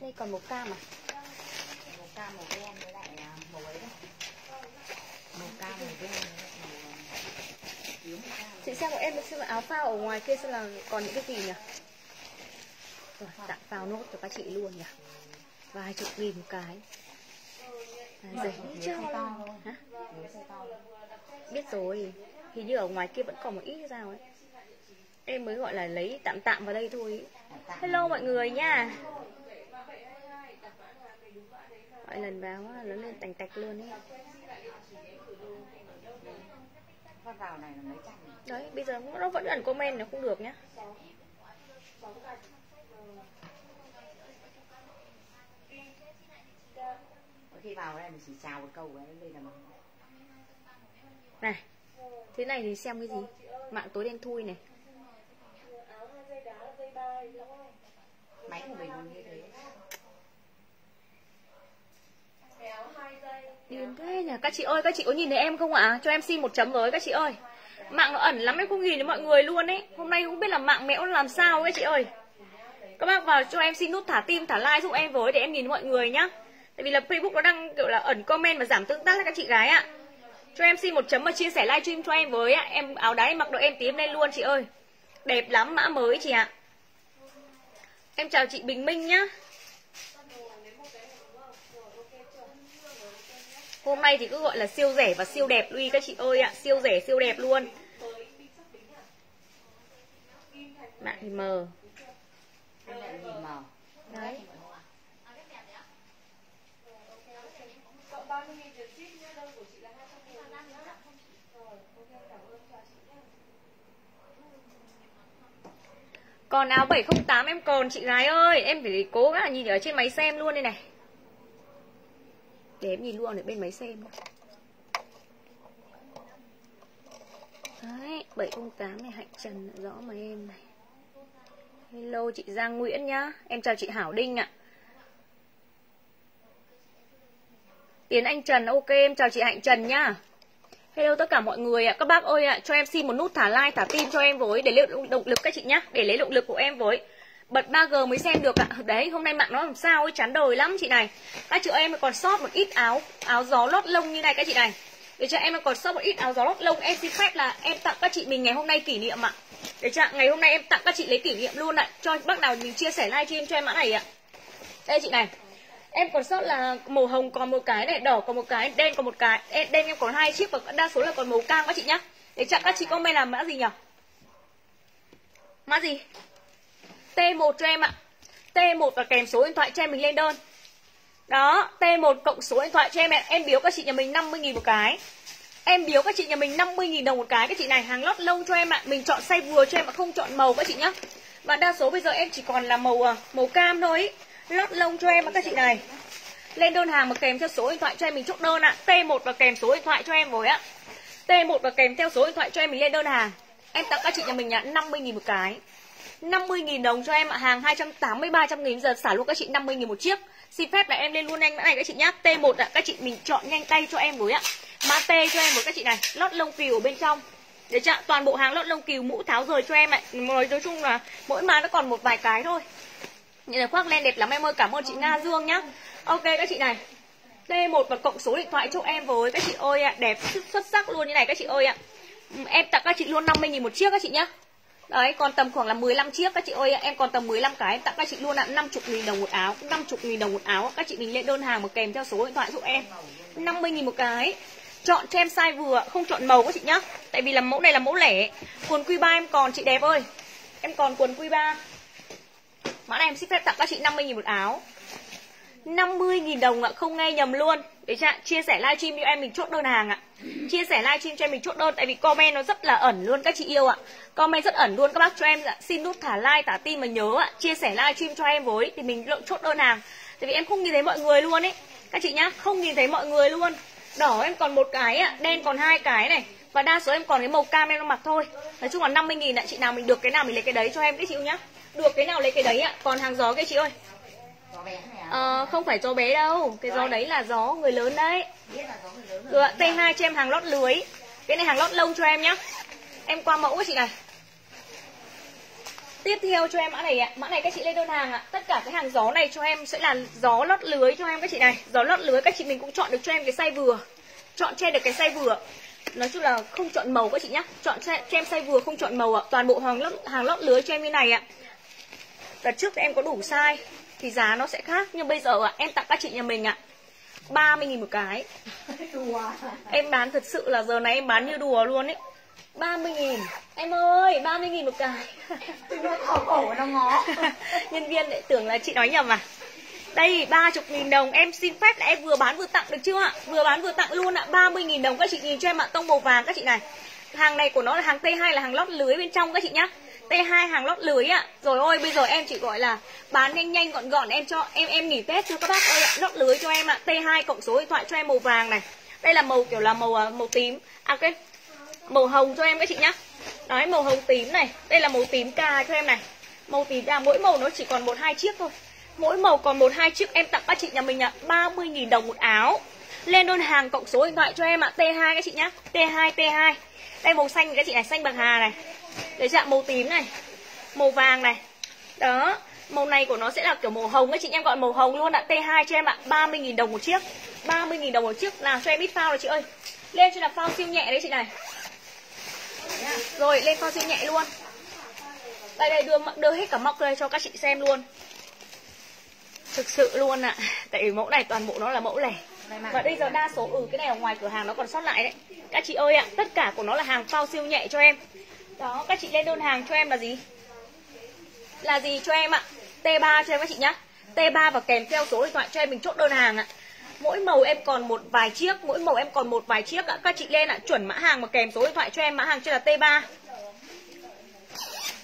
đây còn màu cam à? Màu cam màu đen với lại à, màu ấy đấy màu cam màu đen cam. Chị xem của em xem áo phao ở ngoài kia xem là còn những cái gì nhỉ? Rồi tặng phao nốt cho các chị luôn nhỉ? Vài chục nghìn một cái. À, chưa? hả? Biết rồi. Hình như ở ngoài kia vẫn còn một ít sao ấy. Em mới gọi là lấy tạm tạm vào đây thôi. Hello mọi người nha mọi lần vào á, nó lên tành tạch luôn ấy. Là đấy bây giờ nó vẫn ẩn comment nó không được nhá. Khi vào đây mình chỉ chào một câu ấy đây là này thế này thì xem cái gì? Mạng tối đen thui này. Máy của mình như thế điên thế nhỉ? Các chị ơi, các chị có nhìn thấy em không ạ? Cho em xin một chấm với, các chị ơi. Mạng nó ẩn lắm, em không nhìn thấy mọi người luôn ấy. Hôm nay cũng biết là mạng mẽo làm sao ấy chị ơi. Các bác vào cho em xin nút thả tim, thả like giúp em với để em nhìn mọi người nhá. Tại vì là facebook nó đang, kiểu là, ẩn comment và giảm tương tác với các chị gái ạ. Cho em xin một chấm và chia sẻ livestream cho em với ạ. Em áo đáy mặc đội em tím lên luôn, chị ơi. Đẹp lắm, mã mới chị ạ. Em chào chị bình minh nhá. Hôm nay thì cứ gọi là siêu rẻ và siêu đẹp luôn các chị ơi ạ. Siêu rẻ, siêu đẹp luôn. Mạng thì mờ. Đấy. Còn áo 708 em còn, chị gái ơi. Em phải cố gắng nhìn ở trên máy xem luôn đây này. Để em nhìn luôn ở bên máy xem Đấy 708 này, Hạnh Trần rõ mà em này. Hello, chị Giang Nguyễn nhá. Em chào chị Hảo Đinh ạ. Tiến Anh Trần, ok, em chào chị Hạnh Trần nhá. Hello tất cả mọi người ạ. Các bác ơi ạ, Cho em xin một nút thả like, thả tim cho em với, Để lấy động lực các chị nhá, Để lấy động lực của em với. Bật 3G mới xem được ạ. Đấy hôm nay mạng nó làm sao ấy chán đời lắm chị này. Các chị ơi em còn sót một ít áo Áo gió lót lông như này các chị này. Để cho em còn sót một ít áo gió lót lông. Em xin phép là em tặng các chị mình ngày hôm nay kỷ niệm ạ. Để cho ngày hôm nay em tặng các chị lấy kỷ niệm luôn ạ. Cho bác nào mình chia sẻ live stream cho em mã này ạ. Đây chị này. Em còn sót là màu hồng còn một cái này, đỏ còn một cái, đen còn một cái. Đen, đen em còn hai chiếc và đa số là còn màu cam các chị nhá. Để chặn các chị comment là mã gì nhỉ? Mã gì? T1 cho em ạ. T1 và kèm số điện thoại cho em mình lên đơn. Đó, T1 cộng số điện thoại cho em ạ. Em biếu các chị nhà mình 50 000 một cái. Em biếu các chị nhà mình 50 000 đồng một cái các chị này, hàng lót lông cho em ạ. Mình chọn size vừa cho em ạ, không chọn màu các chị nhá. Và đa số bây giờ em chỉ còn là màu à, màu cam thôi ý lót lông cho em ạ các chị này lên đơn hàng mà kèm theo số điện thoại cho em mình chốt đơn ạ T1 và kèm số điện thoại cho em với ạ T1 và kèm theo số điện thoại cho em mình lên đơn hàng em tặng các chị nhà mình ạ 50.000 một cái 50.000 đồng cho em ạ. Hàng 280 300 000 giờ xả luôn các chị 50.000 một chiếc. Xin phép là em lên luôn anh. Mã này các chị nhá. T1 ạ. Các chị mình chọn nhanh tay cho em với ạ. Mã T cho em với các chị này. Lót lông cừu ở bên trong. Để chưa? toàn bộ hàng lót lông cừu, mũ tháo rời cho em ạ. Nói nói chung là mỗi mã nó còn một vài cái thôi. Nhìn là khoác len đẹp lắm em ơi. Cảm ơn chị Nga Dương nhá. Ok các chị này. T1 và cộng số điện thoại cho em với. Các chị ơi ạ. Đẹp xuất sắc luôn như này các chị ơi ạ. Em tặng các chị luôn 50 000 một chiếc các chị nhá. Đấy còn tầm khoảng là 15 chiếc các chị ơi Em còn tầm 15 cái. Em tặng các chị luôn ạ. à, 50 000 đồng một áo 50 000 đồng một áo. Các chị mình lên đơn hàng mà kèm theo số điện thoại giúp em. 50 000 một cái. Chọn cho em size vừa không chọn màu các chị nhá. Tại vì là mẫu này là mẫu lẻ. Quần Q3 em còn chị đẹp ơi. Em còn quần Q3 Mã này em xin phép tặng các chị 50.000 một áo. 50.000 đồng ạ, không nghe nhầm luôn. Để ạ, chia sẻ livestream cho em mình chốt đơn hàng ạ. Chia sẻ livestream cho em mình chốt đơn Tại vì comment nó rất là ẩn luôn các chị yêu ạ. Comment rất ẩn luôn các bác cho em ạ Xin nút thả like, thả tim mà nhớ ạ. Chia sẻ livestream cho em với Thì mình lượng chốt đơn hàng. Tại vì em không nhìn thấy mọi người luôn ấy. Các chị nhá, không nhìn thấy mọi người luôn. Đỏ em còn một cái ạ, đen còn hai cái này. Và đa số em còn cái màu cam em mặc thôi. Nói chung là 50 nghìn ạ, chị nào mình được cái nào mình lấy cái đấy cho em các chị yêu nhá. Được cái nào lấy cái đấy ạ còn hàng gió cái chị ơi. Ờ, không phải gió bé đâu. Cái gió đấy là gió người lớn đấy. Được ạ T2 cho em hàng lót lưới. Cái này hàng lót lông cho em nhá. Em qua mẫu với chị này. Tiếp theo cho em mã này ạ. Mã này các chị lên đơn hàng ạ. Tất cả cái hàng gió này cho em sẽ là gió lót lưới cho em các chị này. Gió lót lưới các chị mình cũng chọn được cho em cái size vừa. Chọn cho em được cái size vừa. Nói chung là không chọn màu các chị nhá. Chọn cho em size vừa không chọn màu ạ. Toàn bộ hàng lót hàng lót lưới cho em như này ạ. Đợt trước thì em có đủ size thì giá nó sẽ khác nhưng bây giờ ạ em tặng các chị nhà mình ạ. 30.000 một cái. Em bán thật sự là giờ này em bán như đùa luôn ấy. 30 nghìn. Em ơi 30 nghìn một cái. Nó khổ cổ nó ngó. Nhân viên lại tưởng là chị nói nhầm à? Đây 30 nghìn đồng Em xin phép là em vừa bán vừa tặng được chưa ạ? Vừa bán vừa tặng luôn ạ 30 nghìn đồng. Các chị nhìn cho em ạ Tông màu vàng các chị này. Hàng này của nó là hàng T2 là hàng lót lưới bên trong các chị nhá T2 hàng lót lưới ạ Rồi ôi bây giờ em chỉ gọi là bán nhanh nhanh gọn gọn em cho em em nghỉ Tết cho các bác ơi ạ. Lót lưới cho em ạ. T2 cộng số điện thoại cho em màu vàng này. Đây là màu kiểu là màu à, màu tím. À cái màu hồng cho em các chị nhá. Đấy màu hồng tím này. Đây là màu tím ca cho em này. Màu tím ca mỗi màu nó chỉ còn một hai chiếc thôi. Mỗi màu còn một hai chiếc em tặng các chị nhà mình ạ. à, 30.000 đồng một áo. Lên đơn hàng cộng số điện thoại cho em ạ. À. T2 các chị nhá. T2 T2 Đây màu xanh các chị này xanh bạc hà này. Để chạm màu tím này Màu vàng này. Đó Màu này của nó sẽ là kiểu màu hồng các chị em gọi màu hồng luôn ạ. À. T2 cho em ạ à. 30.000 đồng một chiếc. 30.000 đồng một chiếc Làm cho em ít phao rồi chị ơi. Lên cho là phao siêu nhẹ đấy chị này. Rồi lên con siêu nhẹ luôn. Đây đây đưa đưa hết cả móc đây cho các chị xem luôn. Thực sự luôn ạ. À. Tại vì mẫu này toàn bộ nó là mẫu lẻ. Và bây giờ đa số ừ cái này ở ngoài cửa hàng nó còn sót lại đấy. Các chị ơi ạ à, Tất cả của nó là hàng phao siêu nhẹ cho em đó, các chị lên đơn hàng cho em là gì? Là gì cho em ạ? T3 cho em các chị nhá. T3 và kèm theo số điện thoại cho em mình chốt đơn hàng ạ. Mỗi màu em còn một vài chiếc, mỗi màu em còn một vài chiếc ạ. Các chị lên ạ, chuẩn mã hàng mà kèm số điện thoại cho em. Mã hàng cho là T3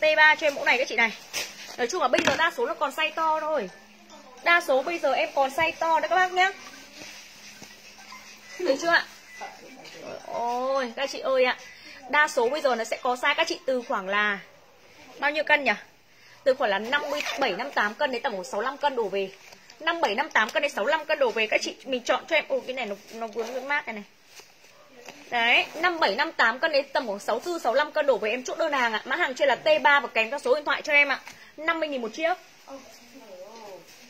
T3 cho em mẫu này các chị này. Nói chung là bây giờ đa số nó còn size to thôi. Đa số bây giờ em còn size to đấy các bác nhé được chưa ạ? Ôi, các chị ơi ạ đa số bây giờ nó sẽ có size các chị từ khoảng là bao nhiêu cân nhỉ từ khoảng là 57 58 cân đến tầm 65 cân đổ về 5 7 5 8 cân đến 65 cân đổ về các chị mình chọn cho em ô cái này nó nó vướng vướng mát này này. Đấy, 5 7 5 8 cân đến tầm khoảng 64 65 cân đổ về em chốt đơn hàng ạ. À. Mã hàng trên là T3 và kèm các số điện thoại cho em ạ. À. 50 000 một chiếc.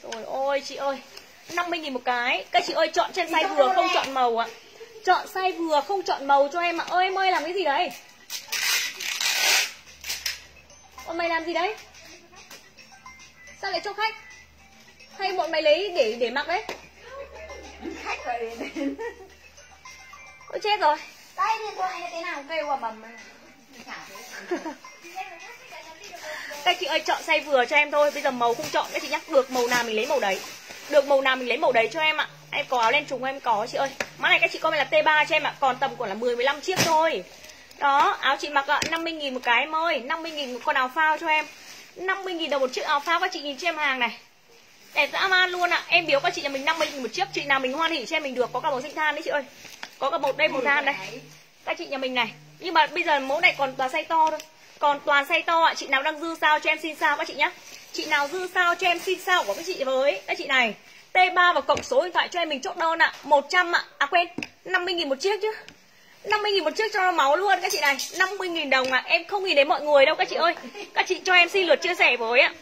Rồi ôi chị ơi. 50 000 một cái. Các chị ơi chọn trên size vừa không chọn màu ạ. À. Chọn size vừa không chọn màu cho em ạ. Ơi em ơi làm cái gì đấy? Ôi mày làm gì đấy? Sao lại cho khách? hay bọn mày lấy để để mặc đấy? Khách rồi ôi chết rồi. Đây điện thoại thế nào? Kêu vào mầm các chị ơi chọn size vừa cho em thôi. Bây giờ màu không chọn các chị nhắc được màu nào mình lấy màu đấy được màu nào mình lấy màu đấy cho em ạ? Em có áo len trùng em có, chị ơi. Mã này các chị comment là T3 cho em ạ. Còn tầm của là 10 15 chiếc thôi. Đó, áo chị mặc ạ 50 000 một cái em ơi. 50 000 một con áo phao cho em. 50 000 đồng một chiếc áo phao các chị nhìn cho em hàng này. Đẹp dã man luôn ạ. À. Em biếu các chị là mình 50.000 một chiếc. Chị nào mình hoan hỉ cho em mình được. Có cả màu xanh than đấy chị ơi. Có cả một đây màu than đây Các chị nhà mình này. Nhưng mà bây giờ mẫu này còn toàn size to thôi. Còn toàn size to ạ. À. Chị nào đang dư sao cho em xin sao các chị nhá. Chị nào dư sao cho em xin sao của các chị với. Các chị này. T3 và cộng số điện thoại cho em mình chốt đơn ạ. À. 100 ạ. À. à quên 50 nghìn một chiếc chứ. 50 nghìn một chiếc cho nó máu luôn, các chị này. 50 nghìn đồng à Em không nhìn đến mọi người đâu, các chị ơi. Các chị cho em xin lượt chia sẻ với ạ.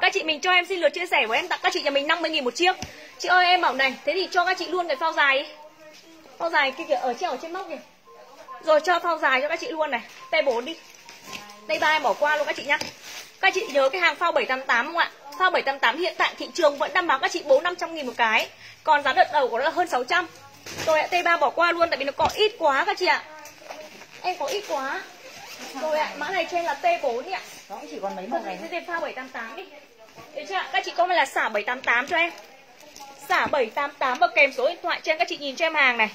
Các chị mình cho em xin lượt chia sẻ với em. Tặng các chị nhà mình 50 nghìn một chiếc. Chị ơi, em bảo này. Thế thì cho các chị luôn cái phao dài đi. Phao dài kia kìa. Ở treo ở trên móc kìa. Rồi cho phao dài cho các chị luôn này. T4 đi. T3 em bỏ qua luôn các chị nhá. Các chị nhớ cái hàng phao 788 không ạ? Phao 788 hiện tại thị trường vẫn đang bán các chị 4 500 nghìn một cái. Còn giá đợt đầu của nó là hơn 600 Rồi ạ Tay 3 bỏ qua luôn tại vì nó có ít quá các chị ạ. Em có ít quá. Rồi ạ mã này trên là T4 đi ạ. Nó cũng chỉ còn mấy màu này Thế phao 788 đi. Được chưa Các chị comment là xả 788 cho em. Xả 788 và kèm số điện thoại cho em. Các chị nhìn cho em hàng này.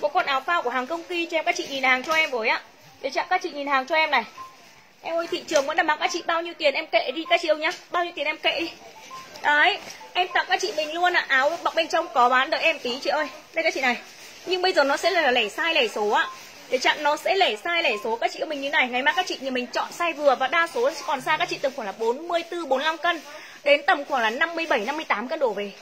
Một con áo phao của hàng công ty cho em. Các chị nhìn hàng cho em với ạ. Được chưa Các chị nhìn hàng cho em này Em ơi, thị trường muốn đảm bảo các chị bao nhiêu tiền em kệ đi, các chị yêu nhá? Bao nhiêu tiền em kệ đi. Đấy, Em tặng các chị mình luôn ạ. À. Áo bọc bên trong có bán đợi em tí, chị ơi. Đây các chị này. Nhưng bây giờ nó sẽ là lẻ sai, lẻ số ạ. Để chặn nó sẽ lẻ sai, lẻ số. Các chị của mình như này, ngày mai các chị thì mình chọn size vừa và đa số còn xa các chị tầm khoảng là 44 45 cân, đến tầm khoảng là 57 58 cân đổ về.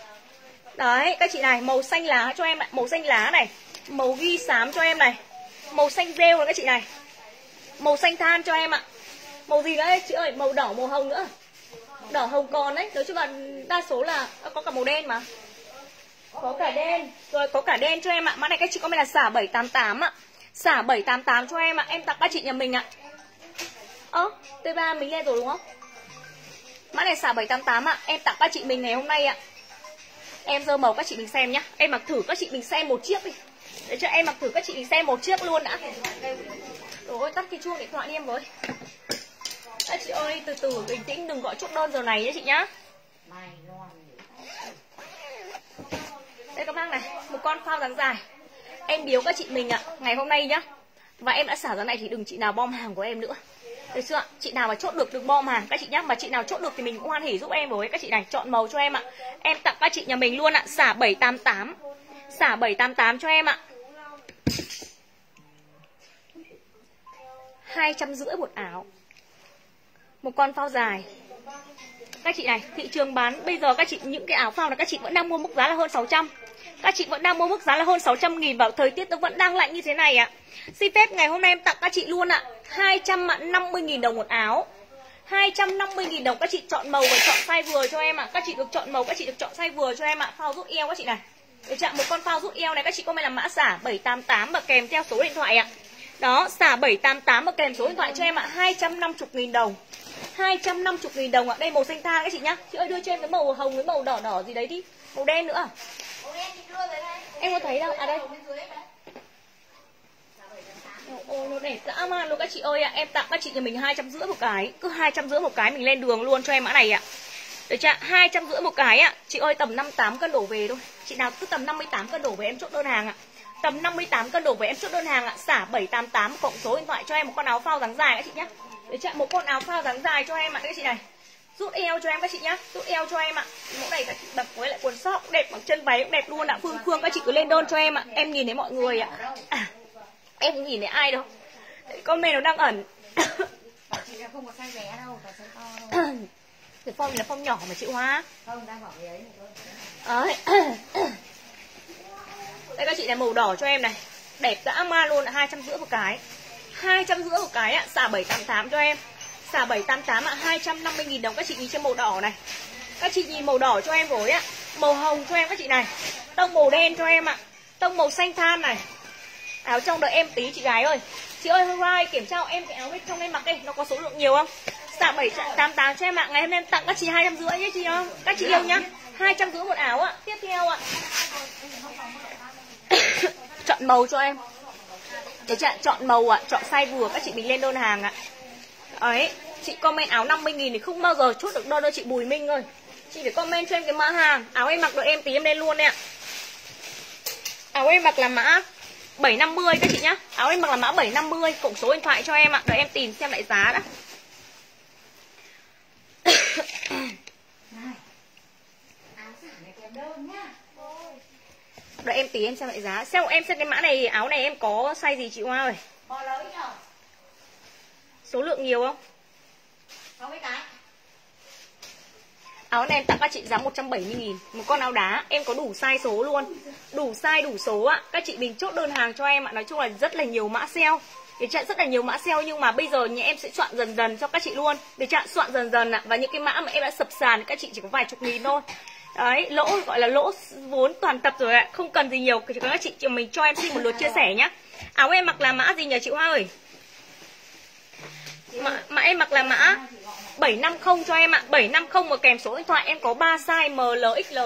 Đấy, các chị này, màu xanh lá cho em ạ. Màu xanh lá này, màu ghi xám cho em này, màu xanh rêu này các chị này, màu xanh than cho em ạ. Màu gì đấy? Chị ơi, Màu đỏ, màu hồng nữa. Đỏ, hồng còn đấy. Nói chung là đa số là Có cả màu đen mà. Có cả đen. Rồi, có cả đen cho em ạ. Mã này các chị comment là xả 788 ạ. Xả 788 cho em ạ. Em tặng các chị nhà mình ạ. Ơ t ba mình lên rồi đúng không? Mã này xả 788 ạ. Em tặng các chị mình ngày hôm nay ạ. Em dơ màu các chị mình xem nhá. Em mặc thử các chị mình xem một chiếc đi. Để cho em mặc thử các chị mình xem một chiếc luôn đã. Rồi, tắt cái chuông điện thoại đi em với các chị ơi, từ từ, bình tĩnh, đừng gọi chốt đơn giờ này nhé, chị nhá. Đây, các bác này, một con phao dáng dài. Em biếu các chị mình ạ, ngày hôm nay nhá. Và em đã xả ra này thì đừng chị nào bom hàng của em nữa. Được chưa ạ? Chị nào mà chốt được được bom hàng, các chị nhá. Mà chị nào chốt được thì mình cũng hoan hỉ giúp em với các chị này, Chọn màu cho em ạ. Em tặng các chị nhà mình luôn ạ, Xả 788 Xả 788 cho em ạ. Hai trăm rưỡi một áo một con phao dài. Các chị này thị trường bán bây giờ các chị những cái áo phao là các chị vẫn đang mua mức giá là hơn 600 các chị vẫn đang mua mức giá là hơn 600 nghìn vào thời tiết nó vẫn đang lạnh như thế này ạ. Xin phép ngày hôm nay em tặng các chị luôn ạ. 250 nghìn đồng một áo. 250 nghìn đồng các chị chọn màu và chọn size vừa cho em ạ. Các chị được chọn màu các chị được chọn size vừa cho em ạ. Phao rút eo các chị này. Để chạm một con phao rút eo này các chị comment là mã xả 788 và kèm theo số điện thoại ạ. Đó, xả 788 và kèm số điện thoại cho em ạ. 250 nghìn đồng. 250 nghìn đồng ạ. Đây màu xanh than các chị nhá. Chị ơi đưa cho em cái màu hồng với màu đỏ đỏ gì đấy đi. Màu đen nữa Em có thấy đâu. À đây. Ôi nó đẹp dã man luôn các chị ơi ạ. Em tặng các chị nhà mình 250 một cái. Cứ 250 một cái mình lên đường luôn cho em mã này ạ. Được chưa 250 một cái ạ. Chị ơi tầm 58 cân đổ về thôi. Chị nào cứ tầm 58 cân đổ về em chốt đơn hàng ạ. Tầm 58 cân đổ về em chốt đơn hàng ạ. Xả 788 cộng số điện thoại cho em một con áo phao dáng dài các chị nhé để chạy một con áo phao dáng dài cho em ạ. Các chị này. Rút eo cho em các chị nhá. Rút eo cho em ạ. Mẫu này các chị bật với lại quần sóc đẹp bằng chân váy cũng đẹp luôn ạ. Phương phương các chị cứ lên đơn cho em ạ. Em nhìn thấy mọi người ạ. À, em cũng nhìn thấy ai đâu. Con mèo nó đang ẩn. Chị là không có size bé đâu size to đâu cái phong này là phong nhỏ mà chị hoa. Không đang bảo ấy đấy. Đây các chị này màu đỏ cho em này. Đẹp dã man luôn hai trăm rưỡi một cái hai trăm rưỡi một cái ạ. Xả 788 cho em. Xả 788 ạ. 250 nghìn đồng các chị nhìn trên màu đỏ này. Các chị nhìn màu đỏ cho em với ạ. Màu hồng cho em các chị này. Tông màu đen cho em ạ. Tông màu xanh than này. Áo trong đợi em tí, chị gái ơi. Chị ơi, hôm nay kiểm tra em cái áo bên trong em mặc đây, nó có số lượng nhiều không? Xả 788 cho em ạ. Ngày hôm nay em tặng các chị hai trăm rưỡi nhé chị không các chị yêu nhá. hai trăm rưỡi một áo ạ. Tiếp theo ạ. Chọn màu cho em để ạ, chọn màu ạ, chọn size vừa các chị mình lên đơn hàng ạ. Ấy, chị comment áo 50 nghìn thì không bao giờ chốt được đơn đâu chị Bùi Minh ơi. Chị phải comment cho em cái mã hàng, áo em mặc đợi em tí em lên luôn đấy ạ. Áo em mặc là mã 750 các chị nhá. Áo em mặc là mã 750 cộng số điện thoại cho em ạ. Đợi em tìm xem lại giá đã. Đợi em tí em xem lại giá. Xem em xem cái mã này áo này em có size gì chị Hoa ơi? Số lượng nhiều không? Áo này em tặng các chị giá 170 nghìn. Một con áo đá Em có đủ size số luôn. Đủ size đủ số ạ Các chị mình chốt đơn hàng cho em ạ. Nói chung là rất là nhiều mã sale. Để chặn rất là nhiều mã sale nhưng mà bây giờ nhà em sẽ chọn dần dần cho các chị luôn. Để chặn soạn dần dần ạ. Và những cái mã mà em đã sập sàn các chị chỉ có vài chục nghìn thôi đấy lỗ gọi là lỗ vốn toàn tập rồi ạ. Không cần gì nhiều. Chỉ cần các chị cho mình cho em xin một lượt chia sẻ nhá. Áo em mặc là mã gì nhờ chị hoa ơi? Mà, mà em mặc là mã 750 cho em ạ. 750 mà kèm số điện thoại. Em có 3 size ML XL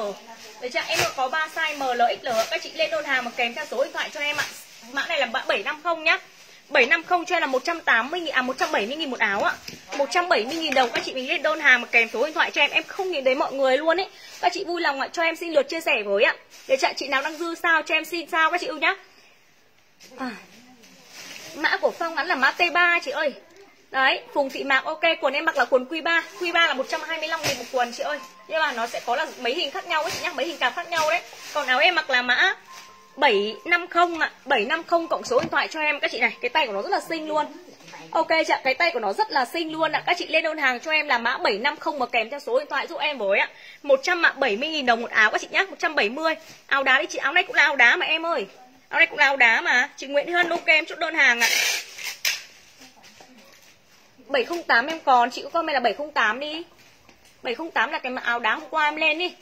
đấy chưa? Em có 3 size ML XL Các chị lên đơn hàng mà kèm theo số điện thoại cho em ạ. Mã này là mã 750 nhá. 750 cho em là 180 000 à 170 000 một áo ạ. 170 000 đồng các chị mình lên đơn hàng mà kèm số điện thoại cho em em không nhìn thấy mọi người luôn ấy. Các chị vui lòng ạ cho em xin lượt chia sẻ với ạ. Để chặn chị nào đang dư sao cho em xin sao các chị ưu nhá. À. Mã của Phong ngắn là mã T3 chị ơi. Đấy, Phùng Thị Mạc ok, quần em mặc là quần Q3 Q3 là 125 nghìn một quần chị ơi Nhưng mà nó sẽ có là mấy hình khác nhau ấy chị nhá Mấy hình cạp khác nhau đấy Còn áo em mặc là mã 750 ạ, 750 cộng số điện thoại cho em các chị này, cái tay của nó rất là xinh luôn. Ok chị ạ, cái tay của nó rất là xinh luôn ạ. Các chị lên đơn hàng cho em là mã 750 mà kèm theo số điện thoại giúp em với ạ. 170 000 đồng một áo các chị nhá, 170. Áo đá đi chị, áo này cũng là áo đá mà em ơi. Áo này cũng là áo đá mà. Chị Nguyễn Hân ok em chốt đơn hàng ạ. 708 em còn Chị có comment là 708 đi 708 là cái áo đá hôm qua em lên đi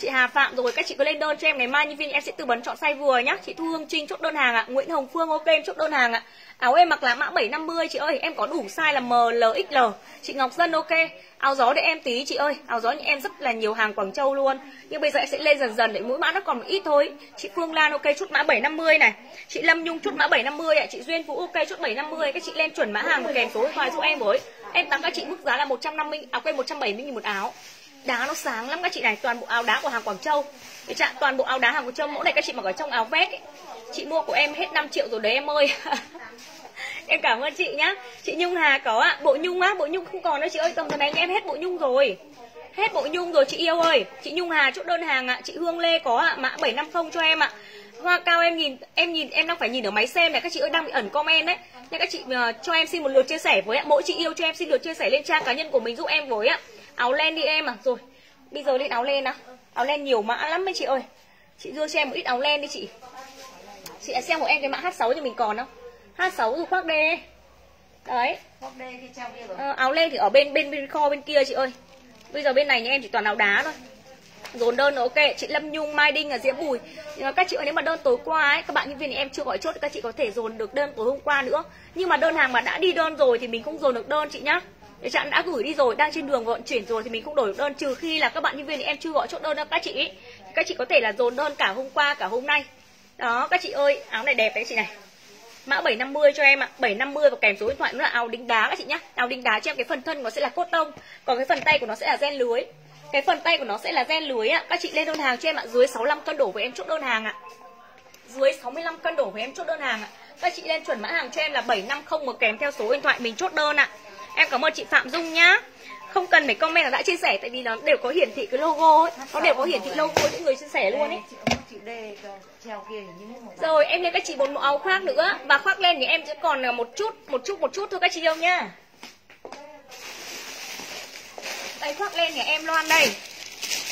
Chị Hà Phạm rồi, các chị có lên đơn cho em, ngày mai nhân viên em sẽ tư vấn chọn size vừa nhá. Chị Thu Hương Trinh chốt đơn hàng ạ. Nguyễn Hồng Phương ok em chốt đơn hàng ạ. Áo em mặc là mã 750 chị ơi, Em có đủ size là m, l XL Chị Ngọc Dân ok. Áo gió để em tí chị ơi. Áo gió như em rất là nhiều hàng Quảng Châu luôn. Nhưng bây giờ em sẽ lên dần dần để mỗi mã nó còn một ít thôi. Chị Phương Lan ok, chốt mã 750 này. Chị Lâm Nhung chốt mã 750 ạ. Chị Duyên Vũ ok, chốt 750 Các chị lên chuẩn mã hàng kèm số điện thoại giúp em với. Em tặng các chị mức giá là 150 áo à quên 170 000 một áo đá nó sáng lắm các chị này toàn bộ áo đá của hàng Quảng Châu. Cái trạng toàn bộ áo đá hàng Quảng Châu mẫu này các chị mặc ở trong áo vest ấy. chị mua của em hết 5 triệu rồi đấy em ơi. Em cảm ơn chị nhá. Chị Nhung Hà có ạ. Bộ nhung á bộ nhung không còn nữa chị ơi. Tầm tuần này em hết bộ nhung rồi. Hết bộ nhung rồi chị yêu ơi. Chị Nhung Hà chốt đơn hàng ạ. Chị Hương Lê có ạ. Mã 750 cho em ạ. Hoa cao em nhìn em nhìn em đang phải nhìn ở máy xem này. Các chị ơi đang bị ẩn comment đấy. Nhưng các chị uh, cho em xin một lượt chia sẻ với ạ. Mỗi chị yêu cho em xin lượt chia sẻ lên trang cá nhân của mình giúp em với ạ áo len đi em à? Rồi bây giờ lên áo len á áo len nhiều mã lắm mấy chị ơi. Chị đưa cho em một ít áo len đi chị. Chị xem của em cái mã H6 thì mình còn không? H6 rồi khoác đê. Đấy. Ờ, áo len thì ở bên bên bên kho bên kia chị ơi. Bây giờ bên này nhà em chỉ toàn áo đá thôi. Dồn đơn ok. Chị Lâm Nhung Mai Đinh ở Diễm Bùi. Nhưng mà các chị ơi nếu mà đơn tối qua ấy các bạn nhân viên thì em chưa gọi chốt các chị có thể dồn được đơn tối hôm qua nữa. Nhưng mà đơn hàng mà đã đi đơn rồi thì mình không dồn được đơn chị nhá để chẳng đã gửi đi rồi, đang trên đường vận chuyển rồi thì mình không đổi được đơn, trừ khi là các bạn nhân viên thì em chưa gọi chốt đơn đâu, các chị. Các chị có thể là dồn đơn cả hôm qua, cả hôm nay. Đó, các chị ơi, áo này đẹp đấy chị này. Mã 750 cho em ạ 750 và kèm số điện thoại nữa là áo đính đá các chị nhá. Áo đính đá cho em, cái phần thân nó sẽ là cốt tông, còn cái phần tay của nó sẽ là ren lưới. Cái phần tay của nó sẽ là ren lưới ạ. Các chị lên đơn hàng cho em ạ, dưới 65 cân đổ với em chốt đơn hàng ạ. Dưới 65 cân đổ với em chốt đơn hàng ạ. Các chị lên chuẩn mã hàng cho em là 750 mà kèm theo số điện thoại mình chốt đơn ạ. Em cảm ơn chị Phạm Dung nhá. Không cần phải comment là đã chia sẻ tại vì nó đều có hiển thị cái logo ấy. Nó đều có hiển thị logo những người chia sẻ luôn ấy. Rồi em lên các chị một bộ áo khoác nữa. Và khoác lên thì em sẽ còn một chút một chút một chút thôi các chị yêu nhá. Đây khoác lên nhà em loan đây.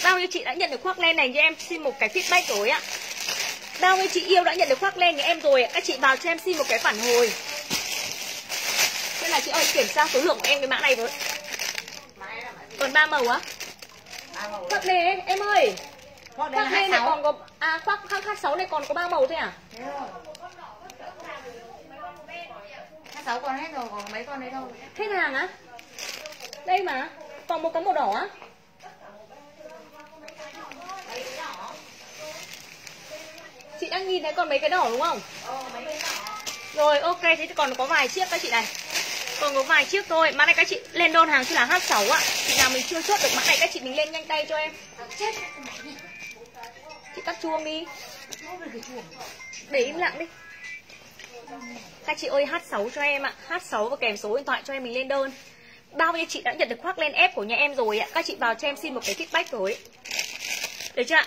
Bao nhiêu chị đã nhận được khoác lên này cho em? Xin một cái feedback rồi ạ. Bao nhiêu chị yêu đã nhận được khoác lên nhà em rồi các chị vào cho em xin một cái phản hồi Thế là chị ơi kiểm tra số lượng của em cái mã này với. Còn ba màu á? Khoác đề em ơi. Khoác đề này còn có À khoác khoác hát 6 này còn có ba màu thôi à? Hát 6 còn hết rồi còn mấy con đấy thôi Hết hàng á Đây mà Còn một có màu đỏ á. Chị đang nhìn thấy còn mấy cái đỏ đúng không? Rồi ok thế thì còn có vài chiếc các chị này còn có vài chiếc thôi. Mã này các chị lên đơn hàng chứ là H6 ạ. Chị nào mình chưa chốt được mã này. Các chị mình lên nhanh tay cho em. Chị tắt chuông đi. Để im lặng đi. Các chị ơi H6 cho em ạ. H6 và kèm số điện thoại cho em mình lên đơn. Bao nhiêu chị đã nhận được khoác lên ép của nhà em rồi ạ? Các chị vào cho em xin một cái feedback rồi Được chưa ạ?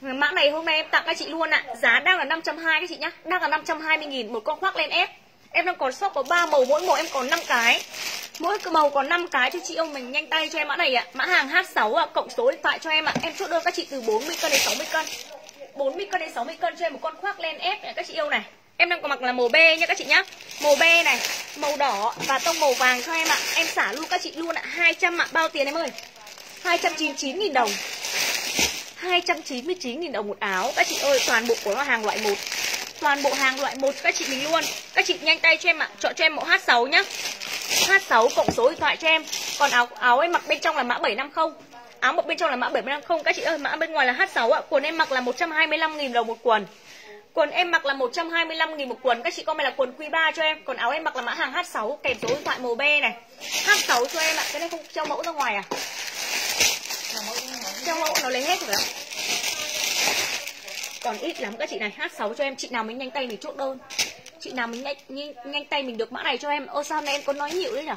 Mã này hôm nay em tặng các chị luôn ạ. Giá đang là 520 các chị nhá. Đang là 520 nghìn một con khoác lên ép. Em đang còn shop có 3 màu mỗi màu em còn 5 cái. Mỗi màu còn 5 cái cho chị ông mình nhanh tay cho em mã này ạ. Mã hàng H6 ạ, cộng số điện thoại cho em ạ. Em chốt đơn các chị từ 40 cân đến 60 cân. 40 cân đến 60 cân cho em một con khoác len ép này các chị yêu này. Em đang có mặc là màu B nha các chị nhá. Màu B này, màu đỏ và tông màu vàng cho em ạ. Em xả luôn các chị luôn ạ. 200 ạ, bao tiền em ơi? 299.000 đồng. 299.000 đồng một áo. Các chị ơi toàn bộ của nó hàng loại 1 Toàn bộ hàng loại một các chị mình luôn. Các chị nhanh tay cho em ạ. À. Chọn cho em mẫu H6 nhá. H6 cộng số điện thoại cho em. Còn áo áo em mặc bên trong là mã 750 Áo mặc bên trong là mã 750 Các chị ơi, mã bên ngoài là H6 ạ. À. Quần em mặc là 125.000 đồng một quần. Quần em mặc là 125.000 một quần. Các chị comment là quần Q3 cho em. Còn áo em mặc là mã hàng H6 kèm số điện thoại màu B này. H6 cho em ạ. À. Cái này không treo mẫu ra ngoài à? Treo mẫu, nó lấy hết rồi ạ còn ít lắm các chị này H6 cho em. Chị nào mình nhanh tay mình chốt đơn. Chị nào mình nhanh, nhanh, nhanh tay mình được mã này cho em. Ô sao hôm nay em có nói nhịu đấy nhỉ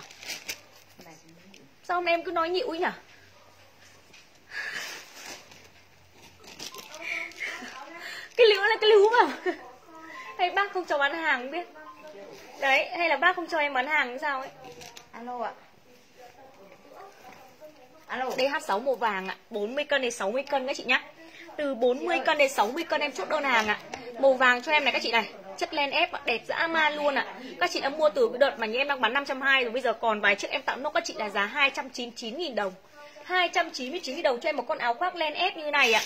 sao hôm nay em cứ nói nhịu ấy nhỉ cái lứa là cái lú mà. Hay bác không cho bán hàng không biết? Đấy hay là bác không cho em bán hàng sao ấy? Alo ạ. Alo. Đây H6 màu vàng ạ. 40 cân đến 60 cân các chị nhá từ 40 cân đến 60 cân em chốt đơn hàng ạ Màu vàng cho em này các chị này chất len ép đẹp dã man luôn ạ. Các chị đã mua từ cái đợt mà như em đang bán 520 rồi bây giờ còn vài chiếc em tặng nốt các chị là giá 299 000 đồng. 299 000 đồng cho em một con áo khoác len ép như này ạ.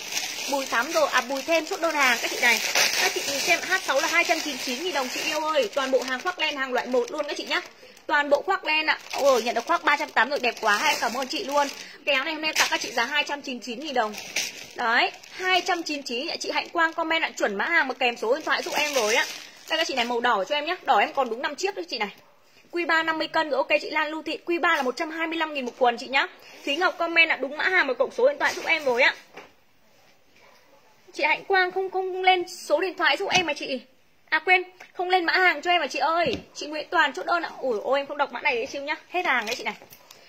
Bùi sắm rồi, à bùi thêm chốt đơn hàng các chị này. Các chị nhìn xem H6 là 299 000 đồng chị yêu ơi. Toàn bộ hàng khoác len hàng loại 1 luôn các chị nhá. Toàn bộ khoác len ạ. À. Ồ nhận được khoác 380 rồi đẹp quá. Hay cảm ơn chị luôn. Cái áo này hôm nay tặng các chị giá 299 000 đồng. Đấy, 299 chị Hạnh Quang comment lại chuẩn mã hàng mà kèm số điện thoại giúp em rồi á. Đây các chị này màu đỏ cho em nhé. Đỏ em còn đúng 5 chiếc đấy chị này. Q3 50 cân rồi ok chị Lan Lưu Thị. Q3 là 125 000 một quần chị nhá. Thúy Ngọc comment là đúng mã hàng và cộng số điện thoại giúp em rồi á. Chị Hạnh Quang không không lên số điện thoại giúp em mà chị. À quên, không lên mã hàng cho em mà chị ơi. Chị Nguyễn Toàn chốt đơn ạ. Ủi ôi em không đọc mã này đấy siêu nhá. Hết hàng đấy chị này.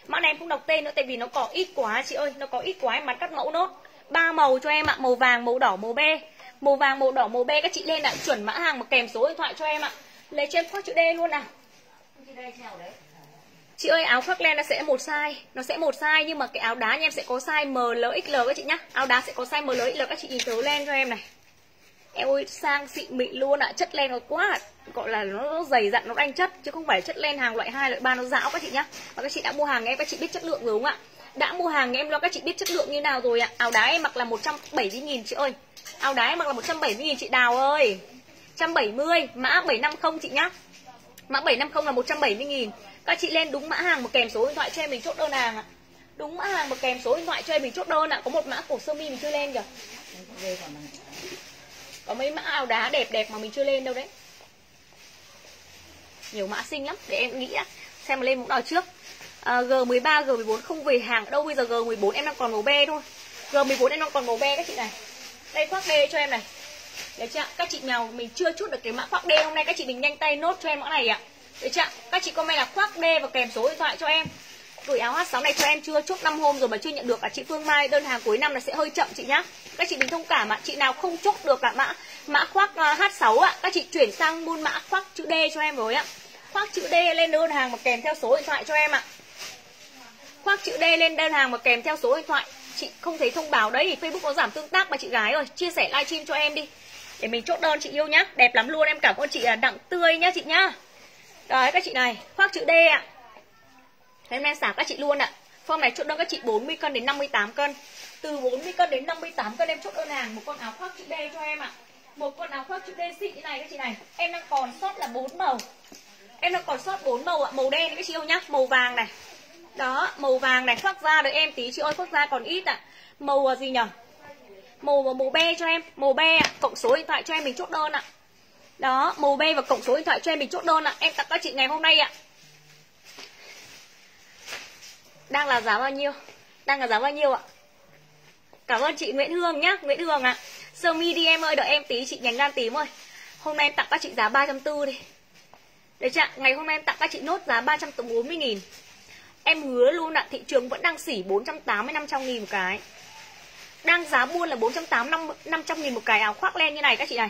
Mã này em không đọc tên nữa tại vì nó có ít quá chị ơi. Nó có ít quá em bán cắt mẫu nốt ba màu cho em ạ Màu vàng, màu đỏ, màu be. Màu vàng, màu đỏ, màu be các chị lên ạ Chuẩn mã hàng mà kèm số điện thoại cho em ạ. Lấy cho em khoác chữ D luôn nào Chị ơi áo khoác len nó sẽ một size Nó sẽ một size nhưng mà cái áo đá nha em sẽ có size MLXL các chị nhá. Áo đá sẽ có size MLXL các chị nhìn thấu len cho em này. Em ơi sang xịn mịn luôn ạ à. Chất len nó quá Gọi là nó, dày dặn nó đanh chất Chứ không phải chất len hàng loại hai loại ba nó dão các chị nhá. Và các chị đã mua hàng em các chị biết chất lượng rồi đúng không ạ? Đã mua hàng em lo các chị biết chất lượng như nào rồi ạ. Áo đá em mặc là 170 nghìn chị ơi. Áo đá em mặc là 170 nghìn chị Đào ơi. 170 Mã 750 chị nhá. Mã 750 là 170 nghìn. Các chị lên đúng mã hàng một kèm số điện thoại cho em mình chốt đơn hàng ạ. Đúng mã hàng một kèm số điện thoại cho em mình chốt đơn ạ. Có một mã cổ sơ mi mình chưa lên kìa. Có mấy mã áo đá đẹp đẹp mà mình chưa lên đâu đấy. Nhiều mã xinh lắm, Để em nghĩ đã Xem mà lên mẫu nào trước à, G13, G14 không về hàng. Đâu Bây giờ G14 em đang còn màu be thôi. G14 em đang còn màu be các chị này. Đây khoác D cho em này. Đấy chưa Các chị nào mình chưa chút được cái mã khoác D Hôm nay các chị mình nhanh tay nốt cho em mã này ạ. Đấy chưa Các chị comment là khoác D và kèm số điện thoại cho em. Gửi áo H6 này cho em chưa chốt 5 hôm rồi mà chưa nhận được. À chị Phương Mai Đơn hàng cuối năm là sẽ hơi chậm chị nhá. Các chị mình thông cảm ạ. Chị nào không chốt được cả mã mã khoác à, H6 ạ Các chị chuyển sang buôn mã khoác chữ D cho em rồi ạ. Khoác chữ D lên đơn hàng mà kèm theo số điện thoại cho em ạ. Khoác chữ D lên đơn hàng mà kèm theo số điện thoại. Chị không thấy thông báo đấy, Facebook có giảm tương tác mà chị gái ơi. Chia sẻ livestream cho em đi. Để mình chốt đơn chị yêu nhá. Đẹp lắm luôn, em cảm ơn chị là đặng tươi nhá chị nhá. Đấy, các chị này, Khoác chữ D ạ. Hôm nay xả các chị luôn ạ. Form này chốt đơn các chị 40 cân đến 58 cân. Từ 40 cân đến 58 cân em chốt đơn hàng. Một con áo khoác chữ D cho em ạ. Một con áo khoác chữ D xịn như này các chị này. Em đang còn sót là 4 màu. Em đang còn sót 4 màu ạ. Màu đen các chị yêu nhá. Màu vàng này. Đó, màu vàng này khoác da được em tí chị ơi khoác da còn ít ạ. Màu à, gì nhở? Màu à, màu be cho em, màu be ạ. Cộng số điện thoại cho em mình chốt đơn ạ. Đó, màu be và cộng số điện thoại cho em mình chốt đơn ạ. Em tặng các chị ngày hôm nay ạ. Đang là giá bao nhiêu? Đang là giá bao nhiêu ạ? Cảm ơn chị Nguyễn Hương nhá, Nguyễn Hương ạ. Sơ mi đi em ơi, đợi em tí, chị nhánh gan tím ơi. Hôm nay em tặng các chị giá 340 đi. Đấy chưa Ngày hôm nay em tặng các chị nốt giá 340 nghìn. Em hứa luôn ạ, Thị trường vẫn đang xỉ 480 500 nghìn một cái. Đang giá buôn là 480 500 nghìn một cái áo khoác len như này các chị này.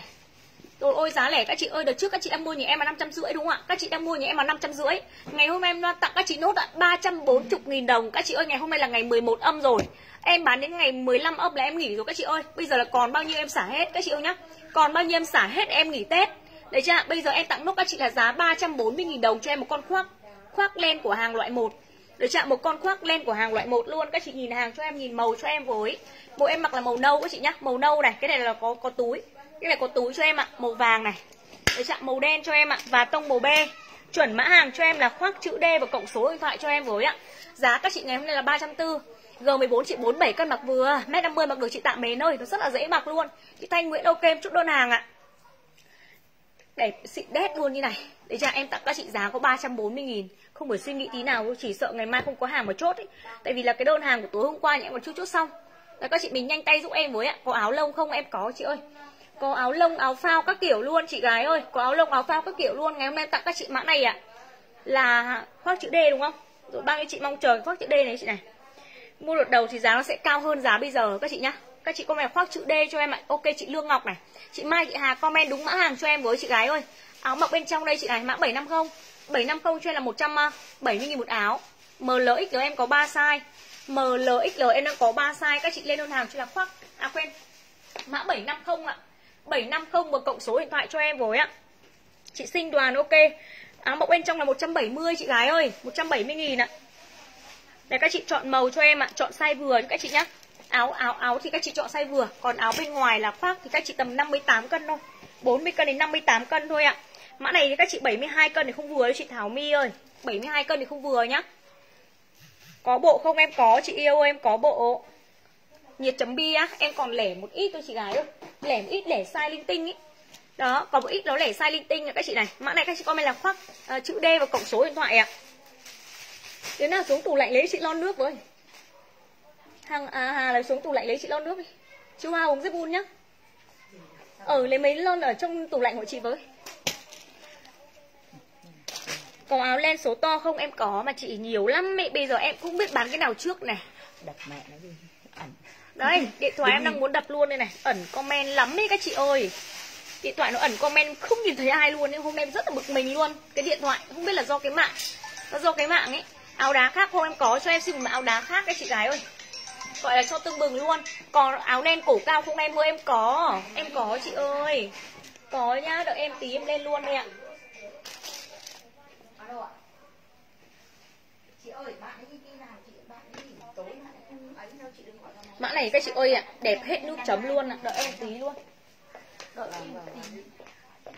Trời ôi, giá lẻ các chị ơi, Đợt trước các chị đang mua nhà em là 550 đúng không ạ? Các chị đang mua nhà em là 550 Ngày hôm nay em tặng các chị nốt ạ 340 nghìn đồng. Các chị ơi, ngày hôm nay là ngày 11 âm rồi. Em bán đến ngày 15 âm là em nghỉ rồi các chị ơi. Bây giờ là còn bao nhiêu em xả hết các chị ơi nhá. Còn bao nhiêu em xả hết em nghỉ Tết. Đấy chưa Bây giờ em tặng nốt các chị là giá 340 nghìn đồng cho em một con khoác Khoác len của hàng loại 1 để chạm một con khoác len của hàng loại 1 luôn. Các chị nhìn hàng cho em, nhìn màu cho em với Bộ em mặc là màu nâu các chị nhá, Màu nâu này, Cái này là có có túi. Cái này có túi cho em ạ, Màu vàng này. Để chạm màu đen cho em ạ, Và tông màu be Chuẩn mã hàng cho em là khoác chữ D và cộng số điện thoại cho em với ạ. Giá các chị ngày hôm nay là 340 G14 chị 47 cân mặc vừa. Mét 50 mặc được chị tạm mến ơi, Nó rất là dễ mặc luôn. Chị Thanh Nguyễn ok em chút đơn hàng ạ. Đẹp xịn đét luôn như này. Đấy cha em tặng các chị giá có 340 nghìn. Không phải suy nghĩ tí nào, Chỉ sợ ngày mai không có hàng mà chốt ấy. Tại vì là cái đơn hàng của tối hôm qua nhỉ một còn chút chốt xong. Là các chị mình nhanh tay giúp em với ạ. Có áo lông không? Em có, chị ơi. Có áo lông, áo phao các kiểu luôn, chị gái ơi. Có áo lông, áo phao các kiểu luôn. Ngày hôm nay tặng các chị mã này ạ. Là khoác chữ D, đúng không? Rồi bao nhiêu chị mong chờ khoác chữ D này chị này. Mua đợt đầu thì giá nó sẽ cao hơn giá bây giờ, các chị nhá. Các chị comment khoác chữ D cho em ạ. Ok, chị Lương Ngọc này. Chị Mai, chị Hà comment đúng mã hàng cho em với, chị gái ơi. Áo mặc bên trong đây, chị này, mã 750 750 cho em là 170 000 một áo. MLXL em có 3 size. MLXL em đang có 3 size. Các chị lên đơn hàng cho là khoác. À quên. Mã 750 ạ. 750 một cộng số điện thoại cho em với ạ. Chị sinh đoàn, ok. Áo mẫu bên trong là 170 chị gái ơi. 170 000 ạ. Để các chị chọn màu cho em ạ. Chọn size vừa cho các chị nhá. Áo áo áo thì các chị chọn size vừa. Còn áo bên ngoài là khoác thì các chị tầm 58 cân thôi. 40 cân đến 58 cân thôi ạ. Mã này thì các chị 72 cân thì không vừa chị Thảo My ơi. 72 cân thì không vừa nhá. Có bộ không em? Có chị yêu em có bộ. Nhiệt chấm bi á Em còn lẻ một ít thôi chị gái ơi. Lẻ một ít lẻ size linh tinh ý. Đó có một ít nó lẻ size linh tinh các chị này. Mã này các chị comment là khoác uh, chữ D và cộng số điện thoại ạ. Đến nào xuống tủ lạnh lấy chị lon nước với. Hàng à hà là xuống tủ lạnh lấy chị lon nước đi. Chú hoa uống rất bun nhá. Ở lấy mấy lon ở trong tủ lạnh của chị với có áo len số to không? Em có mà chị nhiều lắm. Mẹ bây giờ em không biết bán cái nào trước này. Đập mẹ nó đi. Ẩn. Đây điện thoại em đang muốn đập luôn đây này. Ẩn comment lắm ấy các chị ơi. Điện thoại nó ẩn comment không nhìn thấy ai luôn nhưng hôm nay rất là bực mình luôn. Cái điện thoại không biết là do cái mạng nó do cái mạng ấy. Áo đá khác không? Em có cho em xin một áo đá khác đấy chị gái ơi. Gọi là cho tương bừng luôn. Còn áo đen cổ cao không em? Mua em có. Em có chị ơi. Có nhá đợi em tí em lên luôn đây ạ mã này các chị ơi ạ đẹp hết nút chấm luôn ạ đợi em tí luôn. Đợi vâng, vâng,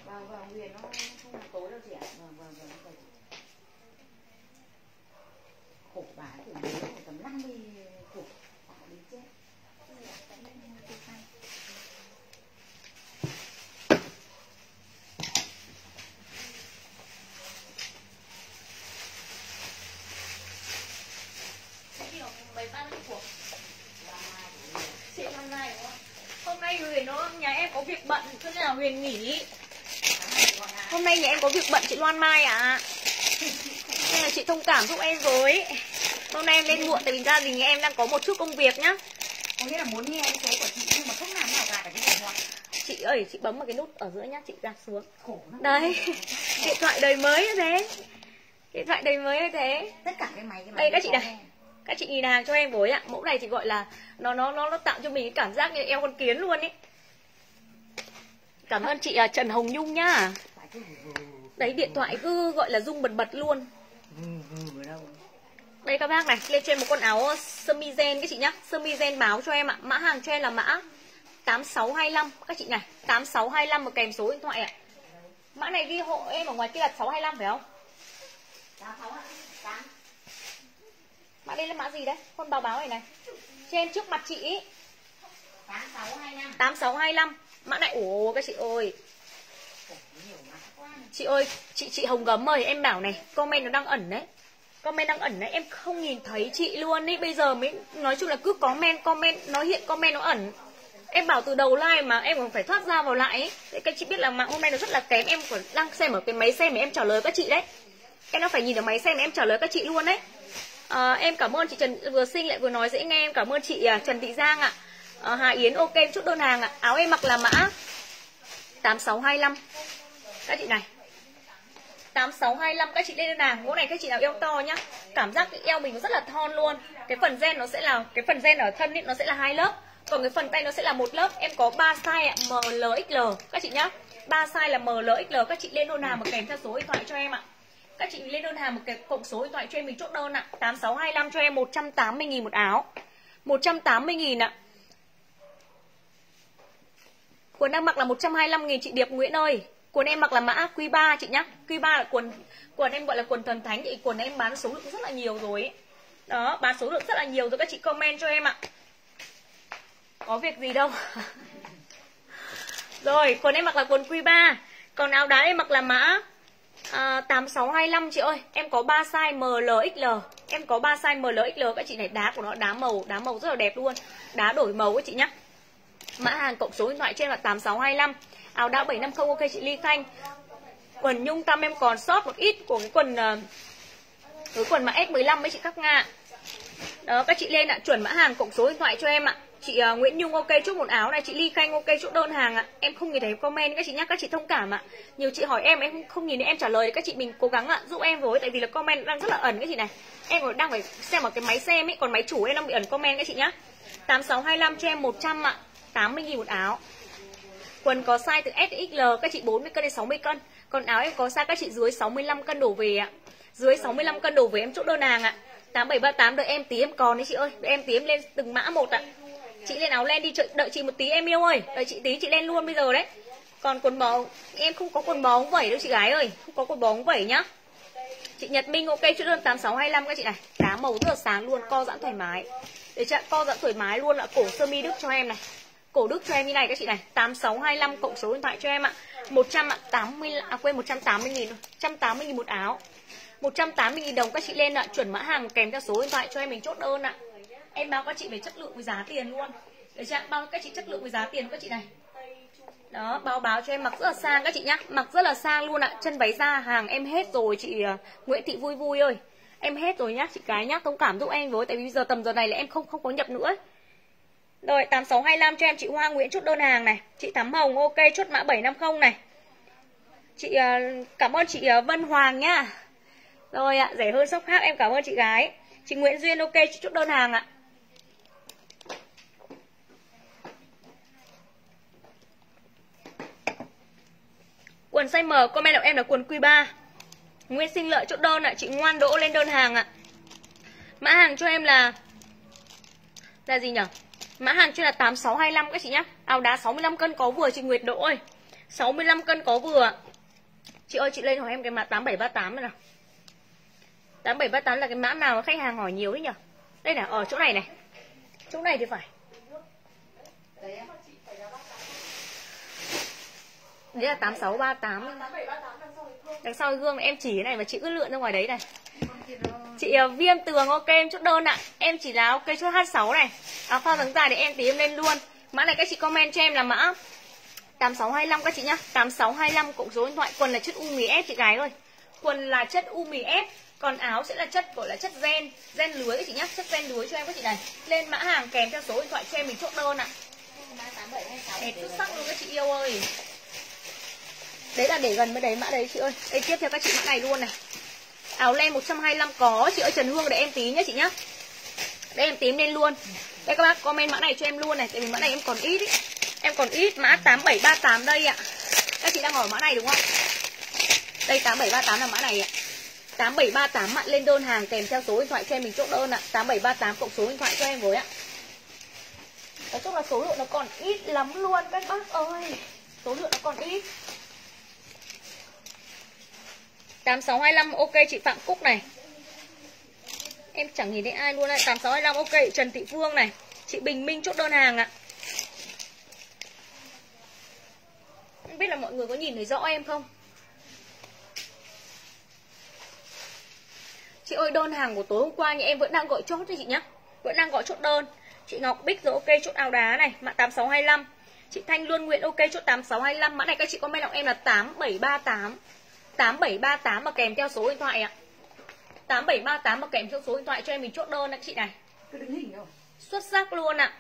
vâng. vâng Huyền nó không là tối đâu chị ạ. Vâng vâng vâng khổ bà thì tầm 50 cục tạo đi chết mấy ba mươi cuộc chị năm nay đúng không hôm nay Huyền nó nhà em có việc bận cho nên là Huyền nghỉ. Hôm nay nhà em có việc bận chị Loan Mai à nên là chị thông cảm giúp em với. Hôm nay em lên muộn tại vì gia đình em đang có một chút công việc nhá. Có nghĩa là muốn nghe số của chị nhưng mà không làm nào gạt được cái điện thoại. Chị ơi chị bấm vào cái nút ở giữa nhá chị ra xuống. Đấy. Điện thoại đời mới như thế. Điện thoại đời mới như thế. Tất cả cái máy cái máy đây các chị này. các chị nhìn hàng cho em với ạ. Mẫu này thì gọi là nó nó nó nó tạo cho mình cái cảm giác như eo con kiến luôn ấy cảm ơn chị à, Trần Hồng Nhung nhá đấy, điện thoại cứ gọi là rung bật bật luôn đây các bác này, lên trên một con áo sơ mi gen các chị nhá sơ mi gen báo cho em ạ mã hàng cho em là mã 8625 các chị này 8625 một kèm số điện thoại ạ mã này ghi hộ em ở ngoài kia là 625 phải không 86 Mã đây là mã gì đấy? Con báo báo này này. Cho em trước mặt chị 8625. 8625. Mã này ồ các chị ơi. Chị ơi, chị chị Hồng Gấm ơi, em bảo này, comment nó đang ẩn đấy. Comment đang ẩn đấy, em không nhìn thấy chị luôn ấy. Bây giờ mới nói chung là cứ comment comment nó hiện comment nó ẩn. Em bảo từ đầu like mà em còn phải thoát ra vào lại ấy. Thế các chị biết là mạng hôm nay nó rất là kém, em còn đang xem ở cái máy xem mà em trả lời các chị đấy. Em nó phải nhìn ở máy xem mà em trả lời các chị luôn đấy à, em cảm ơn chị Trần vừa sinh lại vừa nói dễ nghe em cảm ơn chị à, Trần Thị Giang ạ à, à, Hà Yến ok chút đơn hàng ạ. À. áo em mặc là mã 8625 các chị này. 8625 các chị lên đơn hàng. Mẫu này các chị nào eo to nhá. Cảm giác cái eo mình rất là thon luôn. Cái phần gen nó sẽ là cái phần gen ở thân ấy, nó sẽ là hai lớp. Còn cái phần tay nó sẽ là một lớp. Em có 3 size ạ M, L, XL các chị nhá. 3 size là M, L, XL các chị lên đơn hàng mà kèm theo số điện thoại cho em ạ. Các chị lên đơn hàng một cái cộng số điện thoại cho em mình chốt đơn ạ. 8625 cho em 180 000 một áo. 180 000 ạ. Quần đang mặc là 125 000 chị Điệp Nguyễn ơi. Quần em mặc là mã Q3 chị nhá. Q3 là quần quần em gọi là quần thần thánh thì quần em bán số lượng rất là nhiều rồi ấy. Đó, bán số lượng rất là nhiều rồi các chị comment cho em ạ. Có việc gì đâu. rồi, quần em mặc là quần Q3. Còn áo đá em mặc là mã à, 8625 chị ơi Em có 3 size MLXL Em có 3 size MLXL Các chị này đá của nó đá màu Đá màu rất là đẹp luôn Đá đổi màu các chị nhá Mã hàng cộng số điện thoại trên là 8625 Áo đã 750 ok chị Ly Khanh. Quần nhung tâm em còn sót một ít Của cái quần ờ, Cái quần mã S15 với chị Khắc Nga. Đó các chị lên ạ Chuẩn mã hàng cộng số điện thoại cho em ạ. Chị uh, Nguyễn Nhung ok chốt một áo này Chị Ly Khanh ok chốt đơn hàng ạ. Em không nhìn thấy comment các chị nhắc các chị thông cảm ạ. Nhiều chị hỏi em em không nhìn thấy em trả lời Các chị mình cố gắng ạ giúp em với Tại vì là comment đang rất là ẩn các chị này. Em còn đang phải xem ở cái máy xem ấy Còn máy chủ em đang bị ẩn comment các chị nhá. 8625 cho em 100 ạ. 80 nghìn một áo Quần có size từ S đến XL các chị 40 cân đến 60 cân. Còn áo em có size các chị dưới 65 cân đổ về ạ. Dưới 65 cân đổ về em chốt đơn hàng ạ. 8738 đợi em tí em còn đấy chị ơi. Đợi em tí em lên từng mã một ạ. Chị lên áo len đi đợi, đợi chị một tí em yêu ơi. Đợi chị tí chị lên luôn bây giờ đấy. Còn quần bò em không có quần bò vẩy đâu chị gái ơi. Không có quần bò vẩy nhá. Chị Nhật Minh ok chốt đơn 8625 các chị này. Cá màu rất là sáng luôn, co giãn thoải mái. Để chị co giãn thoải mái luôn là cổ sơ mi Đức cho em này. Cổ Đức cho em như này các chị này, 8625 cộng số điện thoại cho em ạ. 180 à quên 180 000 180 000 một áo. 180 000 đồng các chị lên ạ, chuẩn mã hàng kèm theo số điện thoại cho em mình chốt đơn ạ. Em báo các chị về chất lượng với giá tiền luôn. Để chị bao các chị chất lượng với giá tiền các chị này. Đó, báo báo cho em mặc rất là sang các chị nhá Mặc rất là sang luôn ạ Chân váy da hàng em hết rồi chị à, Nguyễn Thị Vui Vui ơi Em hết rồi nhá chị cái nhá Thông cảm giúp em với Tại vì bây giờ tầm giờ này là em không không có nhập nữa ấy. Rồi 8625 cho em chị Hoa Nguyễn chốt đơn hàng này. Chị Thắm Hồng ok chốt mã 750 này. Chị uh, cảm ơn chị uh, Vân Hoàng nhá. Rồi ạ rẻ hơn shop khác em cảm ơn chị gái. Chị Nguyễn Duyên ok chốt đơn hàng ạ. Quần size M comment đọc em là quần Q3 Nguyên sinh lợi chốt đơn ạ Chị ngoan đỗ lên đơn hàng ạ. Mã hàng cho em là Là gì nhỉ Mã hàng cho là 8625 các chị nhá. Áo đá 65 cân có vừa chị Nguyệt Đỗ ơi. 65 cân có vừa. Chị ơi, chị lên hỏi em cái mã 8738 này nào. 8738 là cái mã nào khách hàng hỏi nhiều đấy nhỉ Đây là ở chỗ này này. Chỗ này thì phải. Đấy là 8638 Đằng sau gương em chỉ cái này mà chị cứ lượn ra ngoài đấy này. Chị à, viêm tường, ok, em chốt đơn ạ. Em chỉ là ok, chốt H6 này. À, áo phao dáng dài để em tí em lên luôn. Mã này các chị comment cho em là mã 8625 các chị nhá. 8625 cộng số điện thoại. Quần là chất u mì ép chị gái ơi. Quần là chất u mì ép Còn áo sẽ là chất, gọi là chất gen. Gen lưới chị nhá. Chất gen lưới cho em các chị này. Lên mã hàng kèm theo số điện thoại cho em, mình chốt đơn ạ. Đẹp xuất sắc luôn các chị yêu ơi. Đấy là để gần với đấy, mã đấy, chị ơi. Đây, tiếp theo các chị mã này luôn này. Áo len 125 có. Chị ơi, Trần Hương để em tí nhá, chị nhá. Đây em tím lên luôn. Đây, các bác, comment mã này cho em luôn này. Tại vì mã này em còn ít ý. Em còn ít mã 8738 đây ạ. Các chị đang hỏi mã này, đúng không? Đây 8738 là mã này ạ. 8738 mặn lên đơn hàng kèm theo số điện thoại cho em, mình chốt đơn ạ. 8738 cộng số điện thoại cho em với ạ. Nói chung là số lượng nó còn ít lắm luôn, các bác ơi. Số lượng nó còn ít. 8625 ok chị Phạm Cúc này. Em chẳng nhìn thấy ai luôn này 8625 ok, Trần Thị Phương này. Chị Bình Minh chốt đơn hàng ạ. Không biết là mọi người có nhìn thấy rõ em không? Chị ơi, đơn hàng của tối hôm qua nhà em vẫn đang gọi chốt cho chị nhá. Vẫn đang gọi chốt đơn. Chị Ngọc Bích rồi, ok, chốt áo đá này, Mã 8625 Chị Thanh Luân Nguyễn ok, chốt 8625 Mã này các chị comment đọc em là 8738 8738 mà kèm theo số điện thoại ạ. 8738 mà kèm theo số điện thoại cho em mình chốt đơn ạ chị này. Xuất sắc luôn ạ.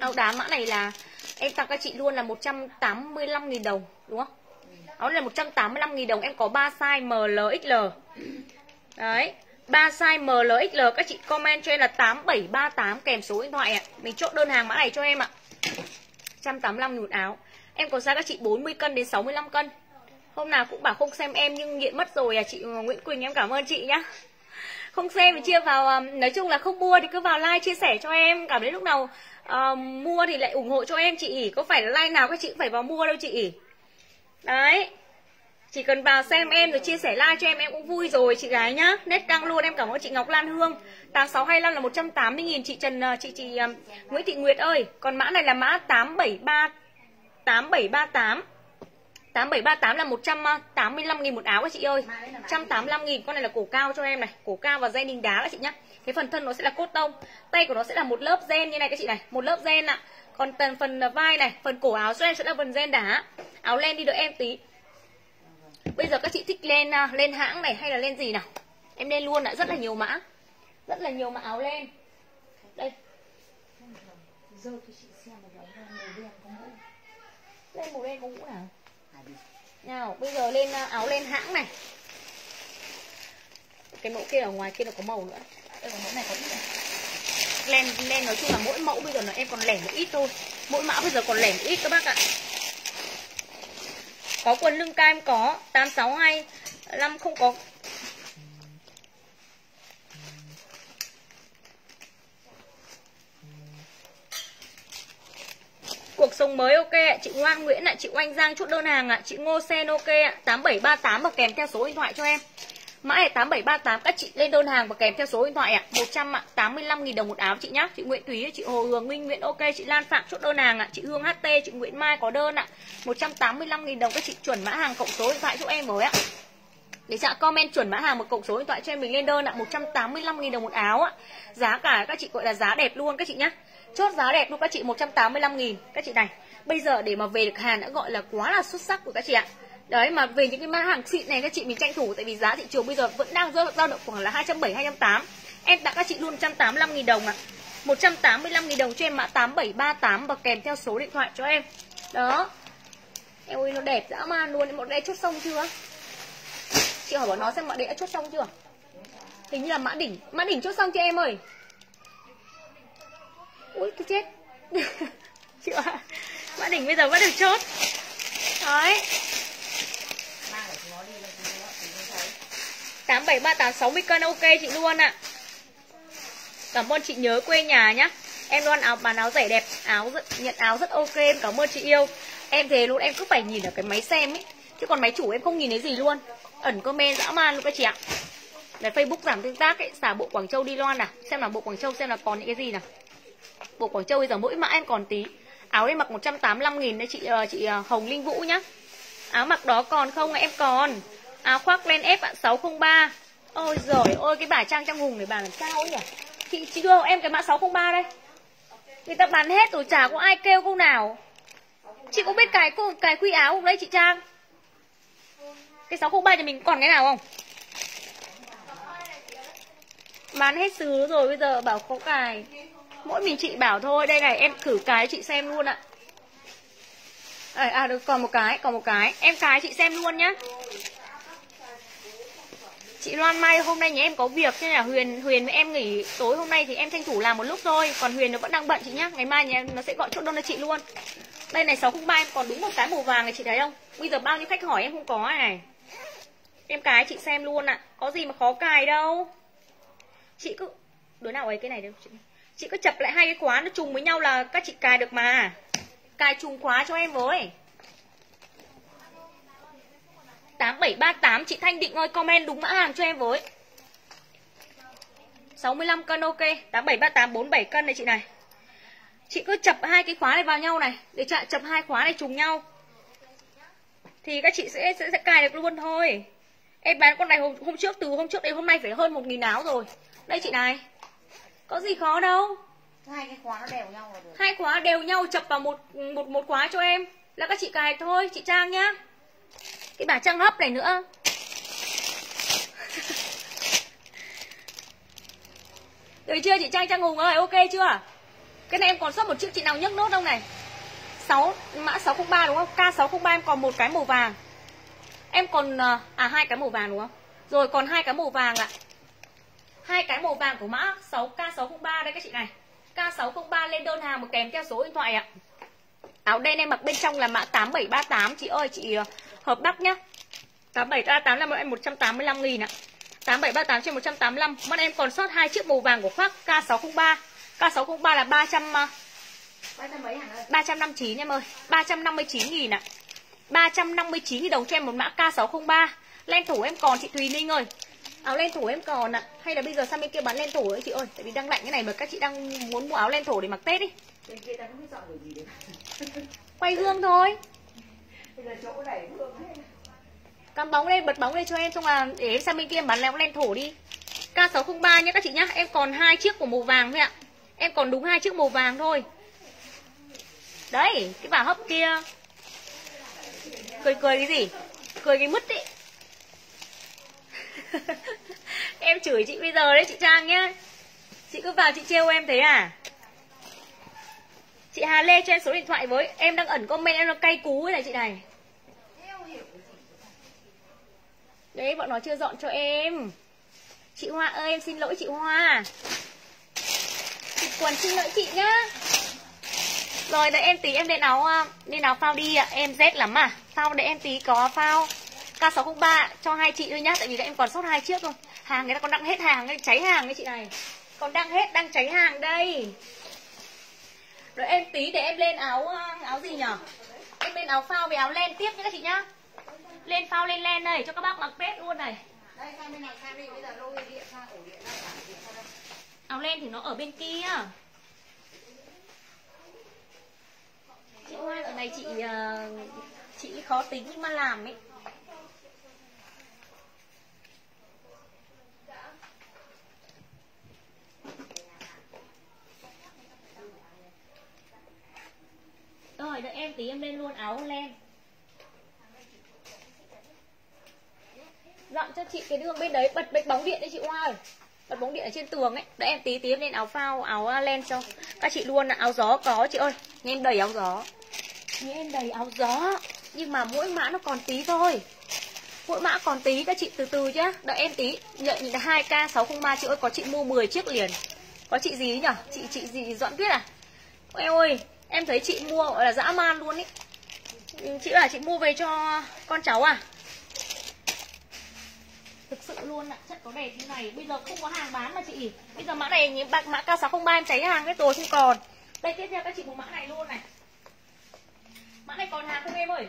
Áo đá mã này là Em tặng các chị luôn là 185.000 đồng Đúng không? Áo này là 185.000 đồng Em có 3 size ML, XL Đấy 3 size ML, XL Các chị comment cho em là 8738 Kèm số điện thoại ạ. Mình chốt đơn hàng mã này cho em ạ. 185 một áo. Em có size các chị 40 cân đến 65 cân Hôm nào cũng bảo không xem em nhưng nghiện mất rồi à chị Nguyễn Quỳnh em cảm ơn chị nhá. Không xem thì chia vào um, Nói chung là không mua thì cứ vào like chia sẻ cho em. Cảm thấy lúc nào uh, mua thì lại ủng hộ cho em chị. Ỉ Có phải là like nào các chị cũng phải vào mua đâu chị. Ỉ Đấy. Chỉ cần vào xem em rồi chia sẻ like cho em em cũng vui rồi chị gái nhá. Nét căng luôn em cảm ơn chị Ngọc Lan Hương. 8625 là 180 nghìn chị Trần uh, chị chị um, Nguyễn Thị Nguyệt ơi. Còn mã này là mã 873 8738 8738 là 185 nghìn một áo các chị ơi. 185 nghìn Con này là cổ cao cho em này. Cổ cao và dây đình đá các chị nhá. Cái phần thân nó sẽ là cốt tông. Tay của nó sẽ là một lớp gen như này các chị này. Một lớp gen ạ. Còn tần phần vai này Phần cổ áo cho em sẽ là phần gen đá. Áo len đi đợi em tí. Bây giờ các chị thích lên à, lên hãng này hay là lên gì nào? Em lên luôn ạ Rất là nhiều mã. Rất là nhiều mã áo len. Đây. Lên màu đen có mũ nào nào bây giờ lên à, áo lên hãng này. Cái mẫu kia ở ngoài kia nó có màu nữa. Đây mẫu này có ít này. Len len nói chung là mỗi mẫu bây giờ là em còn lẻ một ít thôi. Mỗi mã bây giờ còn lẻ một ít các bác ạ. Có quần lưng ca em có 862 năm không có Cuộc sống mới ok ạ, chị Ngoan Nguyễn ạ, chị Oanh Giang chốt đơn hàng ạ, chị Ngô Sen ok ạ, 8738 và kèm theo số điện thoại cho em. Mã này 8738 các chị lên đơn hàng và kèm theo số điện thoại ạ. 185 000 đồng một áo chị nhá. Chị Nguyễn Thúy, chị Hồ Hương Minh Nguyễn ok, chị Lan Phạm chốt đơn hàng ạ. Chị Hương HT, chị Nguyễn Mai có đơn ạ. 185 000 đồng các chị chuẩn mã hàng cộng số điện thoại cho em với ạ. Để dạ comment chuẩn mã hàng một cộng số điện thoại cho em mình lên đơn ạ 185 000 đồng một áo ạ Giá cả các chị gọi là giá đẹp luôn các chị nhá Chốt giá đẹp luôn các chị 185 000 Các chị này Bây giờ để mà về được hàng đã gọi là quá là xuất sắc của các chị ạ Đấy mà về những cái mã hàng xịn này các chị mình tranh thủ tại vì giá thị trường bây giờ vẫn đang dao động khoảng là 270 280. Em tặng các chị luôn 185 000 đồng ạ. À. 185 000 đồng cho em mã 8738 và kèm theo số điện thoại cho em. Đó. Em ơi nó đẹp dã man luôn, em bọn đã chốt xong chưa? Chị hỏi bọn nó xem mọi đấy đã chốt xong chưa? Hình như là mã đỉnh, mã đỉnh chốt xong cho em ơi. Ui tôi chết. chị ạ. Mã đỉnh bây giờ vẫn được chốt. Đấy. 8738 60 cân ok chị luôn ạ. À. Cảm ơn chị nhớ quê nhà nhá. Em luôn áo bán áo rẻ đẹp, áo rất, nhận áo rất ok, em cảm ơn chị yêu. Em thế luôn, em cứ phải nhìn ở cái máy xem ấy. Chứ còn máy chủ em không nhìn thấy gì luôn. Ẩn comment dã man luôn các chị ạ. Để Facebook giảm tương tác ấy, xả bộ Quảng Châu đi loan à? nào. Xem là bộ Quảng Châu xem là còn những cái gì nào. Bộ Quảng Châu bây giờ mỗi mã em còn tí. Áo em mặc 185 nghìn đấy chị uh, chị uh, Hồng Linh Vũ nhá. Áo mặc đó còn không em còn. Áo khoác len ép ạ 603 ôi giời ôi cái bài trang trang hùng này bà làm sao ấy nhỉ? Chị chị đưa em cái mã 603 đây. Người ta bán hết rồi chả có ai kêu cô nào. Chị có biết cái cái quy áo không đấy chị trang? Cái 603 thì mình còn cái nào không? Bán hết xứ rồi bây giờ bảo có cài mỗi mình chị bảo thôi đây này em thử cái chị xem luôn ạ. À, à được còn một cái còn một cái. Em cái chị xem luôn nhá. Chị Loan Mai hôm nay nhà em có việc nên là Huyền Huyền với em nghỉ tối hôm nay thì em tranh thủ làm một lúc thôi. Còn Huyền nó vẫn đang bận chị nhá. Ngày mai nhà em nó sẽ gọi chốt đơn cho chị luôn. Đây này 603 em còn đúng một cái màu vàng này chị thấy không? Bây giờ bao nhiêu khách hỏi em không có này Em cái chị xem luôn ạ. À. Có gì mà khó cài đâu. Chị cứ Đứa nào ấy cái này đâu chị Chị cứ chập lại hai cái khóa nó trùng với nhau là các chị cài được mà. Cài trùng khóa cho em với. 8738 chị Thanh Định ơi comment đúng mã hàng cho em với. 65 cân ok 8738 47 cân này chị này. Chị cứ chập hai cái khóa này vào nhau này Để chặn chập hai khóa này trùng nhau. Thì các chị sẽ, sẽ, sẽ cài được luôn thôi. Em bán con này hôm, hôm trước từ hôm trước đến hôm nay phải hơn 1.000 áo rồi. Đây chị này. Có gì khó đâu. Hai cái khóa nó đều nhau rồi được. Hai khóa đều nhau chập vào một một một khóa cho em. Là các chị cài thôi chị Trang nhá. Cái bà trăng hấp này nữa. Được chưa chị trang? Trang hùng ơi ok chưa? Cái này em còn sót một chiếc chị nào nhấc nốt không này? 6 mã 603 đúng không? K603 em còn một cái màu vàng. Em còn à, à hai cái màu vàng đúng không? Rồi còn hai cái màu vàng ạ hai cái màu vàng của mã 6 K603 đây các chị này. K603 lên đơn hàng một kèm theo số điện thoại ạ. Áo đen em mặc bên trong là mã 8738 chị ơi, chị ờ, hợp đắc nhá. 8738 là bọn em 185 nghìn ạ. 8738 trên 185 Bọn em còn sót hai chiếc màu vàng của khoác K603 K603 là 300 359 ờ, em ơi. 359 nghìn ạ. 359 nghìn đồng cho em một mã K603 Len thủ em còn, chị Thùy Ninh ơi. Áo len thủ em còn ạ. Hay là bây giờ sang bên kia bán len thủ ấy chị ơi? Tại vì đang lạnh cái này mà các chị đang muốn mua áo len thủ để mặc Tết đi Quay gương thôi. Cắm bóng lên, bật bóng lên cho em Xong là để em sang bên kia bán áo len thổ đi. K603 nhé các chị nhá. Em còn hai chiếc của màu vàng thôi ạ. Em còn đúng hai chiếc màu vàng thôi. Đấy, cái bà hấp kia. Cười cười cái gì? Cười cái mứt ý Em chửi chị bây giờ đấy chị Trang nhá. Chị cứ vào chị trêu em thế à? Chị Hà Lê cho em số điện thoại với Em đang ẩn comment em nó cay cú này chị này. Đấy bọn nó chưa dọn cho em. Chị Hoa ơi em xin lỗi chị Hoa. Chị quần xin lỗi chị nhá. Rồi đợi em tí em lên áo à, lên áo phao đi ạ. Em rét lắm à. Phao để em tí có phao. K603 cho hai chị thôi nhá, tại vì các em còn sót hai chiếc thôi. Hàng người ta còn đang hết hàng ấy, cháy hàng đấy chị này. Còn đang hết, đang cháy hàng đây. Rồi em tí để em lên áo ờ, áo gì nhở? Em lên áo phao với áo len tiếp nhá các chị nhá. Lên phao, lên len này cho các bác mặc vest luôn này. Đây sang bên này sang đi bây giờ lôi điện sang ổ điện ra áo len thì nó ở bên kia. Chị Hoa ở này chị ờ, chị khó tính nhưng mà làm ấy. Rồi, đợi em tí em lên luôn áo len dọn cho chị cái đường bên đấy, bật bật bóng điện đi chị Hoa ơi. Bật bóng điện ở trên tường ấy. Đợi em tí tí em lên áo phao, áo à, len cho các chị luôn là áo gió có chị ơi. Nghe em đầy áo gió. Nghe em đầy áo gió. Nhưng mà mỗi mã nó còn tí thôi mỗi mã còn tí các chị từ từ nhá. Đợi em tí. Nhận hai k 603 chị ơi, có chị mua 10 chiếc liền. Có chị gì nhở? Chị chị gì dọn tuyết à? Em ơi, em thấy chị mua gọi là dã man luôn ý. Chị bảo chị mua về cho con cháu à? Thực sự luôn ạ chất có đẹp như này. Bây giờ không có hàng bán mà chị. Bây giờ mã này những mã k 603 em cháy hàng cái rồi không còn. Đây, tiếp theo các chị một mã này luôn này. Mã này còn hàng không em ơi?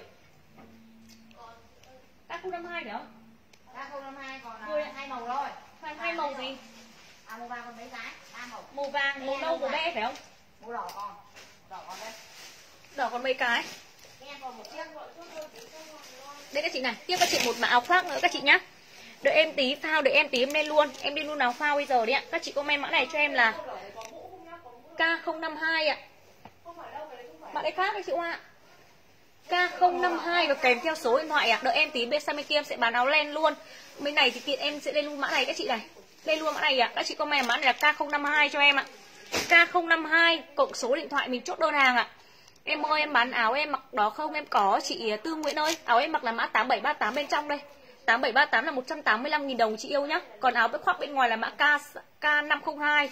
Các khu 52 phải không? ra không năm hai còn Ui. là hai màu thôi. Hai, hai màu gì? à màu vàng còn mấy cái? Ba màu. Màu vàng màu nâu màu be phải không? Màu đỏ còn. Đỏ còn đây. Đỏ còn mấy cái? Đen còn một chiếc. Đây các chị này tiếp các chị một mã áo khoác nữa các chị nhá. Đợi em tí phao đợi em tí em lên luôn. Em đi luôn áo phao bây giờ đi ạ. Các chị comment mã này cho em là K052 ạ. Mã đây khác đấy chị Hoa ạ K052 và kèm theo số điện thoại ạ. Đợi em tí bên sang bên kia em sẽ bán áo len luôn. Bên này thì tiện em sẽ lên luôn mã này các chị này. Lên luôn mã này ạ. Các chị comment mã này là K052 cho em ạ. K052 cộng số điện thoại mình chốt đơn hàng ạ. Em ơi em bán áo em mặc đó không? Em có chị à, Tư Nguyễn ơi. Áo em mặc là mã 8738 bên trong đây. 8738 là 185.000 đồng chị yêu nhá. Còn áo bên khoác bên ngoài là mã K, K502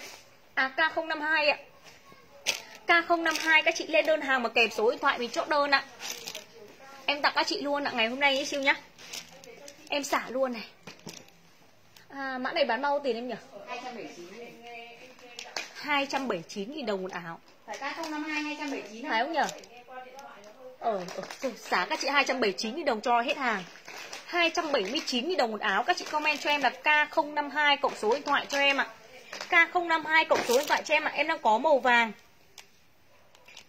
À K052 ạ. K052 các chị lên đơn hàng mà kèm số điện thoại mình chốt đơn ạ. Em tặng các chị luôn ạ Ngày hôm nay ấy siêu nhá. Em xả luôn này. À, Mã này bán bao tiền em nhỉ? 279 279.000 đồng một áo. Phải ca không? Năm hai hai trăm bảy chín Phải không nhỉ? Ờ, ờ thôi, xả các chị 279 đồng cho hết hàng. 279 đồng một áo. Các chị comment cho em là K052 cộng số điện thoại cho em ạ. K052 cộng số điện thoại cho em ạ. Em đang có màu vàng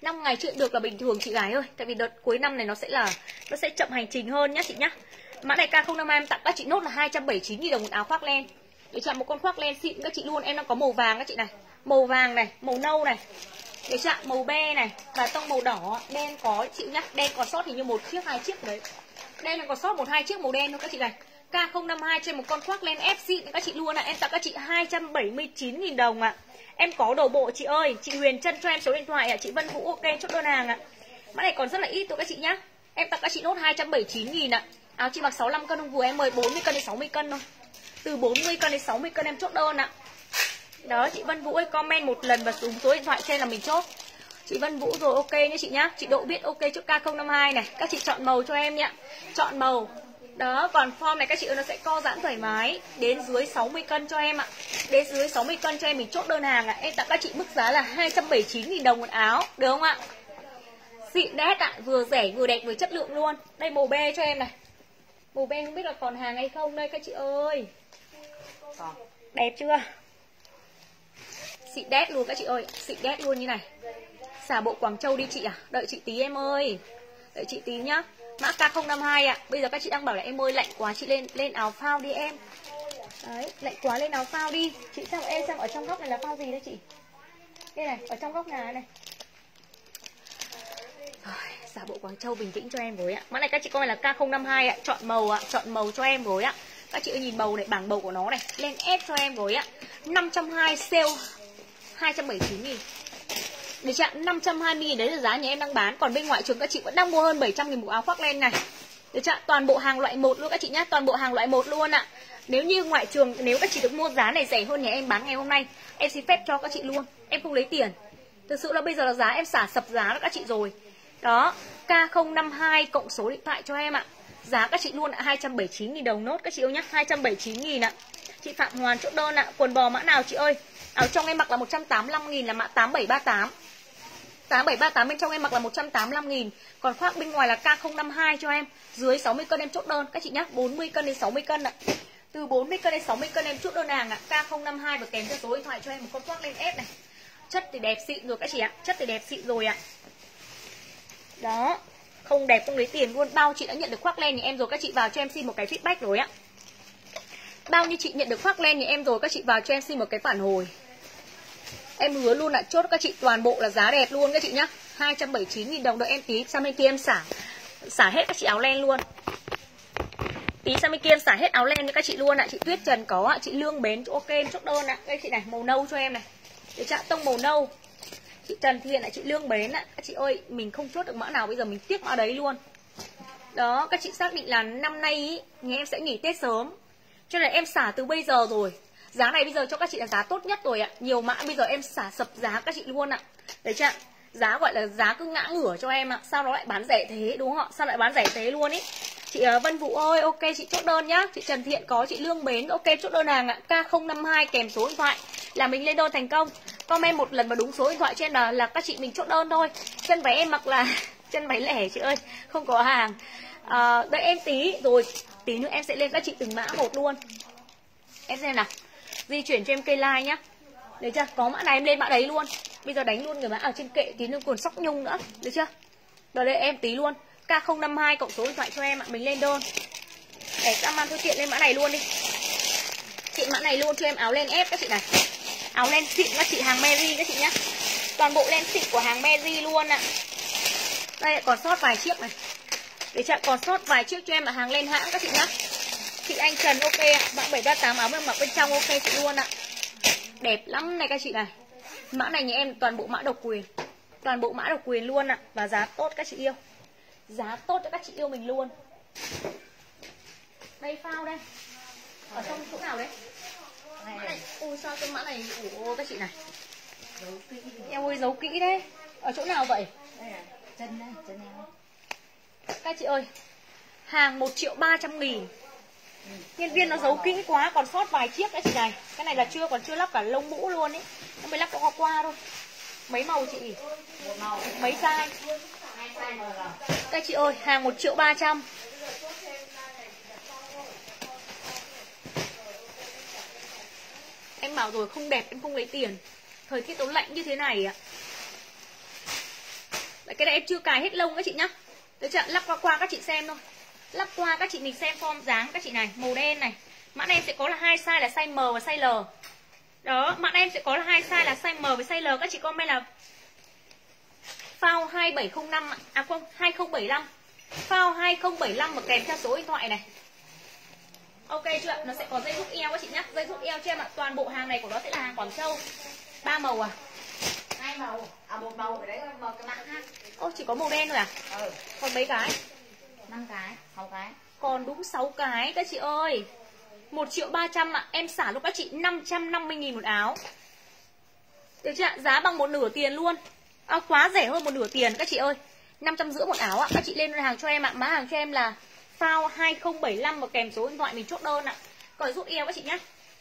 5 ngày chuyện được là bình thường chị gái ơi. Tại vì đợt cuối năm này nó sẽ là Nó sẽ chậm hành trình hơn nhá chị nhá. Mã này K052 em tặng các chị nốt là 279 đồng một áo khoác len. Để chọn một con khoác len xịn các chị luôn Em đang có màu vàng các chị này. Màu vàng này, màu nâu này. Để chạm màu be này và tông màu đỏ đen có chị nhá. Đen còn sót thì như một chiếc hai chiếc đấy. Đen là còn sót một hai chiếc màu đen thôi các chị này. K052 trên một con khoác len ép xịn các chị luôn ạ. Em tặng các chị 279.000 đồng ạ em có đồ bộ, chị ơi. Chị Huyền chân cho em số điện thoại ạ. Chị Vân Vũ, ok, chốt đơn hàng ạ. Mã này còn rất là ít tụi các chị nhá. Em tặng các chị nốt 279.000 ạ. Áo chị mặc 65 cân không vừa em mời 40 cân đến 60 cân thôi. Từ 40 cân đến 60 cân em chốt đơn ạ. Đó, chị Vân Vũ ơi, comment một lần và xuống số điện thoại trên là mình chốt. Chị Vân Vũ rồi, ok nhé chị nhá. Chị Độ biết, ok, chốt K052 này. Các chị chọn màu cho em nhá. Chọn màu đó, còn form này các chị ơi nó sẽ co giãn thoải mái Đến dưới 60 cân cho em ạ. Đến dưới 60 cân cho em mình chốt đơn hàng ạ. Em tặng các chị mức giá là 279.000 đồng một áo Được không ạ? Xịn đét ạ, vừa rẻ vừa đẹp vừa chất lượng luôn. Đây màu be cho em này. Màu be không biết là còn hàng hay không đây các chị ơi. Còn. Đẹp chưa? Xịn đét luôn các chị ơi Xịn đét luôn như này. Xả bộ Quảng Châu đi chị à Đợi chị tí em ơi. Đợi chị tí nhá mã K052 ạ. À. Bây giờ các chị đang bảo là em ơi lạnh quá chị lên lên áo phao đi em. Đấy, lạnh quá lên áo phao đi. Chị xem em xem ở trong góc này là phao gì đấy chị? Đây này, ở trong góc nhà này. Rồi, giả bộ Quảng Châu bình tĩnh cho em với ạ. Mã này các chị coi là K052 ạ, chọn màu ạ, chọn màu cho em với ạ. Các chị ơi nhìn màu này, bảng màu của nó này, lên S cho em với ạ. 520 sale 279 000 được chưa? 520 000 đấy là giá nhà em đang bán, còn bên ngoại trường các chị vẫn đang mua hơn 700 000 bộ áo khoác len này. để chưa? Toàn bộ hàng loại một luôn các chị nhá, toàn bộ hàng loại một luôn ạ. Nếu như ngoại trường nếu các chị được mua giá này rẻ hơn nhà em bán ngày hôm nay, em xin phép cho các chị luôn, em không lấy tiền. Thực sự là bây giờ là giá em xả sập giá các chị rồi. Đó, K052 cộng số điện thoại cho em ạ. Giá các chị luôn ạ, 279 000 đồng nốt các chị yêu nhá, 279 000 ạ. Chị Phạm Hoàn chốt đơn ạ, quần bò mã nào chị ơi? Áo trong em mặc là 185 000 là mã 8738. 8738 bên trong em mặc là 185 000 Còn khoác bên ngoài là K052 cho em. Dưới 60 cân em chốt đơn. Các chị nhá 40 cân đến 60 cân ạ. Từ 40 cân đến 60 cân em chốt đơn hàng ạ. K052 và kèm theo số điện thoại cho em một con khoác lên ép này. Chất thì đẹp xịn rồi các chị ạ. Chất thì đẹp xịn rồi ạ. Đó. Không đẹp không lấy tiền luôn. Bao chị đã nhận được khoác len nhà em rồi, Các chị vào cho em xin một cái feedback rồi ạ. Bao nhiêu chị nhận được khoác len nhà em rồi, Các chị vào cho em xin một cái phản hồi. Em hứa luôn là chốt các chị toàn bộ là giá đẹp luôn các chị nhá. 279.000 đồng đợi em tí sang bên kia em xả Xả hết các chị áo len luôn. Tí sang bên kia em xả hết áo len cho các chị luôn ạ. Chị Tuyết Trần có ạ Chị Lương Bến ok em chốt đơn ạ. Các chị này màu nâu cho em này. Để chạm tông màu nâu. Chị Trần Thiện ạ Chị Lương Bến ạ. Các chị ơi mình không chốt được mã nào bây giờ mình tiếc mã đấy luôn. Đó các chị xác định là năm nay ý, nhà em sẽ nghỉ Tết sớm. Cho nên em xả từ bây giờ rồi. Giá này bây giờ cho các chị là giá tốt nhất rồi ạ. Nhiều mã bây giờ em xả sập giá các chị luôn ạ. Đấy chưa Giá gọi là giá cứ ngã ngửa cho em ạ. Sao nó lại bán rẻ thế đúng không ạ? Sao lại bán rẻ thế luôn ý? Chị ờ, Vân Vũ ơi ok chị chốt đơn nhá. Chị Trần Thiện có chị Lương Bến ok chốt đơn hàng ạ. K052 kèm số điện thoại. Là mình lên đơn thành công. Comment một lần và đúng số điện thoại trên là, là các chị mình chốt đơn thôi. Chân váy em mặc là chân váy lẻ chị ơi Không có hàng. À, Đợi em tí. Rồi Tí nữa em sẽ lên các chị từng mã một luôn. Em xem nào di chuyển cho em cây like nhá. Được chưa? Có mã này em lên mã đấy luôn. Bây giờ đánh luôn người mã ở trên kệ tí nữa còn sóc nhung nữa. Được chưa? Rồi đây em tí luôn. K052 cộng số điện thoại cho em ạ. Mình lên đơn. Để ra man thôi chuyện lên mã này luôn đi. Chị mã này luôn cho em áo len ép các chị này. Áo len xịn các chị, hàng Mary các chị nhá. Toàn bộ len xịn của hàng Mary luôn ạ. Đây, còn sót vài chiếc này. Để chạy còn sót vài chiếc cho em là hàng len hãng các chị nhá. Chị Anh Trần ok ạ. Mã 738 áo mặc bên trong ok chị luôn ạ. Đẹp lắm này các chị này. Mã này nhà em toàn bộ mã độc quyền. Toàn bộ mã độc quyền luôn ạ. Và giá tốt các chị yêu. Giá tốt cho các chị yêu mình luôn. Đây phao đây. Ở trong chỗ nào đấy? Mã này, ui sao cái mã này Ủa các chị này? Em ơi giấu kỹ đấy Ở chỗ nào vậy? Đây à, chân đây, chân em. Các chị ơi. Hàng 1 triệu 300 nghìn nhân viên nó giấu kỹ quá, còn sót vài chiếc đấy chị này. Cái này là chưa, còn chưa lắp cả lông mũ luôn ấy. Nó mới lắp qua qua thôi. Mấy màu chị mấy size? Các chị ơi, hàng một triệu ba trăm. Em bảo rồi, không đẹp, em không lấy tiền. Thời tiết nó lạnh như thế này ạ. Cái này em chưa cài hết lông các chị nhá. Đấy chị lắp qua qua các chị xem thôi lắp qua các chị mình xem form dáng các chị này màu đen này. Mã em sẽ có là hai size là size M và size L. Đó mã em sẽ có là hai size là size M và size L. Các chị comment là phao 2705 à không 2075 phao 2075 và kèm theo số điện thoại này. Ok chưa Nó sẽ có dây rút eo các chị nhé Dây rút eo cho em ạ? Toàn bộ hàng này của nó sẽ là hàng Quảng Châu. Ba màu à? Hai màu. À một màu ở đấy màu cái mã khác. Ô chỉ có màu đen thôi à? Ừ. Còn mấy cái 5 cái 6 cái Còn đúng 6 cái các chị ơi 1 triệu 300 ạ à. Em xả lúc các chị 550 nghìn một áo Được chưa ạ Giá bằng một nửa tiền luôn à, Quá rẻ hơn một nửa tiền các chị ơi 550 một áo ạ à. Các chị lên đơn hàng cho em ạ à. Má hàng cho em là Phao 2075 và kèm số điện thoại mình chốt đơn ạ à. Còn giúp em các chị nhá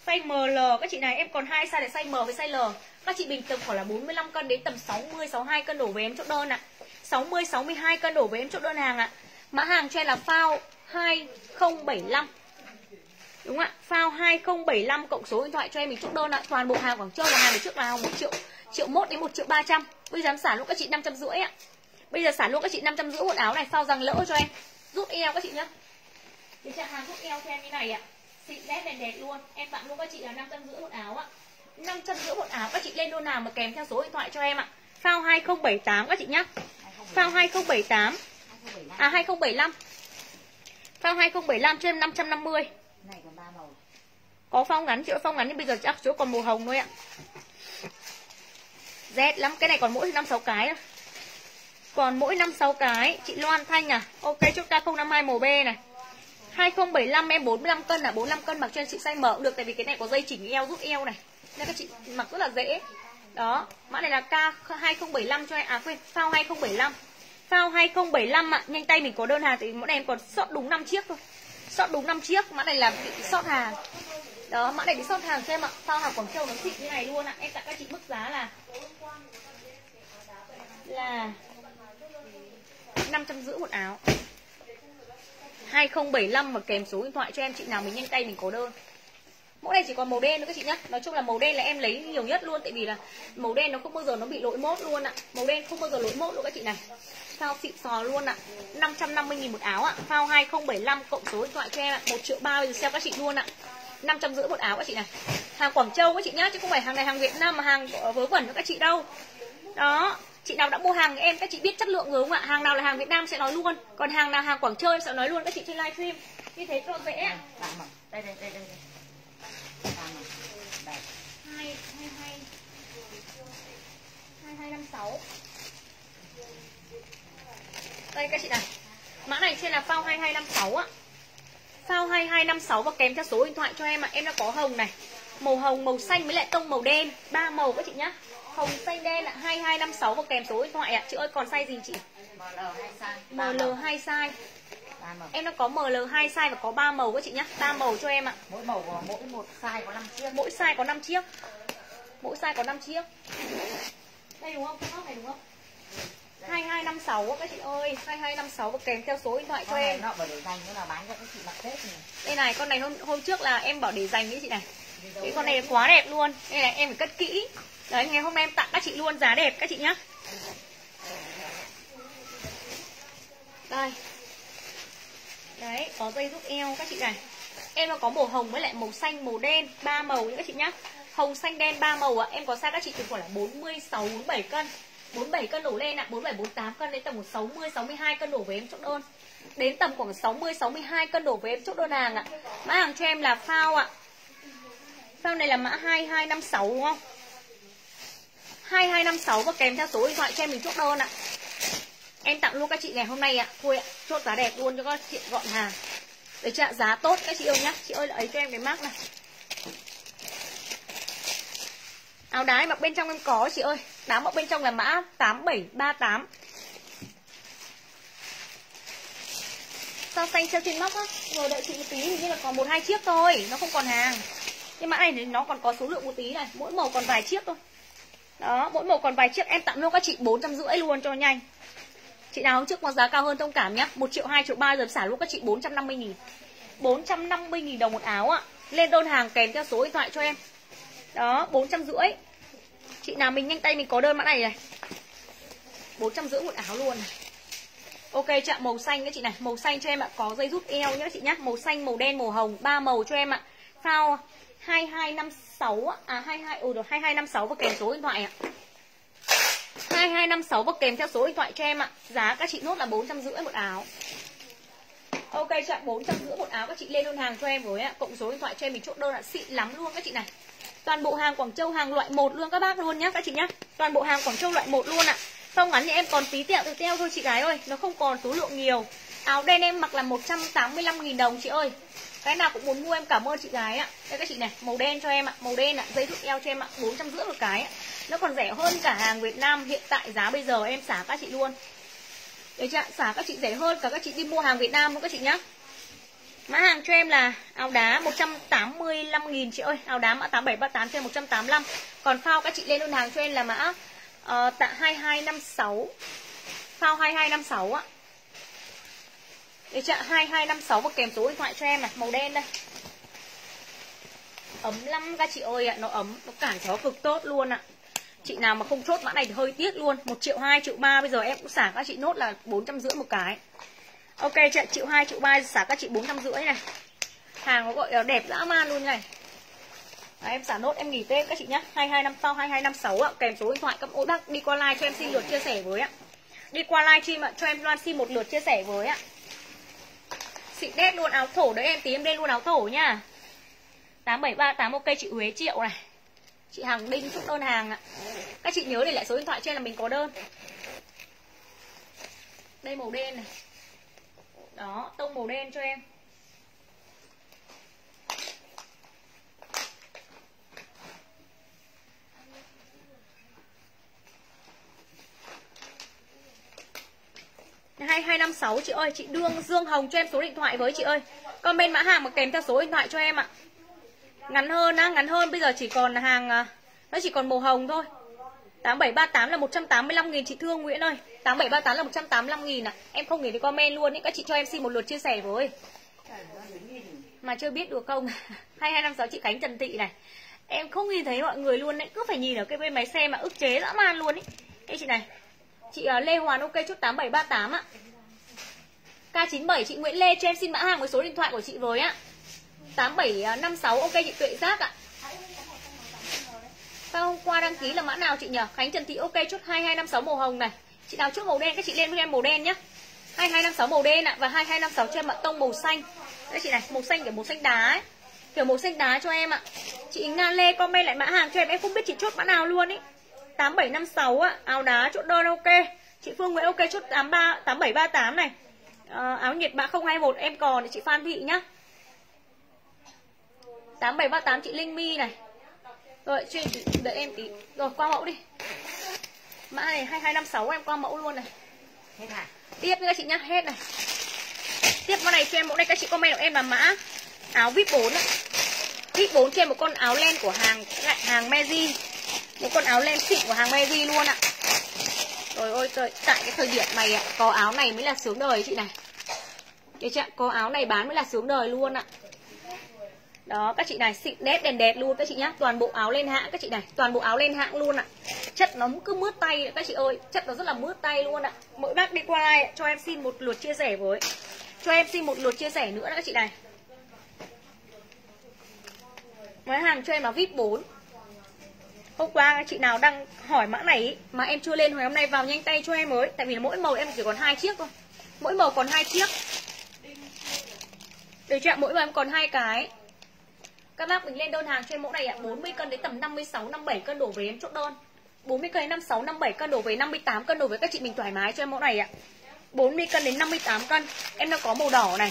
Size ML các chị này em còn hai size là size M với size L Các chị bình tầm khoảng là 45 cân đến tầm 60 62 cân đổ về em chốt đơn ạ à. 60 62 cân đổ về em chốt đơn hàng ạ à. Mã hàng cho em là phao 2075 Đúng ạ, phao 2075 cộng số điện thoại cho em mình chốt đơn ạ. Toàn bộ hàng Quảng Châu là hàng trước là 1 triệu triệu 1 đến 1 triệu 300. Bây giờ em xả luôn các chị 500 rưỡi ạ. Bây giờ xả luôn các chị 500 rưỡi một áo này phao răng lỡ cho em. Rút eo các chị nhá. để trạng hàng rút eo cho em như này ạ. Xịn đẹp đèn đẹp luôn. Em tặng luôn các chị là 500 rưỡi một áo ạ. 500 rưỡi một áo các chị lên đơn nào mà kèm theo số điện thoại cho em ạ. Phao 2078 các chị nhá. Phao 2078. À 2075. Phao 2075 cho em 550 này còn ba màu. Có phong ngắn chỗ phong ngắn nhưng bây giờ chắc chỗ còn màu hồng thôi ạ. Rét lắm cái này còn mỗi năm sáu cái thôi còn mỗi năm sáu cái chị Loan Thanh à. Ok chốt K052 màu B này. 2075 em 45 cân là 45 cân mặc cho anh chị size M cũng được tại vì cái này có dây chỉnh eo rút eo này. Nên các chị mặc rất là dễ. Đó, mã này là K2075 cho em. À quên, phao 2075. Phao 2075 ạ, à. nhanh tay mình có đơn hàng thì mỗi này em còn sót đúng 5 chiếc thôi. Sót đúng 5 chiếc, mã này là bị sót hàng. Đó, mã này bị sót hàng cho em ạ. Phao hàng Quảng Châu nó xịn như này luôn ạ. À. Em tặng các chị mức giá là là 550 một áo 2075 mà kèm số điện thoại cho em chị nào mình nhanh tay mình có đơn Mẫu này chỉ còn màu đen nữa các chị nhá. Nói chung là màu đen là em lấy nhiều nhất luôn, Tại vì là màu đen nó không bao giờ nó bị lỗi mốt luôn ạ. Màu đen không bao giờ lỗi mốt luôn các chị này. Phao xịn sò luôn ạ. 550 nghìn một áo ạ. Phao 2075 cộng số điện thoại cho em ạ. 1 triệu ba bây giờ sale các chị luôn ạ. 550 một áo các chị này. Hàng Quảng Châu các chị nhá, Chứ không phải hàng này hàng Việt Nam mà hàng vớ vẩn nữa các chị đâu. Đó, chị nào đã mua hàng em, các chị biết chất lượng rồi không ạ? Hàng nào là hàng Việt Nam sẽ nói luôn. Còn hàng nào hàng Quảng Châu em sẽ nói luôn. Các chị trên livestream. Như thế cho dễ đây đây đây đây hai hai hai hai hai năm sáu. Đây các chị này mã này trên là phao 2256 ạ phao 2256 và kèm theo số điện thoại cho em ạ. Em đã có hồng này. Màu hồng màu xanh với lại tông màu đen. Ba màu các chị nhá. Hồng xanh đen ạ. 2256 và kèm số điện thoại ạ. Chị ơi còn size gì chị? ML hai size Em đã có ML hai size và có 3 màu các chị nhá. 3 màu cho em ạ. Mỗi màu mỗi một size có 5 chiếc. Mỗi size có 5 chiếc. Mỗi size có 5 chiếc. Đây đúng không? Cái này đúng không? 2256 các chị ơi 2256 và kèm theo số điện thoại con cho em nó bảo để dành nó là bán cho các chị mặc Tết này. Đây này con này hôm, hôm trước là em bảo để dành với chị này Cái con này quá đẹp luôn Đây này em phải cất kỹ Đấy ngày hôm nay em tặng các chị luôn giá đẹp các chị nhá Đây Đấy có dây giúp eo các chị này Em nó có màu hồng với lại màu xanh màu đen ba màu các chị nhá Hồng xanh đen ba màu ạ à. Em có size các chị từ khoảng là 46 47 cân 47 cân đổ lên ạ, à, 47 48 cân đến tầm khoảng 60 62 cân đổ với em chốt đơn. Đến tầm khoảng 60 62 cân đổ với em chốt đơn hàng ạ. À. Mã hàng cho em là phao ạ. À. Phao này là mã 2256 đúng không? 2256 và kèm theo số điện thoại cho em mình chốt đơn ạ. Em tặng luôn các chị ngày hôm nay ạ. Thôi ạ, chốt giá đẹp luôn cho các chị gọn hàng. Để ạ, giá tốt các chị yêu nhá. Chị ơi lấy cho em cái mác này. Áo đái mặc bên trong em có chị ơi Đá mặc bên trong là mã 8738 Sao xanh treo trên móc á Rồi đợi chị một tí hình như là còn một hai chiếc thôi Nó không còn hàng Nhưng mã này thì nó còn có số lượng một tí này Mỗi màu còn vài chiếc thôi Đó mỗi màu còn vài chiếc Em tặng luôn các chị bốn trăm rưỡi luôn cho nhanh Chị nào hôm trước có giá cao hơn thông cảm nhá. 1 triệu 2 triệu 3 giờ xả luôn các chị 450 nghìn. 450 nghìn đồng một áo ạ. Lên đơn hàng kèm theo số điện thoại cho em. Đó, bốn trăm rưỡi. Chị nào mình nhanh tay mình có đơn mã này này. bốn trăm rưỡi một áo luôn này. Ok chạm màu xanh các chị này. Màu xanh cho em ạ, có dây rút eo nhá chị nhá. Màu xanh, màu đen, màu hồng, ba màu cho em ạ. Phao 2256 À 22, Ồ được 2256 và kèm số điện thoại ạ. 2256 và kèm theo số điện thoại cho em ạ Giá các chị nốt là bốn trăm rưỡi một áo Ok chạm bốn trăm rưỡi một áo các chị lên đơn hàng cho em với ạ Cộng số điện thoại cho em mình chốt đơn là xịn lắm luôn các chị này Toàn bộ hàng Quảng Châu hàng loại 1 luôn các bác luôn nhá các chị nhá. Toàn bộ hàng Quảng Châu loại 1 luôn ạ. À. Không ngắn thì em còn tí tẹo tự teo thôi chị gái ơi, nó không còn số lượng nhiều. Áo đen em mặc là 185.000 đồng chị ơi. Cái nào cũng muốn mua em cảm ơn chị gái ạ. Đây các chị này, màu đen cho em ạ, màu đen ạ, dây thúc eo cho em ạ, 450 một cái ạ. Nó còn rẻ hơn cả hàng Việt Nam hiện tại giá bây giờ em xả các chị luôn. Đấy chị ạ, xả các chị rẻ hơn cả các chị đi mua hàng Việt Nam luôn các chị nhá. Mã hàng cho em là áo đá 185.000 chị ơi Áo đá mã 8738 cho em 185 Còn phao các chị lên đơn hàng cho em là mã uh, tạ 2256 Phao 2256 ạ để chạ 2256 và kèm số điện thoại cho em này Màu đen đây. Ấm lắm các chị ơi ạ Nó ấm, nó cản gió cực tốt luôn ạ. Chị nào mà không chốt mã này thì hơi tiếc luôn 1 triệu 2 triệu 3 bây giờ em cũng xả các chị nốt là 450 một cái. Ok chị triệu 2 triệu 3 xả các chị 450 này. Hàng nó gọi đẹp dã man luôn này. Đấy, em xả nốt em nghỉ tên các chị nhá. 2256 2256 ạ kèm số điện thoại các ô bác đi qua like cho em xin lượt chia sẻ với ạ. Đi qua live stream ạ cho em loan xin một lượt chia sẻ với ạ chị đét luôn áo thổ đấy, em tí em lên luôn áo thổ nha 8738 ok, chị Huế triệu này. Chị Hằng Đinh chúc đơn hàng ạ. Các chị nhớ để lại số điện thoại trên là mình có đơn. Đây màu đen này. Đó, tông màu đen cho em. 2256 chị ơi Chị đương Dương Hồng cho em số điện thoại với chị ơi. Comment mã hàng mà kèm theo số điện thoại cho em ạ. Ngắn hơn á, ngắn hơn Bây giờ chỉ còn hàng à, Nó chỉ còn màu hồng thôi. 8738 là 185 nghìn chị Thương Nguyễn ơi. 8738 là 185 nghìn ạ à. Em không nghĩ thì comment luôn ý Các chị cho em xin một lượt chia sẻ với. Mà chưa biết được không? 2256 chị Khánh Trần Thị này. Em không nhìn thấy mọi người luôn đấy Cứ phải nhìn ở cái bên máy xe mà ức chế dã man luôn ý. Đây chị này Chị à, Lê Hoàn ok chốt 8738 ạ K97 chị Nguyễn Lê cho em xin mã hàng với số điện thoại của chị với ạ 8756 ok chị Tuệ Giác ạ Sao hôm qua đăng ký là mã nào chị nhỉ? Khánh Trần Thị ok chốt 2256 màu hồng này. Chị nào chốt màu đen các chị lên với em màu đen nhá. 2256 màu đen ạ và 2256 cho em ạ tông màu xanh. các chị này, màu xanh kiểu màu xanh đá ấy. Kiểu màu xanh đá cho em ạ. Chị Nga Lê comment lại mã hàng cho em, em không biết chị chốt mã nào luôn ý. 8756 ạ, áo đá chốt đơn ok. Chị Phương Nguyễn ok chốt 83 8738 này. À, áo nhiệt 3021 em còn chị Phan Thị nhá. 8738 chị Linh My này. Rồi, chuyên đợi em tí. Rồi, qua mẫu đi. Mã này 2256 em qua mẫu luôn này. Hết hả? Tiếp nữa các chị nhá, hết này. Tiếp mã này cho em mẫu này các chị comment của em là mã áo VIP 4 ạ. VIP 4 cho em một con áo len của hàng lại hàng Meji. Một con áo len xịn của hàng Mary luôn ạ. Rồi ôi trời, tại cái thời điểm này ạ, có áo này mới là sướng đời chị này. Được chưa? Có áo này bán mới là sướng đời luôn ạ. Đó các chị này xịn đẹp đèn đẹp luôn các chị nhá Toàn bộ áo lên hãng các chị này Toàn bộ áo lên hãng luôn ạ Chất nó cứ mướt tay các chị ơi Chất nó rất là mướt tay luôn ạ Mỗi bác đi qua đây cho em xin một lượt chia sẻ với Cho em xin một lượt chia sẻ nữa đó các chị này Máy hàng cho em là VIP 4 Hôm qua chị nào đang hỏi mã này ý, Mà em chưa lên hồi hôm nay vào nhanh tay cho em mới Tại vì mỗi màu em chỉ còn hai chiếc thôi Mỗi màu còn hai chiếc Được chưa Mỗi màu em còn hai cái các bác mình lên đơn hàng cho em mẫu này ạ, à, 40 cân đến tầm 56 57 cân đổ về em chốt đơn. 40 cân đến 56 57 cân đổ về 58 cân đổ về các chị mình thoải mái cho em mẫu này ạ. À. 40 cân đến 58 cân. Em đang có màu đỏ này.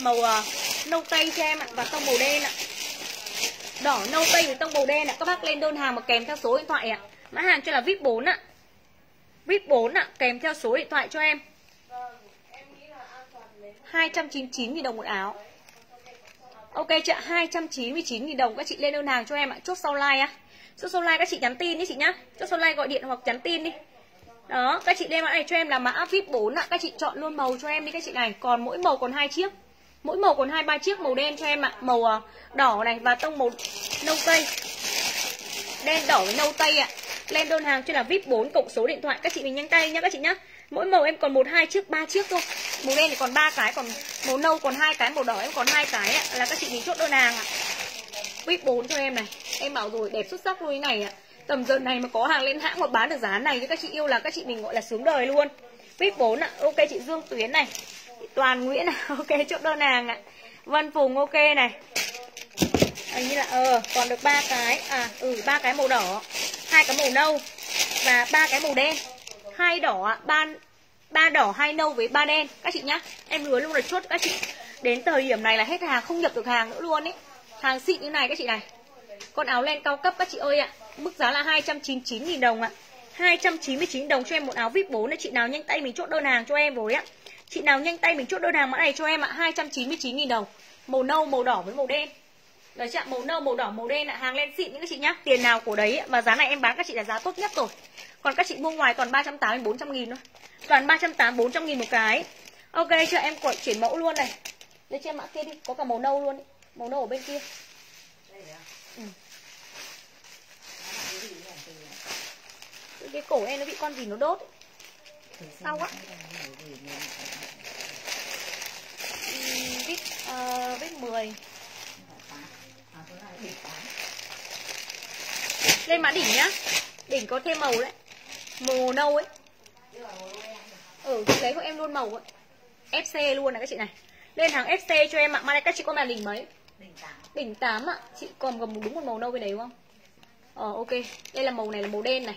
Màu uh, nâu tây cho em ạ và tông màu đen ạ. Đỏ nâu tây với tông màu đen ạ. Các bác lên đơn hàng mà kèm theo số điện thoại ạ. Mã hàng cho là VIP 4 ạ. VIP 4 ạ, kèm theo số điện thoại cho em. 299 000 đồng một áo. Ok chị ạ, 299.000 đồng các chị lên đơn hàng cho em ạ. Chốt sau like á. Chốt sau like các chị nhắn tin đi chị nhá. Chốt sau like gọi điện hoặc nhắn tin đi. Đó, các chị lên mã này cho em là mã VIP 4 ạ. Các chị chọn luôn màu cho em đi các chị này. Còn mỗi màu còn hai chiếc. Mỗi màu còn hai ba chiếc màu đen cho em ạ. Màu à, đỏ này và tông màu nâu tây. Đen, đỏ với nâu tây ạ. Lên đơn hàng cho là VIP 4 cộng số điện thoại. Các chị mình nhanh tay nhá, các chị nhá. Mỗi màu em còn một, hai chiếc, ba chiếc thôi. Màu đen thì còn ba cái, còn màu nâu còn hai cái, màu đỏ em còn hai cái ạ. Là các chị mình chốt đơn hàng ạ. Vip 4 cho em này. Em bảo rồi, đẹp xuất sắc luôn như này ạ. Tầm giờ này mà có hàng lên hãng mà bán được giá này thì các chị yêu là các chị mình gọi là sướng đời luôn. Vip 4 ạ. Ok chị dương tuyến này toàn nguyễn. Ok, chốt đơn hàng ạ. Vân phùng, ok này. Hình như là ờ còn được ba cái. À ừ ba cái màu đỏ, hai cái màu nâu và ba cái màu đen. Hai đỏ, ba ba đỏ, hai nâu với ba đen. Các chị nhá, em hứa luôn là chốt các chị. Đến thời điểm này là hết hàng, không nhập được hàng nữa luôn ấy hàng xịn như này các chị này. Con áo len cao cấp các chị ơi ạ. Mức giá là 299.000 đồng ạ. 299 đồng cho em một áo vip 4 này. Chị nào nhanh tay mình chốt đơn hàng cho em với ạ chị nào nhanh tay mình chốt đơn hàng mã này cho em ạ 299.000 đồng màu nâu màu đỏ với màu đen Đấy chị ạ, màu nâu, màu đỏ, màu đen ạ, hàng len xịn những các chị nhá. Tiền nào của đấy mà giá này em bán các chị là giá tốt nhất rồi. Còn các chị mua ngoài còn 380 400 nghìn thôi. Toàn 380 400 nghìn một cái. Ok chưa em quậy chuyển mẫu luôn này. Lấy cho em mã kia đi, có cả màu nâu luôn. Đi. Màu nâu ở bên kia. Ừ. Cái cổ em nó bị con gì nó đốt. sao quá. Vít uh, vít 10 lên mã đỉnh nhá. Đỉnh có thêm màu đấy. Màu nâu ấy. Ừ lấy của em luôn màu ấy. Fc luôn này các chị này. Lên hàng fc cho em ạ. Mà này các chị có màn đỉnh mấy? Đỉnh 8 ạ. Chị còn còn đúng một màu nâu bên đấy đúng không? Ờ ok. Đây là màu này là màu đen này.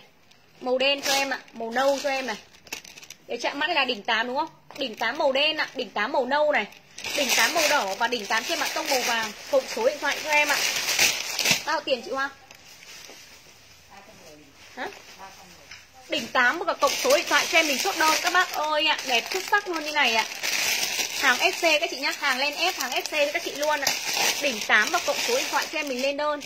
Màu đen cho em ạ. Màu nâu cho em này. Để chạm mắt đây là đỉnh 8 đúng không? Đỉnh 8 màu đen ạ. Đỉnh 8 màu nâu này. Đỉnh 8 màu đỏ và đỉnh 8 trên mặt tông màu vàng. Cộng số điện thoại cho em ạ. Bao tiền chị Hoa hả Đỉnh 8 và cộng số điện thoại cho em mình chốt đơn các bác ơi ạ. Đẹp xuất sắc luôn như này ạ. Hàng SC các chị nhá. Hàng lên F, hàng SC cho các chị luôn ạ. Đỉnh 8 và cộng số điện thoại cho em mình lên đơn.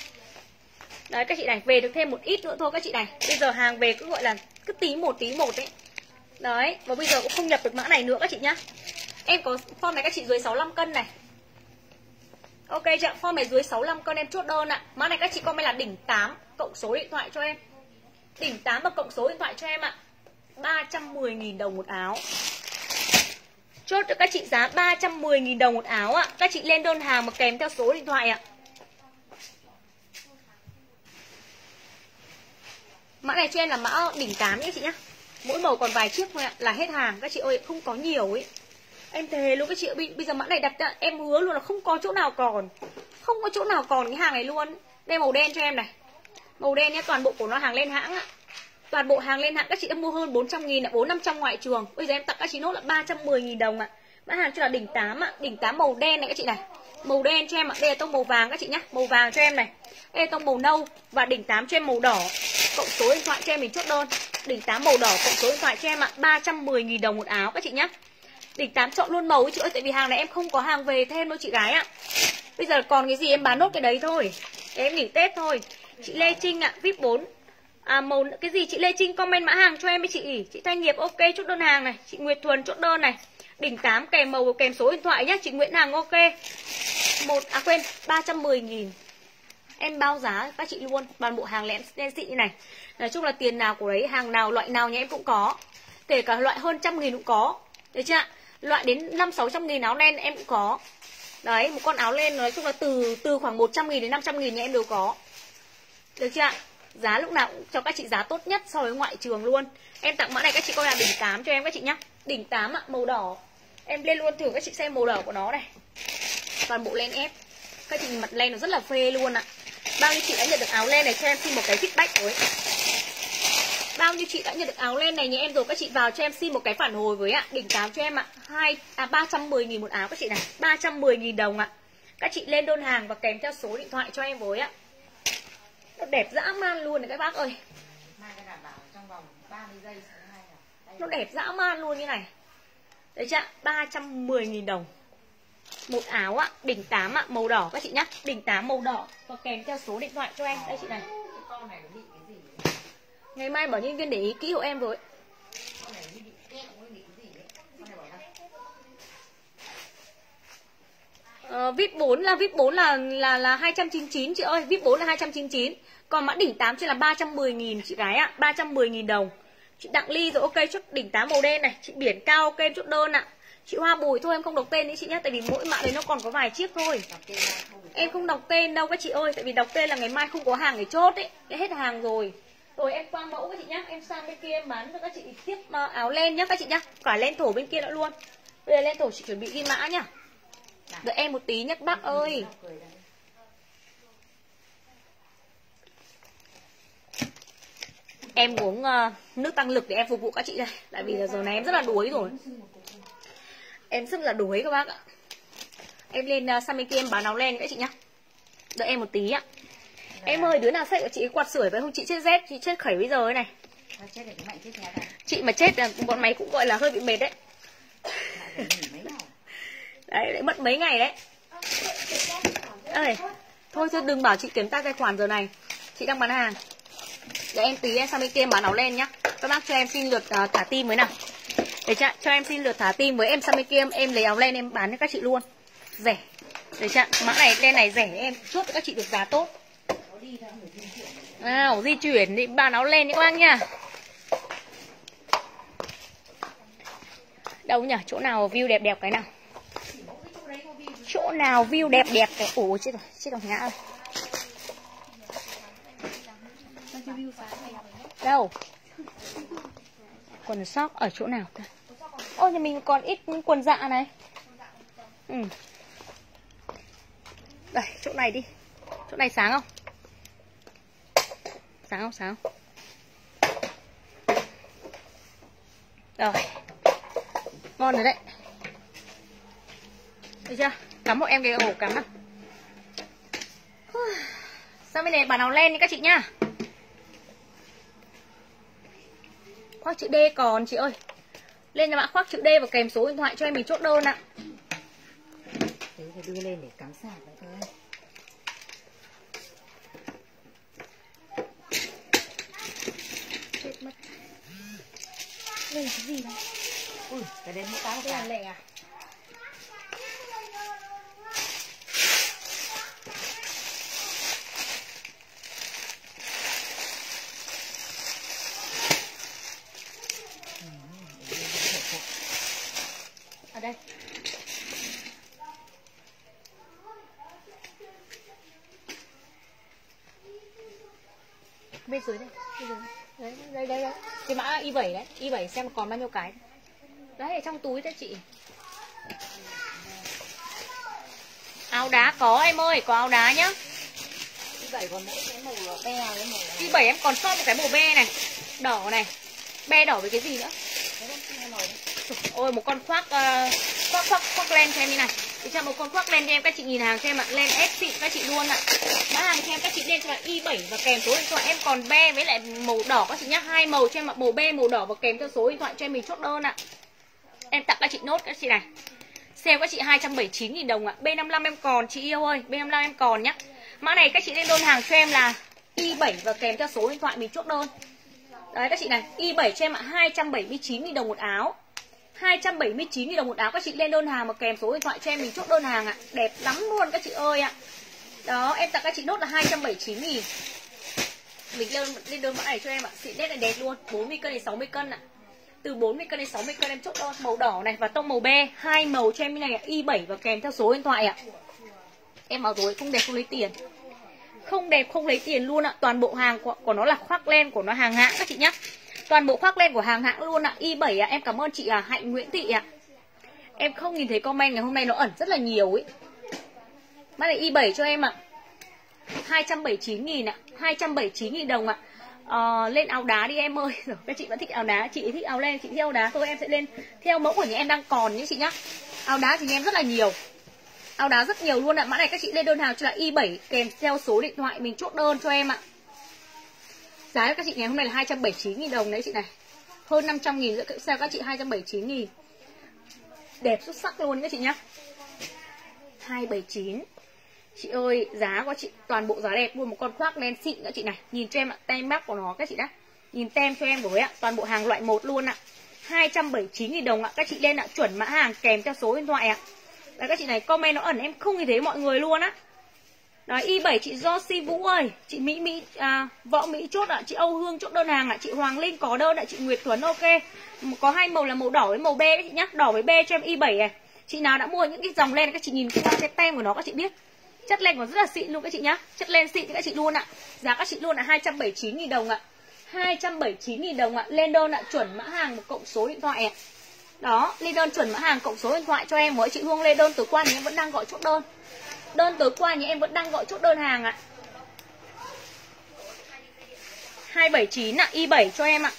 Đấy các chị này Về được thêm một ít nữa thôi các chị này. Bây giờ hàng về cứ gọi là cứ tí một tí một đấy Đấy Và bây giờ cũng không nhập được mã này nữa các chị nhá. Em có form này các chị dưới 65 cân này. Ok chưa? Form này dưới 65 cân em chốt đơn ạ. Mã này các chị comment là đỉnh 8 Cộng số điện thoại cho em. Đỉnh 8 và cộng số điện thoại cho em ạ. 310.000 đồng một áo. Chốt cho các chị giá 310.000 đồng một áo ạ. Các chị lên đơn hàng mà kèm theo số điện thoại ạ. Mã này cho em là mã đỉnh 8 nhé chị nhá. Mỗi màu còn vài chiếc thôi ạ, Là hết hàng. Các chị ơi, không có nhiều ấy. Em thề luôn các chị ơi Bây giờ mã này đặt em hứa luôn là không có chỗ nào còn. Không có chỗ nào còn cái hàng này luôn. Đây màu đen cho em này. Màu đen nhé toàn bộ của nó hàng lên hãng ạ. Toàn bộ hàng lên hãng, các chị đã mua hơn 400 nghìn ạ 4 500 ngoại trường. Bây giờ em tặng các chị nốt là 310 nghìn đồng ạ. Mã hàng cho là đỉnh 8 ạ, Đỉnh 8 màu đen này các chị này. Màu đen cho em ạ, Đây là tông màu vàng các chị nhá, Màu vàng cho em này. Đây là tông màu nâu Và đỉnh 8 cho em màu đỏ. Cộng số điện thoại cho em mình chốt đơn. Đỉnh 8 màu đỏ, cộng số điện thoại cho em ạ 310 nghìn đồng một áo các chị nhá. Đỉnh 8 chọn luôn màu ấy chị ơi, Tại vì hàng này em không có hàng về thêm đâu chị gái ạ. Bây giờ còn cái gì em bán nốt cái đấy thôi. Em nghỉ Tết thôi. Chị Lê Trinh ạ, VIP 4 À màu cái gì? Chị Lê Trinh comment mã hàng cho em với chị Chị Thanh Nghiệp ok chốt đơn hàng này. Chị Nguyệt Thuần chốt đơn này. Đỉnh 8 kèm màu, kèm số điện thoại nhá. Chị Nguyễn Hàng ok. Một À quên 310 000 Em bao giá các chị luôn. Toàn bộ hàng lén đen xịn như này. Nói chung là tiền nào của đấy, Hàng nào, loại nào nhà em cũng có. Kể cả loại hơn trăm nghìn cũng có. Được chưa ạ? Loại đến 5-600 nghìn áo len em cũng có. Đấy, một con áo len nói chung là từ từ khoảng 100 nghìn đến 500 nghìn nhà em đều có. Được chưa ạ? Giá lúc nào cũng cho các chị giá tốt nhất so với ngoại trường luôn. Em tặng mã này các chị coi là đỉnh 8 cho em các chị nhá. Đỉnh 8 ạ, màu đỏ. Em lên luôn thử các chị xem màu đỏ của nó này. Toàn bộ len ép. Các chị mặt len nó rất là phê luôn ạ. Bao nhiêu chị đã nhận được áo len này cho em xin một cái feedback với. Bao nhiêu chị đã nhận được áo len này nhà em rồi Các chị vào cho em xin một cái phản hồi với ạ. Đỉnh 8 cho em ạ. Hai à, 310 nghìn một áo các chị này. 310 nghìn đồng ạ. Các chị lên đơn hàng và kèm theo số điện thoại cho em với ạ. Nó đẹp dã man luôn này các bác ơi. Nó đẹp dã man luôn như này. Đấy chưa 310.000 đồng. Một áo ạ Đỉnh 8 ạ Màu đỏ các chị nhá. Đỉnh 8 màu đỏ Và kèm theo số điện thoại cho em. Đây chị này. Ngày mai bảo nhân viên để ý kỹ hộ em với Uh, VIP 4 là VIP 4 là là là 299 chị ơi, VIP 4 là 299. Còn mã đỉnh 8 chỉ là 310 000 chị gái ạ, 310 000 đồng. Chị Đặng Ly rồi ok chốt đỉnh 8 màu đen này, chị Biển Cao ok chốt đơn ạ. Chị Hoa Bùi thôi em không đọc tên đi chị nhé Tại vì mỗi mã đấy nó còn có vài chiếc thôi. Em không đọc tên đâu các chị ơi Tại vì đọc tên là ngày mai không có hàng để chốt ấy. Hết hàng rồi. Rồi em qua mẫu các chị nhá Em sang bên kia em bán cho các chị tiếp ờ, áo len nhá các chị nhá. Cả len thổ bên kia nữa luôn. Bây giờ len thổ chị chuẩn bị ghi mã nhá. Đợi em một tí nhé bác ơi. Em uống uh, nước tăng lực để em phục vụ các chị đây. Tại vì là giờ này em rất là đuối rồi. Em rất là đuối các bác ạ. Em lên uh, sang bên kia em bán áo len các chị nhá. Đợi em một tí ạ. Em ơi đứa nào xách của chị quạt sưởi phải không? Chị chết rét Chị chết khẩy bây giờ ấy này. Chị mà chết là bọn mày cũng gọi là hơi bị mệt đấy Đấy lại mất mấy ngày đấy. Ơi Thôi thôi đừng bảo chị kiểm tra tài khoản giờ này. Chị đang bán hàng. Để em tí em sang bên kia bán áo len nhá. Các bác cho em xin lượt uh, thả tim với nào. Để cho, cho em xin lượt thả tim với em sang bên kia em, lấy áo len em bán cho các chị luôn. Rẻ. Để cho mã này len này rẻ em. Chốt cho các chị được giá tốt. Nào di chuyển đi bán áo len đi các bác nha Đâu nhỉ chỗ nào view đẹp đẹp cái nào? Chỗ nào view đẹp đẹp cái ủ chết rồi chết rồi, ngã rồi. Đâu? Quần sóc ở chỗ nào ta? Ô, nhà mình còn ít quần dạ này. Ừ. Đây, chỗ này đi. Chỗ này sáng không? Sáng không sáng không? Rồi. Ngon rồi đấy. Được chưa? Cắm một em cái ổ cắm nào sang bên này bán áo len đi các chị nhá. Khoác chữ D còn chị ơi. Lên cho bạn khoác chữ D và kèm số điện thoại cho em mình chốt đơn ạ. Thế phải đưa lên để cắm sạc vậy thôi. Chết mất. Đây là cái gì đây? Ui, cái đấy mỗi cái một cái lẻ à dưới đây. đấy đây đây đây cái mã y 7 đấy y 7 xem còn bao nhiêu cái đấy ở trong túi đấy chị áo đá có em ơi có áo đá nhá Như vậy còn mỗi cái màu be với màu y 7 em còn sót một cái màu be này đỏ này be đỏ với cái gì nữa Đấy, đấy. Ôi một con khoác uh, khoác khoác khoác len cho em như này. Thì cho một con khoác len cho em các chị nhìn hàng cho em ạ, len ép xịn các chị luôn ạ. Mã hàng cho em các chị lên cho bạn Y7 và kèm số điện thoại em còn be với lại màu đỏ các chị nhá, hai màu cho em ạ, màu be màu đỏ và kèm theo số điện thoại cho em mình chốt đơn ạ. Em tặng các chị nốt các chị này. Sale các chị 279 000 đồng ạ. B55 em còn chị yêu ơi, B55 em còn nhá. Mã này các chị lên đơn hàng cho em là Y7 và kèm theo số điện thoại mình chốt đơn. Đấy các chị này, Y7 cho em ạ, 279 000 đồng một áo. 279 000 đồng một áo các chị lên đơn hàng mà kèm số điện thoại cho em mình chốt đơn hàng ạ. Đẹp lắm luôn các chị ơi ạ. Đó, em tặng các chị nốt là 279 000 Mình lên lên đơn mã này cho em ạ. Xịn nét này đẹp luôn, 40 cân đến 60 cân ạ. Từ 40 cân đến 60 cân em chốt đơn màu đỏ này và tông màu be, hai màu cho em như này ạ, Y7 và kèm theo số điện thoại ạ. Em bảo rồi không đẹp không lấy tiền không đẹp không lấy tiền luôn ạ toàn bộ hàng của, của nó là khoác len của nó hàng hãng các chị nhá toàn bộ khoác len của hàng hãng luôn ạ. Y 7 ạ. Em cảm ơn chị à hạnh nguyễn thị ạ. Em không nhìn thấy comment ngày hôm nay nó ẩn rất là nhiều ấy. Mắt này y 7 cho em ạ. 279 nghìn ạ. 279 nghìn đồng ạ. À, lên áo đá đi em ơi. Rồi các chị vẫn thích áo đá. Chị thích áo len chị thích áo đá. Thôi em sẽ lên theo mẫu của nhà em đang còn nhé chị nhá. Áo đá thì em rất là nhiều. Áo đá rất nhiều luôn ạ. Mã này các chị lên đơn hàng cho là y 7 kèm theo số điện thoại mình chốt đơn cho em ạ giá các chị ngày hôm nay là 279.000 đồng đấy chị này hơn 500.000 nữa sale các chị 279.000 đẹp xuất sắc luôn các chị nhá 279 Chị ơi, giá của chị toàn bộ giá đẹp luôn một con khoác len xịn các chị này. Nhìn cho em ạ, tem bác của nó các chị đã. Nhìn tem cho em với ạ, toàn bộ hàng loại 1 luôn ạ. 279 000 đồng ạ. Các chị lên ạ, chuẩn mã hàng kèm theo số điện thoại ạ. Đấy các chị này comment nó ẩn em không nhìn thấy mọi người luôn á. Đấy Y7 chị Do Si Vũ ơi, chị Mỹ Mỹ à, Võ Mỹ chốt ạ, chị Âu Hương chốt đơn hàng ạ, chị Hoàng Linh có đơn ạ, chị Nguyệt Thuấn ok. Có hai màu là màu đỏ với màu be đấy chị nhá, đỏ với be cho em Y7 này. Chị nào đã mua những cái dòng len các chị nhìn qua cái tem của nó các chị biết. Chất len còn rất là xịn luôn các chị nhá. Chất len xịn các chị luôn ạ. Giá các chị luôn là 279 000 đồng ạ. 279 000 đồng ạ. Lên đơn ạ, chuẩn mã hàng một cộng số điện thoại ạ. Đó, lên đơn chuẩn mã hàng cộng số điện thoại cho em với chị Hương lên đơn từ qua thì em vẫn đang gọi chốt đơn. Đơn tối qua thì em vẫn đang gọi chốt đơn hàng ạ. 279 ạ, Y7 cho em ạ.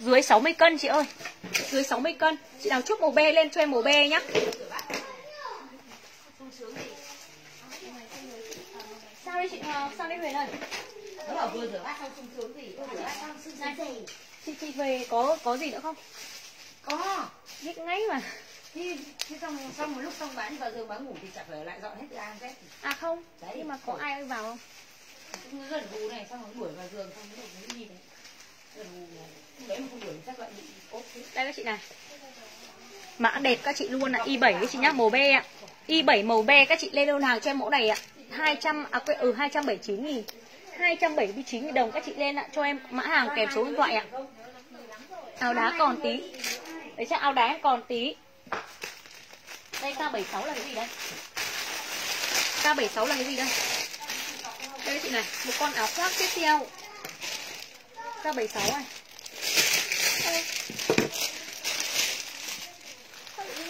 Dưới 60 cân chị ơi. Dưới 60 cân. Chị nào chốt màu be lên cho em màu be nhá. Sao đây chị ờ, sao đây Huyền ơi? Nó bảo vừa rửa bát xong sung sướng gì Vừa rửa bát xong sung sướng gì Chị chị về có có gì nữa không? Có Biết ngay mà. Thì, thì xong, xong một lúc xong bán vào giường bán ngủ thì chả phải lại dọn hết từ A Z À không, Đấy. nhưng mà có ai vào không? Gần gù này xong rồi đuổi vào giường xong được cái gì đấy Gần gù này Lúc đấy mà không đuổi chắc lại bị cốt chứ Đây các chị này. Mã đẹp các chị luôn ạ, Y7 các chị nhá, màu be ạ. Y7 màu be các chị lên đơn hàng cho em mẫu này ạ. 200 à quên ừ 279 000 279 000 đồng các chị lên ạ cho em mã hàng kèm số điện thoại ạ. Áo đá còn tí. Đấy chắc áo đá em còn tí. Đây K76 là cái gì đây? K76 là cái gì đây? Đây chị này, một con áo khoác tiếp theo. K76 này. Đây.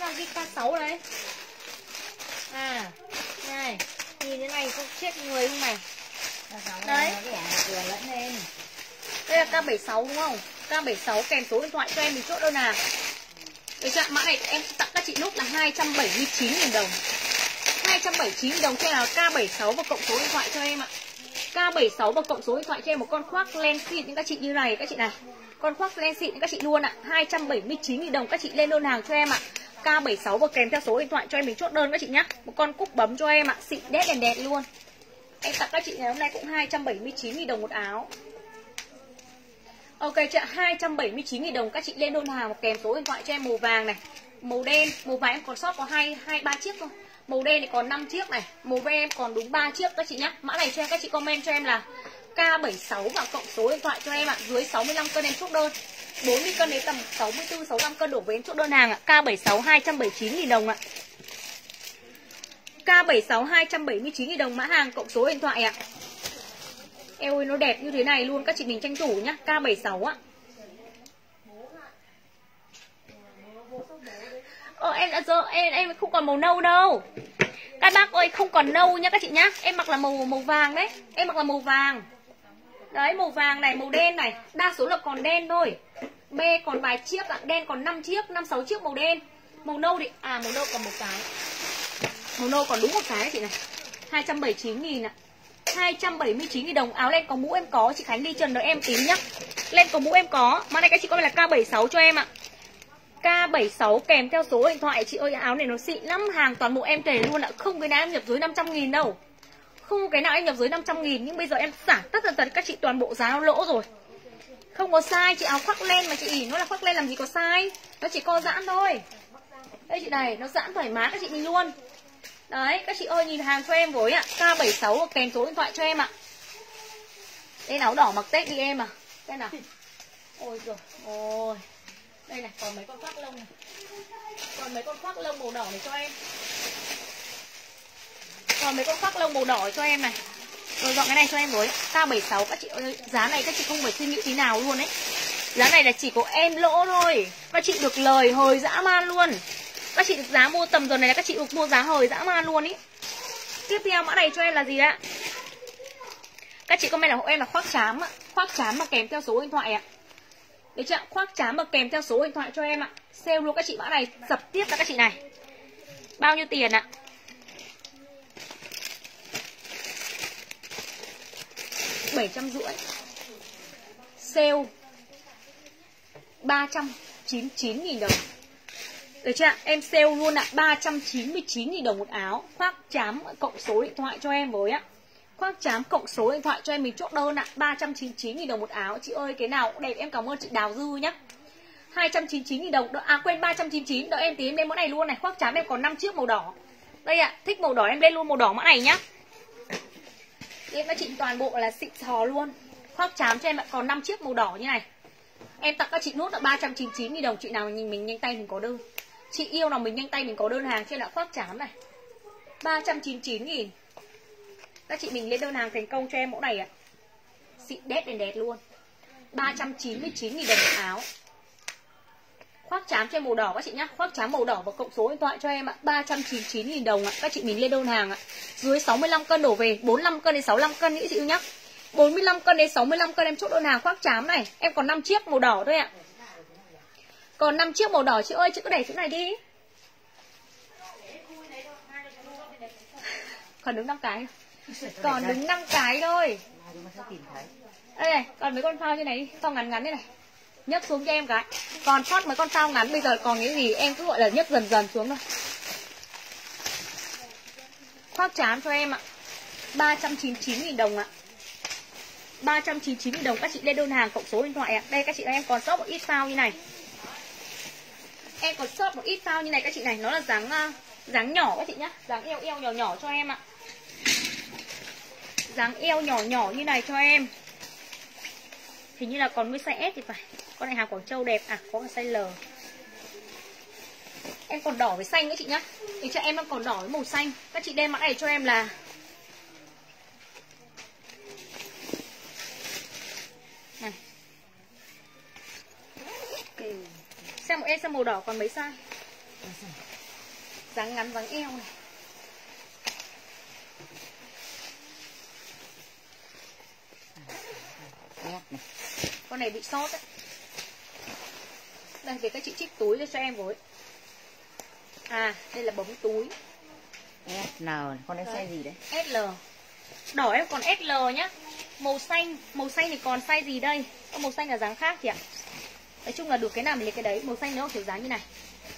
Sao là ghi K6 đấy? À, này, nhìn thế này không chết người không mày? Đấy. Đây là K76 đúng không? K76 kèm số điện thoại cho em mình chốt đơn nào được chưa? Mã này em tặng các chị nút là 279.000 đồng. 279 đồng cho em là K76 và cộng số điện thoại cho em ạ. K76 và cộng số điện thoại cho em một con khoác len xịn những các chị như này, các chị này. Con khoác len xịn các chị luôn ạ 279.000 đồng các chị lên đơn hàng cho em ạ. K76 và kèm theo số điện thoại cho em mình chốt đơn các chị nhá Một con cúc bấm cho em ạ. Xịn đét đèn đẹp luôn Em tặng các chị ngày hôm nay cũng 279.000 đồng một áo Ok chị ạ, 279.000 đồng các chị lên đơn hàng và kèm số điện thoại cho em màu vàng này. Màu đen, màu vàng em còn sót có hai hai ba chiếc thôi. Màu đen thì còn 5 chiếc này Màu ve em còn đúng 3 chiếc các chị nhá. Mã này cho em các chị comment cho em là K76 và cộng số điện thoại cho em ạ Dưới 65 cân em chốt đơn. 40 cân đến tầm 64 65 cân đổ về em chốt đơn hàng ạ. K76 279.000 đồng ạ. K76 279.000 đồng mã hàng cộng số điện thoại ạ. Eo ơi nó đẹp như thế này luôn. Các chị mình tranh thủ nhá. K76 ạ. Ờ em đã giờ em em không còn màu nâu đâu. Các bác ơi, không còn nâu nhá các chị nhá. Em mặc là màu màu vàng đấy. Em mặc là màu vàng. Đấy, màu vàng này, màu đen này. Đa số là còn đen thôi. B còn vài chiếc ạ. Đen còn 5 chiếc 5-6 chiếc màu đen. Màu nâu thì À màu nâu còn một cái. Màu nâu còn đúng một cái chị này. 279 nghìn ạ. 279 000 đồng. Áo len có mũ em có. Chị Khánh đi trần đợi em tím nhá. Len có mũ em có. Mã này các chị có là K76 cho em ạ. K76 kèm theo số điện thoại. Chị ơi, áo này nó xịn lắm. Hàng toàn bộ em kể luôn ạ. Không cái nào em nhập dưới 500 nghìn đâu. Không cái nào em nhập dưới 500 nghìn. Nhưng bây giờ em xả tất dần dần các chị toàn bộ giá lỗ rồi. Không có sai. Chị áo khoác len mà chị ỉ nó là khoác len làm gì có sai. Nó chỉ co giãn thôi. Đây chị này, nó giãn thoải mái các chị mình luôn đấy, các chị ơi, nhìn hàng cho em với ạ K76 kèm số điện thoại cho em ạ. Đây áo đỏ mặc tết đi em à. Đây nào. Ôi rồi ôi. Đây này, còn mấy con khoác lông này. Còn mấy con khoác lông màu đỏ này cho em. Còn mấy con khoác lông màu đỏ cho em này. Rồi dọn cái này cho em với K76 các chị ơi, giá này các chị không phải suy nghĩ tí nào luôn đấy giá này là chỉ có em lỗ thôi. Các chị được lời hồi dã man luôn các chị được giá mua tầm giờ này là các chị được mua giá hời dã man luôn ý. Tiếp theo mã này cho em là gì ạ? Các chị comment là hộ em là khoác chám ạ. Khoác chám mà kèm theo số điện thoại ạ. Đấy chưa khoác chám mà kèm theo số điện thoại cho em ạ. Sale luôn các chị mã này dập tiếp ra các chị này. Bao nhiêu tiền ạ? Bảy trăm rưỡi. Sale ba trăm chín chín nghìn đồng được chưa Em sale luôn ạ, à, 399.000 đồng một áo. Khoác chám cộng số điện thoại cho em với ạ. Khoác chám cộng số điện thoại cho em mình chốt đơn ạ, à, 399.000 đồng một áo. Chị ơi cái nào cũng đẹp em cảm ơn chị Đào Dư nhá. 299.000 đồng. À quên 399, đợi em tí em lên mẫu này luôn này. Khoác chám em còn 5 chiếc màu đỏ. Đây ạ, à, thích màu đỏ em lên luôn màu đỏ mã này nhá. Em đã chỉnh toàn bộ là xịn sò luôn. Khoác chám cho em ạ, còn 5 chiếc màu đỏ như này. Em tặng các chị nốt là 399 000 đồng chị nào nhìn mình nhanh tay mình có đơn. Chị yêu nào mình nhanh tay, mình có đơn hàng trên đã khoác chám này. 399 nghìn. Các chị mình lên đơn hàng thành công cho em mẫu này ạ. Xịn đét đèn đẹp luôn. 399 nghìn đồng một áo. Khoác chám cho em màu đỏ các chị nhá. Khoác chám màu đỏ và cộng số điện thoại cho em ạ. 399 nghìn đồng ạ. Các chị mình lên đơn hàng ạ. Dưới 65 cân đổ về 45 cân đến 65 cân nghĩ chị yêu nhá. 45 cân đến 65 cân em chốt đơn hàng khoác chám này. Em còn 5 chiếc màu đỏ thôi ạ còn 5 chiếc màu đỏ chị ơi, chị cứ để chỗ này đi. Còn đứng 5 cái. Còn đứng 5 cái thôi. Đây này, còn mấy con phao như này đi, phao ngắn ngắn như này. nhấc xuống cho em cái. Còn sót mấy con phao ngắn bây giờ còn cái gì em cứ gọi là nhấc dần dần xuống thôi. Khoác chám cho em ạ. 399.000 đồng ạ. 399.000 đồng các chị lên đơn hàng cộng số điện thoại ạ. Đây các chị ơi em còn sót một ít phao như này em còn sót một ít phao như này các chị này, nó là dáng ờ, dáng nhỏ các chị nhá. Dáng eo eo nhỏ nhỏ cho em ạ. Dáng eo nhỏ nhỏ như này cho em. Hình như là còn mới size S thì phải. Con này hàng Quảng Châu đẹp. À có cả size L. Em còn đỏ với xanh nữa chị nhá. Thì cho em đang còn đỏ với màu xanh. Các chị đem mã này cho em là này okay. Xem một em xem màu đỏ còn mấy size? Dáng ngắn dáng eo này. Con này bị sót đấy Đây để các chị trích túi cho em với À đây là bấm túi. SL Con đấy size gì đấy? SL Đỏ em còn SL nhá. Màu xanh Màu xanh thì còn size gì đây? Màu xanh là dáng khác chị ạ nói chung là được cái nào mình lấy cái đấy, màu xanh nó kiểu dáng như này.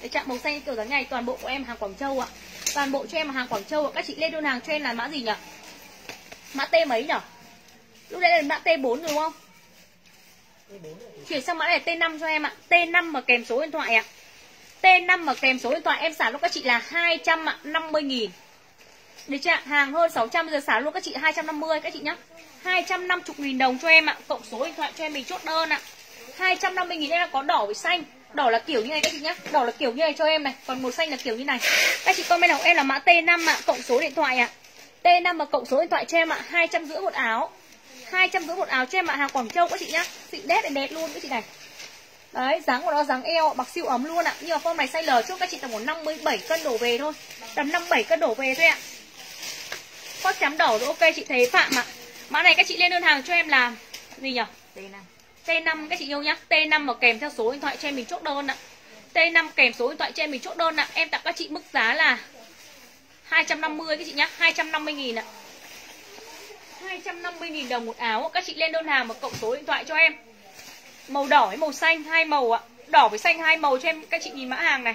Đấy chạm màu xanh kiểu dáng này toàn bộ của em hàng Quảng Châu ạ. Toàn bộ cho em là hàng Quảng Châu ạ. Các chị lên đơn hàng cho em là mã gì nhỉ? Mã T mấy nhỉ? Lúc đấy là mã T4 rồi đúng không? Chuyển sang mã này T5 cho em ạ. T5 mà kèm số điện thoại ạ. T5 mà kèm số điện thoại, em xả lúc các chị là 250 nghìn. Được chưa ạ? Hàng hơn 600 giờ xả luôn các chị 250 các chị nhá. 250 nghìn đồng cho em ạ. Cộng số điện thoại cho em mình chốt đơn ạ. 250 nghìn em là có đỏ với xanh Đỏ là kiểu như này các chị nhá Đỏ là kiểu như này cho em này Còn màu xanh là kiểu như này Các chị comment nào em là mã T5 ạ Cộng số điện thoại ạ T5 mà cộng số điện thoại cho em ạ 200 rưỡi một áo 200 rưỡi một áo cho em ạ Hàng Quảng Châu các chị nhá Xịn đét đẹp luôn các chị này Đấy, dáng của nó dáng eo mặc siêu ấm luôn ạ. Nhưng mà form này size L chốt các chị tầm khoảng 57 cân đổ về thôi. Tầm 57 cân đổ về thôi ạ. Khoác chấm đỏ rồi ok chị thấy Phạm ạ. Mã này các chị lên đơn hàng cho em là gì nhỉ? T5 T5 các chị yêu nhá. T5 mà kèm theo số điện thoại cho em mình chốt đơn ạ. T5 kèm số điện thoại cho em mình chốt đơn ạ. Em tặng các chị mức giá là 250 các chị nhá, 250 000 ạ. 250 000 đồng một áo. Các chị lên đơn hàng mà cộng số điện thoại cho em. Màu đỏ với màu xanh hai màu ạ. Đỏ với xanh hai màu cho em. Các chị nhìn mã hàng này.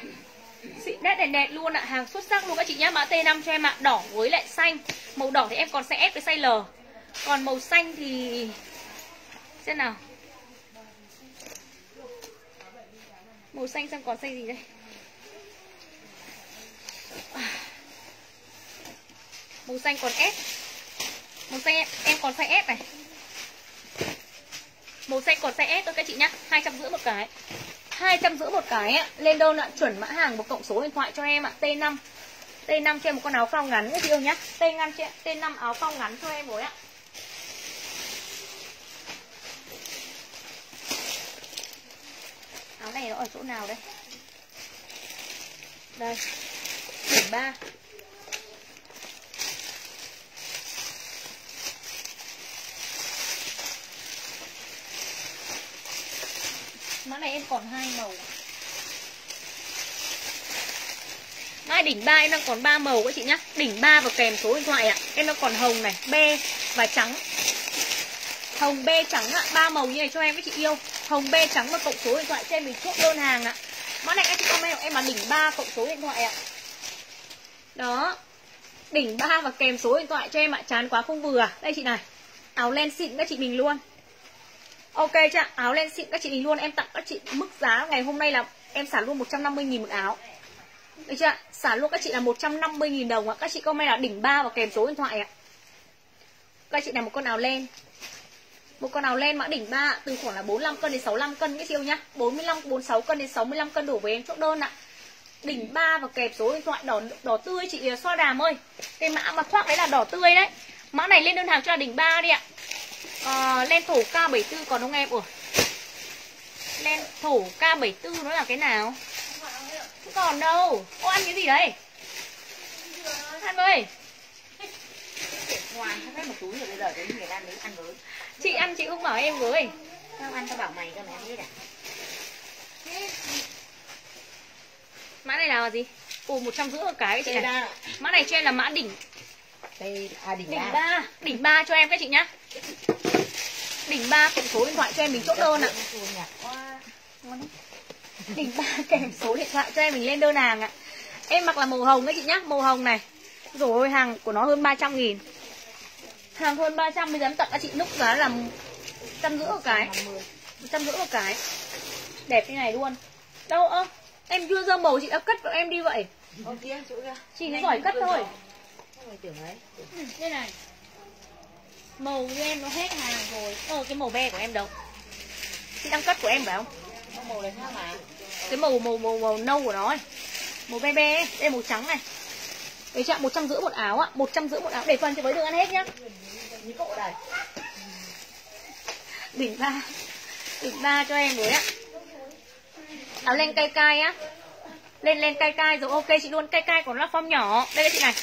Xịn đẹp đẹp luôn ạ. Hàng xuất sắc luôn các chị nhá. Mã T5 cho em ạ. Đỏ với lại xanh. Màu đỏ thì em còn sẽ S với size L. Còn màu xanh thì xem nào. Màu xanh xem còn xanh gì đây? Màu xanh còn S. Màu xanh em, em còn size S này. Màu xanh còn size S thôi các chị nhá. Hai trăm rưỡi một cái. Hai trăm rưỡi một cái ấy. Lên đơn ạ chuẩn mã hàng một cộng số điện thoại cho em ạ. T5 T5 cho em một con áo phao ngắn các chị yêu nhá. T5 cho T5 áo phao ngắn cho em với ạ Áo này nó ở chỗ nào đây Đây Đỉnh ba. Mã này em còn hai màu. Mai đỉnh 3 em đang còn 3 màu các chị nhá. Đỉnh 3 và kèm số điện thoại ạ. Em đang còn hồng này, be và trắng. Hồng be trắng ạ. Ba màu như này cho em các chị yêu. Hồng be trắng và cộng số điện thoại cho em mình chốt đơn hàng ạ. Mã này anh chị comment em là đỉnh 3 cộng số điện thoại ạ. Đó. Đỉnh 3 và kèm số điện thoại cho em ạ. Chán quá không vừa. Đây chị này. Áo len xịn các chị mình luôn. Ok chưa Áo len xịn các chị mình luôn. Em tặng các chị mức giá ngày hôm nay là Em xả luôn 150.000 một áo. Được chưa Xả luôn các chị là 150.000 đồng ạ. Các chị comment là đỉnh 3 và kèm số điện thoại ạ. Các chị này một con áo len một con nào lên mã đỉnh 3 từ khoảng là 45 cân đến 65 cân các chị yêu nhá 45 46 cân đến 65 cân đổ về em chốt đơn ạ. Đỉnh 3 và kẹp số điện thoại đỏ đỏ tươi chị à, so đàm ơi. Cái mã mà khoác đấy là đỏ tươi đấy. Mã này lên đơn hàng cho là đỉnh 3 đi ạ. À, len thổ K74 còn không em? Ủa. Len thổ K74 nó là cái nào? Không còn đâu. Ô ăn cái gì đấy? Ăn ơi Ngoài không hết một túi rồi bây giờ đến người ăn đấy ăn với? Chị ăn chị không bảo em với. Sao ăn tao bảo mày cơ mày ăn hết à mã này là gì? Ồ một trăm rưỡi một cái chị này. mã này cho em là mã đỉnh. Đây, à đỉnh, đỉnh ba. đỉnh ba cho em các chị nhá. Đỉnh ba kèm số điện thoại cho em mình chốt đơn ạ. Quá đỉnh ba kèm số điện thoại cho em mình lên đơn hàng ạ. Em mặc là màu hồng đấy chị nhá màu hồng này. Rồi hàng của nó hơn 300 nghìn hàng hơn 300 bây giờ em tặng các chị nút giá là trăm rưỡi một cái. Trăm rưỡi một cái. Đẹp như này luôn. Đâu ơ em chưa dơ màu chị đã cất của em đi vậy. Kia, chỗ kia. Chị chỉ giỏi cất thôi. tưởng ấy Ừ, đây này. Màu như em nó hết hàng rồi. Ờ cái màu be của em đâu? Chị đang cất của em phải không? Màu này khác mà cái màu màu màu màu nâu của nó ấy. màu be be ấy. đây màu trắng này. Để chạm một trăm rưỡi một áo ạ. Một trăm rưỡi một áo. Để phần cho với đường ăn hết nhá như cậu đây đỉnh ba. Đỉnh ba cho em với á, áo len cay cay á. Lên lên cay cay rồi ok chị luôn. Cay cay còn là form nhỏ. Đây các chị này.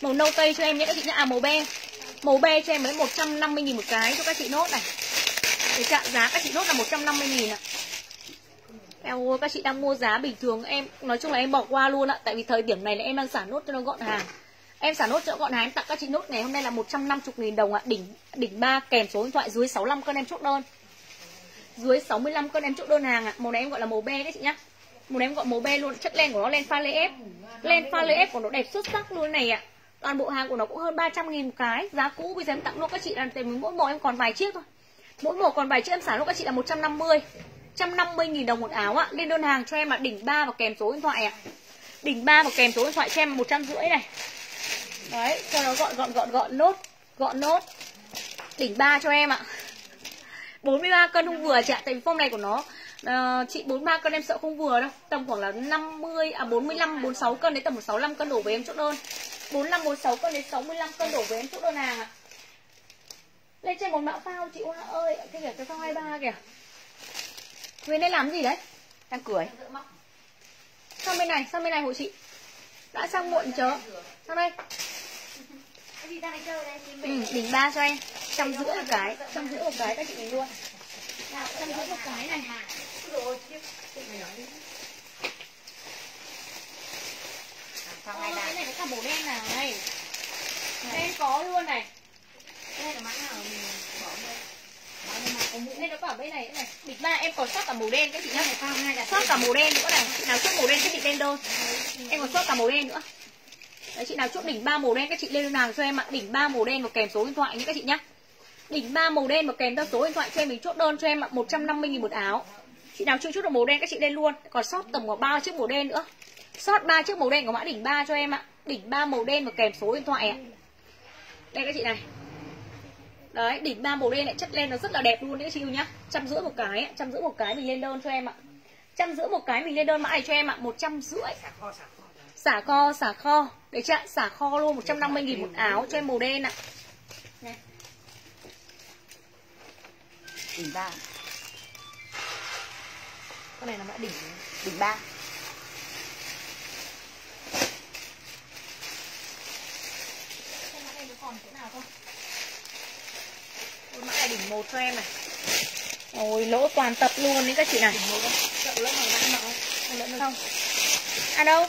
Màu nâu tây cho em nhé các chị nhé, à màu be. Màu be cho em mới 150 000 một cái cho các chị nốt này. Để chạm giá các chị nốt là 150 000 ạ. Eo ơi, các chị đang mua giá bình thường. Em nói chung là em bỏ qua luôn ạ. Tại vì thời điểm này là em đang xả nốt cho nó gọn hàng em xả nốt cho gọn hàng em tặng các chị nốt ngày hôm nay là 150 000 đồng ạ. Đỉnh đỉnh 3 kèm số điện thoại dưới 65 cân em chốt đơn. Dưới 65 cân em chốt đơn hàng ạ. Màu này em gọi là màu be đấy chị nhá. Màu này em gọi màu be luôn. Chất len của nó len pha lê ép. Len pha lê ép của nó đẹp xuất sắc luôn này ạ. Toàn bộ hàng của nó cũng hơn 300 nghìn một cái. Giá cũ bây giờ em tặng luôn các chị là tại mỗi màu em còn vài chiếc thôi. Mỗi màu còn vài chiếc, em xả luôn các chị là 150 150 nghìn đồng một áo ạ. Lên đơn hàng cho em là đỉnh 3 và kèm số điện thoại ạ. Đỉnh 3 và kèm số điện thoại cho em một trăm rưỡi này đấy cho nó gọn gọn gọn gọn nốt gọn nốt. Đỉnh 3 cho em ạ. 43 cân không vừa chị ạ tại vì form này của nó uh, chị 43 cân em sợ không vừa đâu. Tầm khoảng là 50 à 45 46 cân đến tầm 65 cân đổ về em chốt đơn. 45 46 cân đến 65 cân đổ về em chốt đơn hàng ạ. Lên trên một mã phao chị Hoa ơi cái kìa cái phao 23 kìa. Nguyên đây làm gì đấy? Đang cười. Sang bên này sang bên này hộ chị. Đã sang muộn chờ sang đây? Ừ, đỉnh ba cho em. Trăm rưỡi một cái trăm rưỡi một cái các chị mình luôn trăm rưỡi một cái này. Ờ, cái này nó cả màu đen này. Đen có luôn này. Đây là mã nào mình bỏ đây. Có? Đây nó có ở bên này này. Bịch ba em còn sót cả màu đen các chị nhá. Sót cả màu đen nữa này. Nào chốt màu đen các chị lên đơn Em còn sót cả màu đen nữa Đấy chị nào chốt đỉnh ba màu đen các chị lên đơn hàng cho em ạ. Đỉnh ba màu đen và kèm số điện thoại nhé các chị nhá Đỉnh ba màu đen và kèm theo số điện thoại cho em mình chốt đơn cho em ạ 150 000 một áo. Chị nào chưa chốt được màu đen các chị lên luôn. Còn sót tầm khoảng 3 chiếc màu đen nữa. Sót 3 chiếc màu đen của mã đỉnh 3 cho em ạ. Đỉnh 3 màu đen và kèm số điện thoại ạ. Đây các chị này. Đấy, đỉnh ba màu đen lại chất lên nó rất là đẹp luôn đấy các chị nhá. Trăm rưỡi một cái, trăm rưỡi một cái mình lên đơn cho em ạ. Trăm rưỡi một cái mình lên đơn mã này cho em ạ một trăm rưỡi. Xả kho, xả kho. Đấy chị ạ, xả kho luôn 150 nghìn một áo cho em màu đen ạ. Này. đỉnh ba. Con này là mã đỉnh Đỉnh ba. Xem mã này nó còn chỗ nào không? Ôi, mã này đỉnh một cho em này. Ôi lỗ toàn tập luôn đấy các chị này. Sợ lỡ mà mã lẫn không? À đâu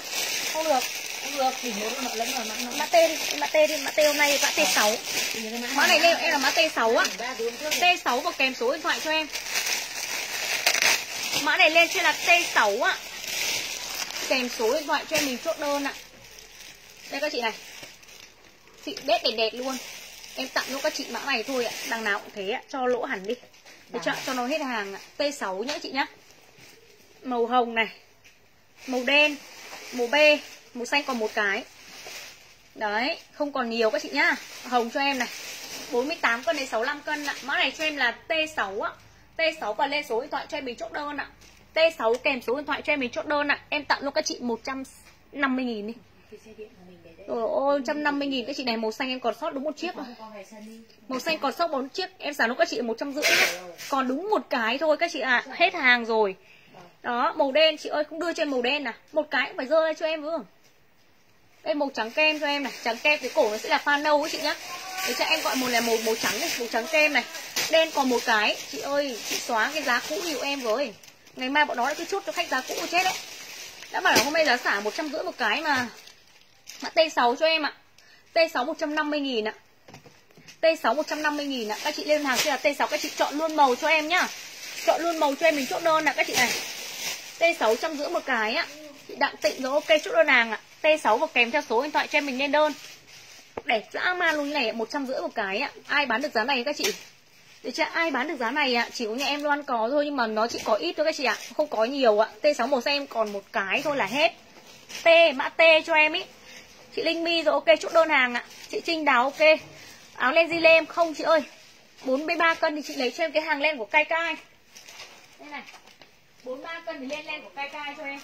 Không được Không được, một nọ lẫn vào mã nọ. Mã T đi Mã T đi Mã T hôm nay mã T6 Mã này lên em là mã T6 á. Đỉnh ba đúng trước. T6 và kèm số điện thoại cho em. Mã này lên trên là T6 á. Kèm số điện thoại cho em mình chốt đơn ạ. Đây các chị này. Chị đét đẹp đẹp luôn. Em tặng cho các chị mã này thôi ạ. Đằng nào cũng thế ạ. Cho lỗ hẳn đi. Để cho, cho nó hết hàng ạ. T6 nhá chị nhá. Màu hồng này. Màu đen Màu B, Màu xanh còn một cái. Đấy, Không còn nhiều các chị nhá. Hồng cho em này. 48 cân đến 65 cân ạ. Mã này cho em là T6 ạ. T6 và lên số điện thoại cho em mình chốt đơn ạ. T6 kèm số điện thoại cho em mình chốt đơn ạ. Em tặng luôn các chị 150 nghìn đi. Thì xe ôi 150 nghìn các chị này. Màu xanh em còn sót đúng một chiếc. Thôi Màu xanh còn sót bốn chiếc. Em giá lúc các chị là 150 Còn đúng một cái thôi các chị ạ. À. Hết hàng rồi. Đó, màu đen, chị ơi, không đưa cho em màu đen à Một cái cũng phải rơi cho em vừa Đây, màu trắng kem cho em này. Trắng kem cái cổ nó sẽ là pha nâu ấy chị nhá. Để cho em gọi một là màu màu trắng này, Màu trắng kem này. Đen còn một cái. Chị ơi, chị xóa cái giá cũ hiệu em với Ngày mai bọn nó lại cứ chốt cho khách giá cũ chết đấy. Đã bảo là hôm nay giá xả 150 một cái mà. Mã T6 cho em ạ. T6 150 nghìn ạ. T6 150 nghìn ạ. Các chị lên hàng kia là T6 các chị chọn luôn màu cho em nhá. Chọn luôn màu cho em mình chốt đơn nè các chị này. T6 trăm rưỡi một cái á, Chị Đặng Tịnh rồi ok chút đơn hàng ạ. T6 và kèm theo số điện thoại cho em mình lên đơn. Để dã man luôn như này một trăm rưỡi một cái ạ Ai bán được giá này các chị? Để cho ai bán được giá này ạ? Chỉ có nhà em Loan có thôi Nhưng mà nó chỉ có ít thôi các chị ạ. Không có nhiều ạ. T6 màu xanh em còn một cái thôi là hết. T mã T cho em ý. Chị Linh My rồi ok chút đơn hàng ạ. Chị Trinh Đào ok. Áo len di lem không chị ơi. 43 cân thì chị lấy cho em cái hàng len của cay cay. Đây này. 43 cân thì lên len của cai cai cho em.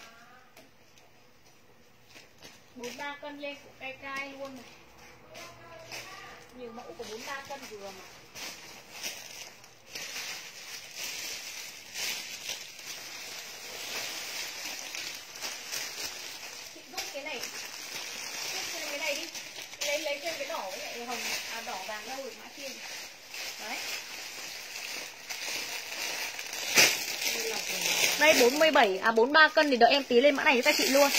43 cân lên của cai cai luôn này. Nhiều mẫu của 43 cân vừa mà. Chị rút cái này. Rút cho em cái này đi. Lấy lấy cho cái đỏ với lại hồng à đỏ vàng đâu rồi, mã kia. Đấy. Đây 47 à 43 cân thì đợi em tí lên mã này cho các chị luôn.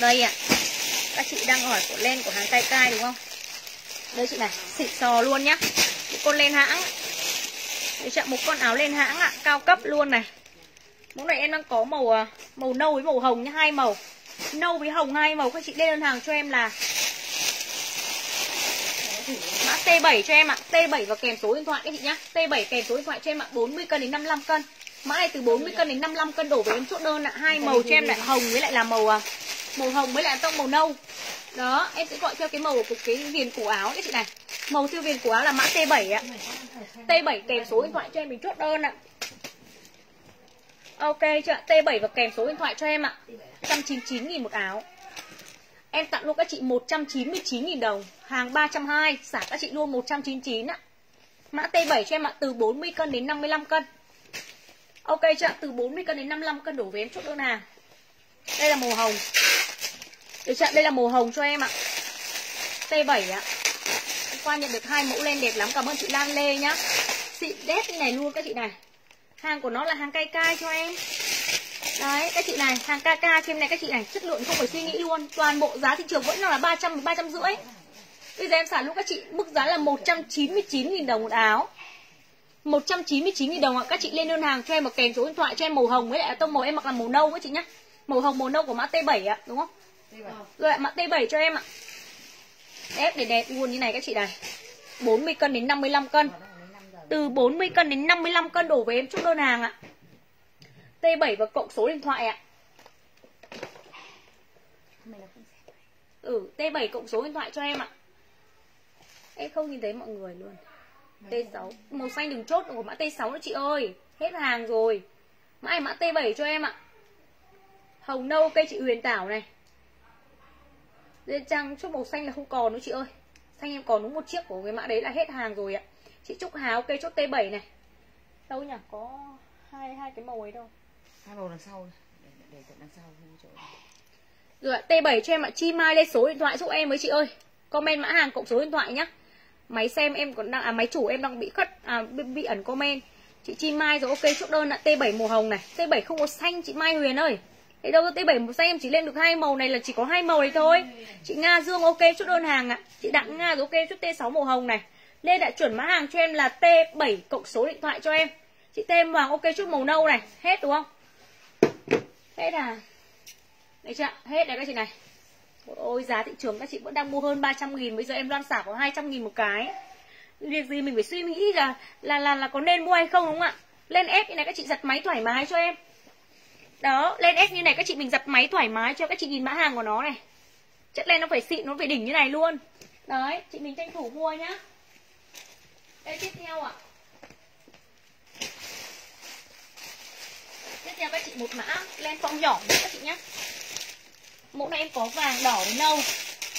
Đây ạ. Các chị đang hỏi của len của hàng cai cai đúng không? Đây chị này xịn sò luôn nhá. Con len hãng. Để chọn một con áo len hãng ạ, cao cấp luôn này. Mẫu này em đang có màu à, màu nâu với màu hồng nhá, hai màu. Nâu với hồng hai màu các chị lên đơn hàng cho em là. T7 cho em ạ. T7 và kèm số điện thoại các chị nhá. T7 kèm số điện thoại cho em ạ, 40 cân đến 55 cân. Mã này từ 40 cân đến 55 cân đổ về em chốt đơn ạ. Hai màu cho em lại hồng với lại là màu à, màu hồng với lại tông màu nâu. Đó, em sẽ gọi theo cái màu của cái viền cổ áo các chị này. Màu siêu viền cổ áo là mã T7 ạ. T7 kèm số điện thoại cho em mình chốt đơn ạ. Ok chưa? T7 và kèm số điện thoại cho em ạ. 199 000 một áo. Em tặng luôn các chị 199 000 đồng. Hàng 320, xả các chị luôn 199 ạ. Mã T7 cho em ạ, từ 40 cân đến 55 cân. Ok chưa? Từ 40 cân đến 55 cân đổ về em chốt đơn hàng. Đây là màu hồng. Được chưa? Đây là màu hồng cho em ạ. T7 ạ. Hôm qua nhận được hai mẫu len đẹp lắm. Cảm ơn chị Lan Lê nhá. Xịn đét như này luôn các chị này. Hàng của nó là hàng cay cay cho em. Đấy, các chị này, hàng KK trên này các chị này, chất lượng không phải suy nghĩ luôn. Toàn bộ giá thị trường vẫn là 300 350. Bây giờ em xả lúc các chị mức giá là 199.000 đồng một áo. 199.000 đồng ạ. Các chị lên đơn hàng cho em một kèm số điện thoại cho em màu hồng với lại tông màu em mặc là màu nâu các chị nhá. Màu hồng màu nâu của mã T7 ạ, đúng không? Rồi ạ, mã T7 cho em ạ. Đẹp để đẹp luôn như này các chị này. 40 cân đến 55 cân. Từ 40 cân đến 55 cân đổ về em chốt đơn hàng ạ. T7 và cộng số điện thoại ạ. Ừ, T7 cộng số điện thoại cho em ạ. Em không nhìn thấy mọi người luôn. T6, màu xanh đừng chốt của mã T6 nữa chị ơi. Hết hàng rồi. Mã này mã T7 cho em ạ. Hồng nâu cây chị Huyền Tảo này. Lên trang chốt màu xanh là không còn nữa chị ơi. Xanh em còn đúng một chiếc của cái mã đấy là hết hàng rồi ạ. Chị Trúc Háo cây chốt T7 này. Đâu nhỉ? Có hai hai cái màu ấy đâu hai màu đằng sau để, để tận đằng sau không chỗ Rồi T7 cho em ạ. Chi Mai lên số điện thoại giúp em với chị ơi. Comment mã hàng cộng số điện thoại nhá. Máy xem em còn đang à máy chủ em đang bị khất à bị, bị ẩn comment. Chị Chi Mai rồi ok chốt đơn ạ. T7 màu hồng này. T7 không có xanh chị Mai Huyền ơi. Thế đâu T7 màu xanh em chỉ lên được hai màu này là chỉ có hai màu này thôi. Chị Nga Dương ok chốt đơn hàng ạ. Chị Đặng Nga rồi ok chốt T6 màu hồng này. Lên đã chuẩn mã hàng cho em là T7 cộng số điện thoại cho em. Chị Tem Hoàng ok chút màu nâu này. Hết đúng không? Hết à? Đấy chưa? Hết đấy các chị này. Ôi giá thị trường các chị vẫn đang mua hơn 300 nghìn. Bây giờ em loan xả có 200 nghìn một cái. Việc gì mình phải suy nghĩ là là là là có nên mua hay không đúng không ạ? Lên ép như này các chị giặt máy thoải mái cho em. Đó, Lên ép như này các chị mình giặt máy thoải mái cho các chị nhìn mã hàng của nó này. Chất lên nó phải xịn, Nó phải đỉnh như này luôn. Đấy, chị mình tranh thủ mua nhá. Đây, tiếp theo ạ. Tiếp theo các chị một mã len phong nhỏ nữa các chị nhé. Mẫu này em có vàng đỏ với nâu.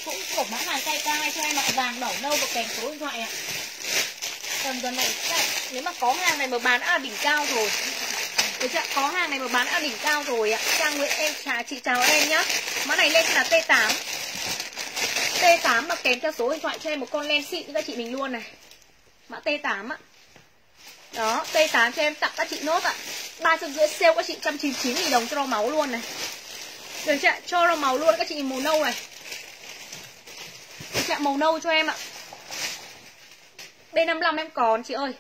Cũng của mã hàng tay ca cho em ạ, Vàng đỏ nâu và kèm số điện thoại ạ. Tầm dần này Nếu mà có hàng này mà bán à đỉnh cao rồi. Được chưa? Có hàng này mà bán à đỉnh cao rồi ạ. Trang Nguyễn, em chào chị chào em nhá Mã này lên là T8 T8 mà kèm theo số điện thoại cho em một con len xịn các chị mình luôn này. Mã T8 ạ đó, T8 cho em tặng các chị nốt ạ. Ba trăm rưỡi sale các chị 199 000 đồng cho rau máu luôn này. Được chưa Cho rau máu luôn các chị màu nâu này. Được chưa Màu nâu cho em ạ. B55 em còn chị ơi.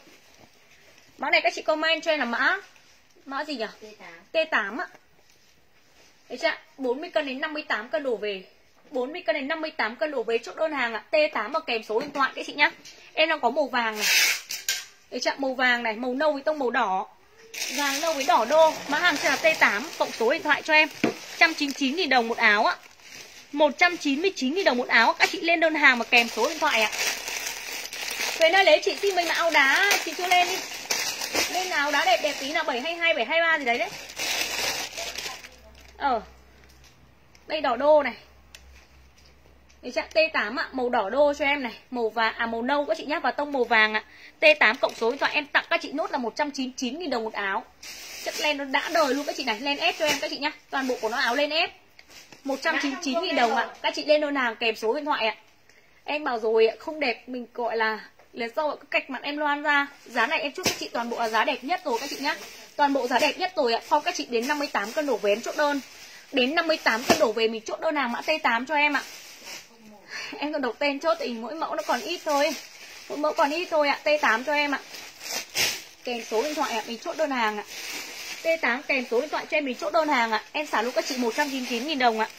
Mã này các chị comment cho em là mã Mã gì nhỉ? T8 T8 ạ. Đấy chưa 40 cân đến 58 cân đổ về. 40 cân đến 58 cân đổ về chốt đơn hàng ạ. T8 và kèm số điện thoại các chị nhá. Em đang có màu vàng này Đấy chạm màu vàng này, màu nâu với tông màu đỏ. Vàng nâu với đỏ đô Mã hàng sẽ là T8 Cộng số điện thoại cho em. 199.000 đồng một áo ạ 199.000 đồng một áo Các chị lên đơn hàng mà kèm số điện thoại ạ. Về nơi lấy chị xin mình là áo đá Chị cho lên đi. Lên áo đá đẹp đẹp tí nào 722, 723 gì đấy đấy. Ờ. Đây đỏ đô này. Đấy chạm T8 ạ, màu đỏ đô cho em này, màu vàng à màu nâu các chị nhá và tông màu vàng ạ. T8 cộng số điện thoại em tặng các chị nốt là 199 000 đồng một áo. Chất len nó đã đời luôn các chị này, len ép cho em các chị nhá. Toàn bộ của nó áo len ép. 199 000 đồng ạ. Các chị lên đơn hàng kèm số điện thoại ạ. Em bảo rồi không đẹp mình gọi là lần sau cứ cạch mặt em loan ra. Giá này em chốt các chị toàn bộ là giá đẹp nhất rồi các chị nhá. Toàn bộ giá đẹp nhất rồi ạ. Phong các chị đến 58 cân đổ về em chốt đơn. Đến 58 cân đổ về mình chốt đơn hàng mã T8 cho em ạ em còn đọc tên chốt thì mỗi mẫu nó còn ít thôi mỗi mẫu còn ít thôi ạ T8 cho em ạ kèm số điện thoại ạ, mình chốt đơn hàng ạ. T8 kèm số điện thoại cho em mình chốt đơn hàng ạ. Em xả lúc các chị 199.000 đồng ạ.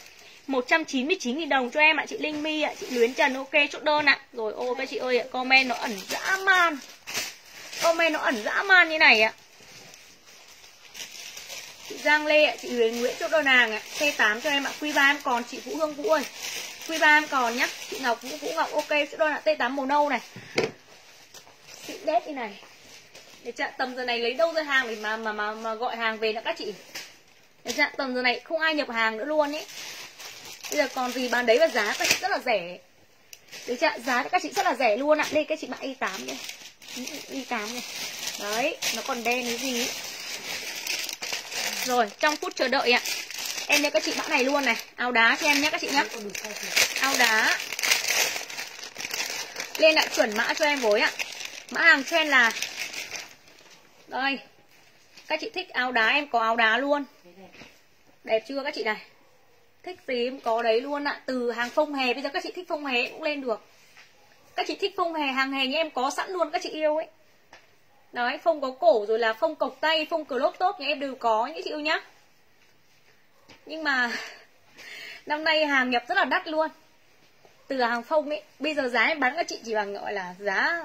199.000 đồng cho em ạ, chị Linh My ạ, chị Luyến Trần ok chốt đơn ạ. Rồi ô các chị ơi ạ, comment nó ẩn dã man. Comment nó ẩn dã man như này ạ. Chị Giang Lê ạ, chị Huyền Nguyễn chốt đơn hàng ạ. T8 cho em ạ, Q3 em còn chị Vũ Hương Vũ ơi. Q3 em còn nhá. Chị Ngọc Vũ Vũ Ngọc ok Sữa đôi là T8 màu nâu này. Xịn đét như này. Để chặn tầm giờ này lấy đâu ra hàng để mà mà mà, mà gọi hàng về nữa các chị. Để chặn tầm giờ này không ai nhập hàng nữa luôn ấy bây giờ còn gì bán đấy và giá các chị rất là rẻ. Để chặn giá các chị rất là rẻ luôn ạ. Đây các chị bạn y 8 đây. Y 8 này đấy nó còn đen cái gì? Ấy. rồi trong phút chờ đợi ạ em cho các chị mã này luôn này. Áo đá cho em nhé các chị nhé. Áo đá. Lên lại chuẩn mã cho em với ạ. Mã hàng trend là đây. Các chị thích áo đá, em có áo đá luôn. Đẹp chưa các chị này? Thích gì em có đấy luôn ạ. Từ hàng phông hè, bây giờ các chị thích phông hè cũng lên được. Các chị thích phông hè, hàng hè như em có sẵn luôn, các chị yêu ấy. Đấy, phông có cổ rồi là phông cộc tay, Phông cờ lốp tốt nhà em đều có những chị yêu nhá nhưng mà năm nay hàng nhập rất là đắt luôn. Từ hàng phong ấy, bây giờ giá em bán các chị chỉ bằng, gọi là giá,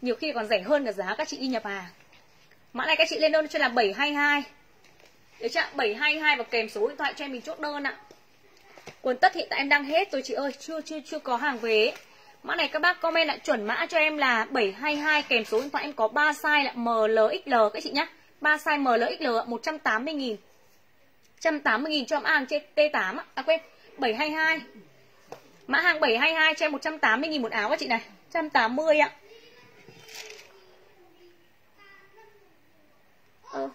nhiều khi còn rẻ hơn cả giá các chị đi nhập hàng. Mã này các chị lên đơn cho là 722 được chưa 722 và kèm số điện thoại cho em mình chốt đơn ạ. Quần tất hiện tại em đang hết rồi chị ơi, chưa chưa chưa có hàng về. Mã này các bác comment lại chuẩn mã cho em là 722 kèm số điện thoại em có 3 size là MLXL các chị nhá. 3 size MLXL 180 000 180.000 cho mã hàng trên T8 à quên 722 mã hàng 722 cho em 180.000 một áo các chị này 180 ạ ờ.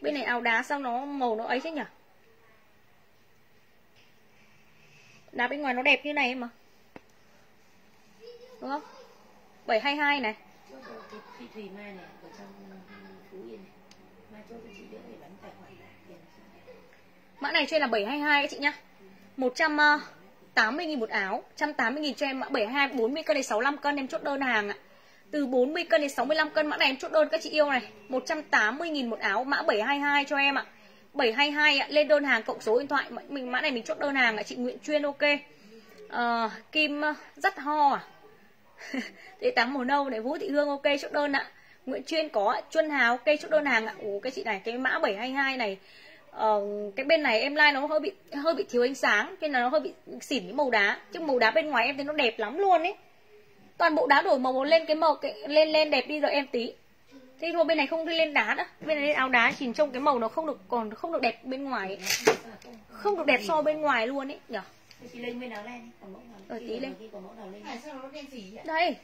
bên này áo đá sao nó màu nó ấy thế nhỉ đá bên ngoài nó đẹp như này mà đúng không 722 này Mã này cho em là 722 các chị nhá. 180 000 ờ, một áo, 180 000 cho em mã 72 40 cân đến 65 cân em chốt đơn hàng ạ. Từ 40 cân đến 65 cân mã này em chốt đơn các chị yêu này. 180.000 một áo mã 722 cho em ạ. 722 ạ, lên đơn hàng cộng số điện thoại mình Mã này mình chốt đơn hàng ạ, chị Nguyễn Chuyên ok. À, Kim ờ, rất ho à? Thế tắm màu nâu này Vũ Thị Hương ok chốt đơn ạ. Nguyễn Chuyên có Chuân Hào ok chốt đơn hàng ạ. Ủa cái chị này cái mã 722 này Ờ, cái bên này em like nó hơi bị hơi bị thiếu ánh sáng nên là nó hơi bị xỉn cái màu đá. Chứ màu đá bên ngoài em thấy nó đẹp lắm luôn ấy. Toàn bộ đá đổi màu lên cái màu cái lên lên đẹp đi rồi em tí. Thế thôi bên này không lên đá nữa. Bên này lên áo đá chỉ trông cái màu nó không được còn không được đẹp bên ngoài không được đẹp so bên ngoài luôn ấy nhở? Ờ tí lên. đây.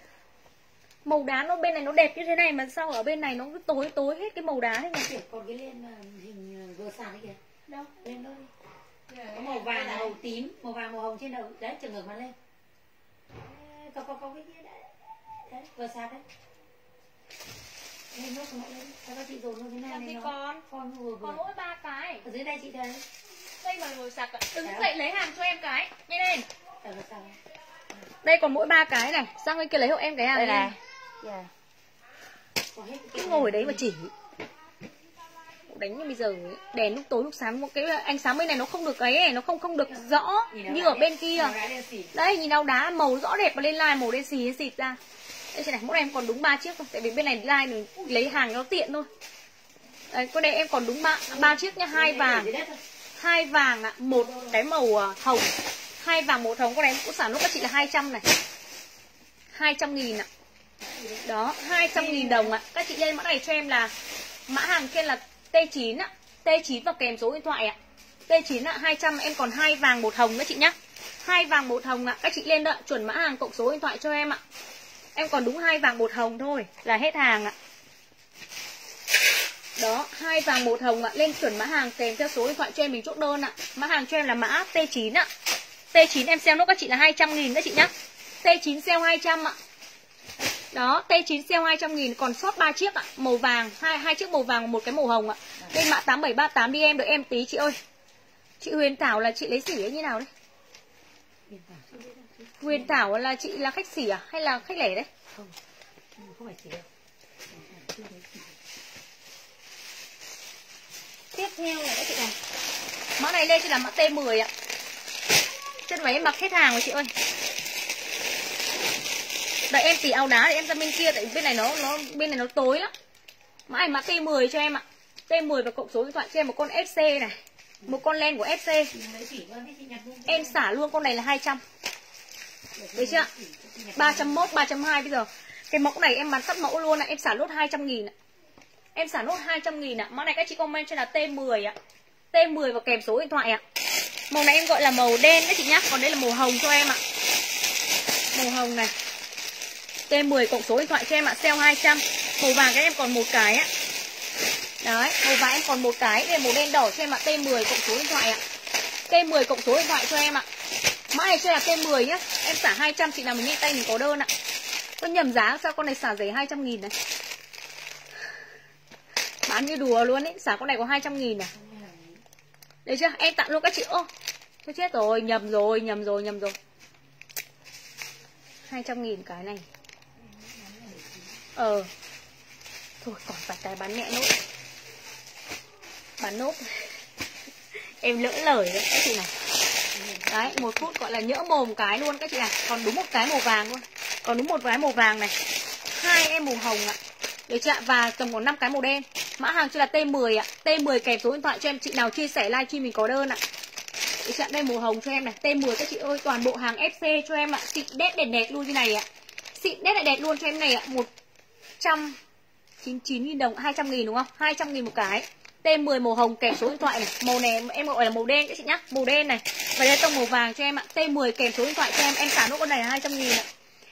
Màu đá nó bên này nó đẹp như thế này mà sao ở bên này nó cứ tối tối hết cái màu đá thế nhỉ còn cái lên hình vừa sàn đấy kìa. Đâu? Lên thôi. Có màu vàng màu tím màu vàng màu hồng trên đầu. Đấy trường ngược mà lên. Có có có cái kia đấy. Đấy vừa sạc đấy. Lên nốt của lên sao các chị dồn nó thế này thì nó? con. Con vừa vừa. Còn mỗi ba cái. Ở dưới đây chị thấy. Đây mà ngồi sạc đứng dậy lấy hàng cho em cái. Nhanh lên. Ở vừa sạc đây còn mỗi ba cái này. Sang bên kia lấy hộ em cái hàng đây này này. Yeah. Có hết cái cứ ngồi đấy mà chỉ đánh như bây giờ ấy. đèn lúc tối lúc sáng một cái ánh sáng bên này nó không được ấy này nó không không được rõ như ở bên kia. đây nhìn áo đá màu rõ đẹp mà lên line màu đen xì xịt ra. Đây trên này mỗi em còn đúng ba chiếc thôi tại vì bên này line mình lấy hàng nó tiện thôi. Đấy con đây em còn đúng ba ba chiếc nhá hai vàng. hai vàng ạ một cái màu à, hồng. Hai vàng một hồng con này em cũng sản lúc các chị là 200 này. 200 nghìn ạ. Đó 200 nghìn đồng ạ. Các chị lên mã này cho em là mã hàng trên là T9 ạ T9 và kèm số điện thoại ạ. T9 ạ 200 em còn hai vàng một hồng nữa chị nhá. Hai vàng một hồng ạ, các chị lên đợi chuẩn mã hàng cộng số điện thoại cho em ạ. Em còn đúng hai vàng một hồng thôi, là hết hàng ạ. Đó, hai vàng một hồng ạ, lên chuẩn mã hàng kèm theo số điện thoại cho em mình chốt đơn ạ. Mã hàng cho em là mã T9 ạ. T9 em xem nó các chị là 200 nghìn các chị nhá. T9 sale 200 ạ đó, T9 sale 200 nghìn còn sót 3 chiếc ạ, màu vàng, hai hai chiếc màu vàng và một cái màu hồng ạ. Đây mã 8738 đi em đợi em tí chị ơi. Chị Huyền Thảo là chị lấy sỉ như nào đấy? Huyền Thảo là chị là khách sỉ à hay là khách lẻ đấy? Không. Không phải sỉ đâu. tiếp theo là các chị này mã này lên chỉ là mã T10 ạ chân váy mặc hết hàng rồi chị ơi đợi em tỉ áo đá để em ra bên kia, tại bên này nó nó, bên này nó tối lắm. Mã này mã T10 cho em ạ. T10 và cộng số điện thoại cho em một con FC này, một con len của FC em xả luôn con này là 200 được chưa 301 302 bây giờ. Cái mẫu này em bán sắp mẫu luôn ạ. Em xả lốt 200 nghìn ạ. Em xả lốt 200 nghìn ạ. Mã này các chị comment cho là T10 ạ. T10 và kèm số điện thoại ạ. Màu này em gọi là màu đen các chị nhá. Còn đây là màu hồng cho em ạ. Màu hồng này. T10 cộng số điện thoại cho em ạ sale 200 màu vàng các em còn một cái ạ. Đấy, màu vàng em còn một cái, đây màu đen đỏ cho em ạ, T10 cộng số điện thoại ạ. T10 cộng số điện thoại cho em ạ. Mã này cho là T10 nhá, em xả 200 chị nào mình nghe tay mình có đơn ạ. Có nhầm giá, sao con này xả rẻ 200 000 này? Bán như đùa luôn ấy, Xả con này có 200 000 này. Đấy chưa? Em tặng luôn các chị. Ô, thôi chết rồi, nhầm rồi nhầm rồi nhầm rồi. 200 nghìn cái này. Ờ. Thôi, còn phải cái bán nhẹ nốt. Bán nốt. Em lỡ lời đấy, các chị này. Đấy, một phút gọi là nhỡ mồm cái luôn, các chị này. Còn đúng một cái màu vàng luôn. Còn đúng một cái màu vàng này. Hai em màu hồng ạ. Được chưa Và tầm còn 5 cái màu đen. Mã hàng cho là T10 ạ. T10 kèm số điện thoại cho em. Chị nào chia sẻ livestream mình có đơn ạ. Được chưa Đây, màu hồng cho em này. T10 các chị ơi. Toàn bộ hàng FC cho em ạ. Xịn đét đẹp đẹp luôn như này ạ. Xịn đét đẹp đẹp luôn cho em này ạ. Một 000 đồng 200 000 đúng không 200 000 một cái. T10 màu hồng kèm số điện thoại này. Màu này em gọi là màu đen các chị nhá. Màu đen này. Và đây tông màu vàng cho em ạ. T10 kèm số điện thoại cho em. Em trả nốt con này là 200 000 ạ.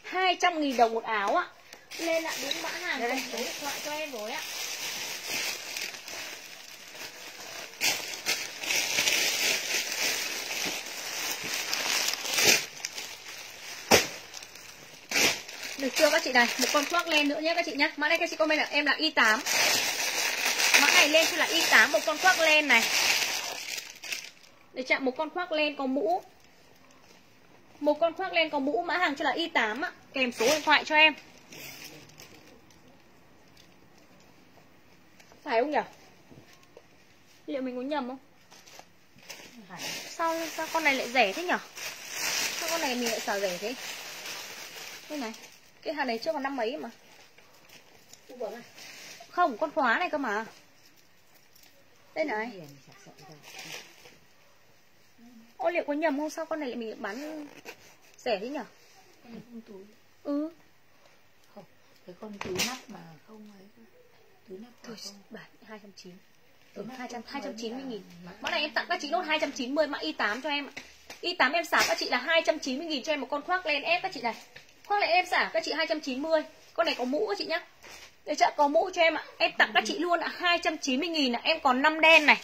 200 000 đồng một áo ạ. Lên ạ đúng mã hàng. Kèm số điện thoại cho em rồi ạ Được chưa các chị này? Một con khoác lên nữa nhé các chị nhé. Mã này các chị comment là em là Y8 Mã này lên cho là Y8 Một con khoác lên này. Để chạm một con khoác lên có mũ. Một con khoác lên có mũ Mã hàng cho là Y8 á Kèm số điện thoại cho em. Phải không nhỉ? Liệu mình có nhầm không? Sao sao con này lại rẻ thế nhỉ? Sao con này mình lại xả rẻ thế? Đây này cái hàng này chưa còn năm mấy mà. Không, con khóa này cơ mà. Đây này. Ô liệu có nhầm không? Sao con này lại mình bán rẻ thế nhở? Ừ. Không, cái con túi nắp mà không ấy Túi nắp Thôi, bán 290 Ừ, 200, 290 nghìn. Món này em tặng các chị nốt 290 mã Y8 cho em Y8 em xả các chị là 290 nghìn cho em. Một con khoác len ép các chị này hoặc là em xả, các chị 290 Con này có mũ các chị nhá. Để chợ, có mũ cho em ạ. Em tặng các chị luôn ạ. 290 nghìn ạ. Em còn 5 đen này.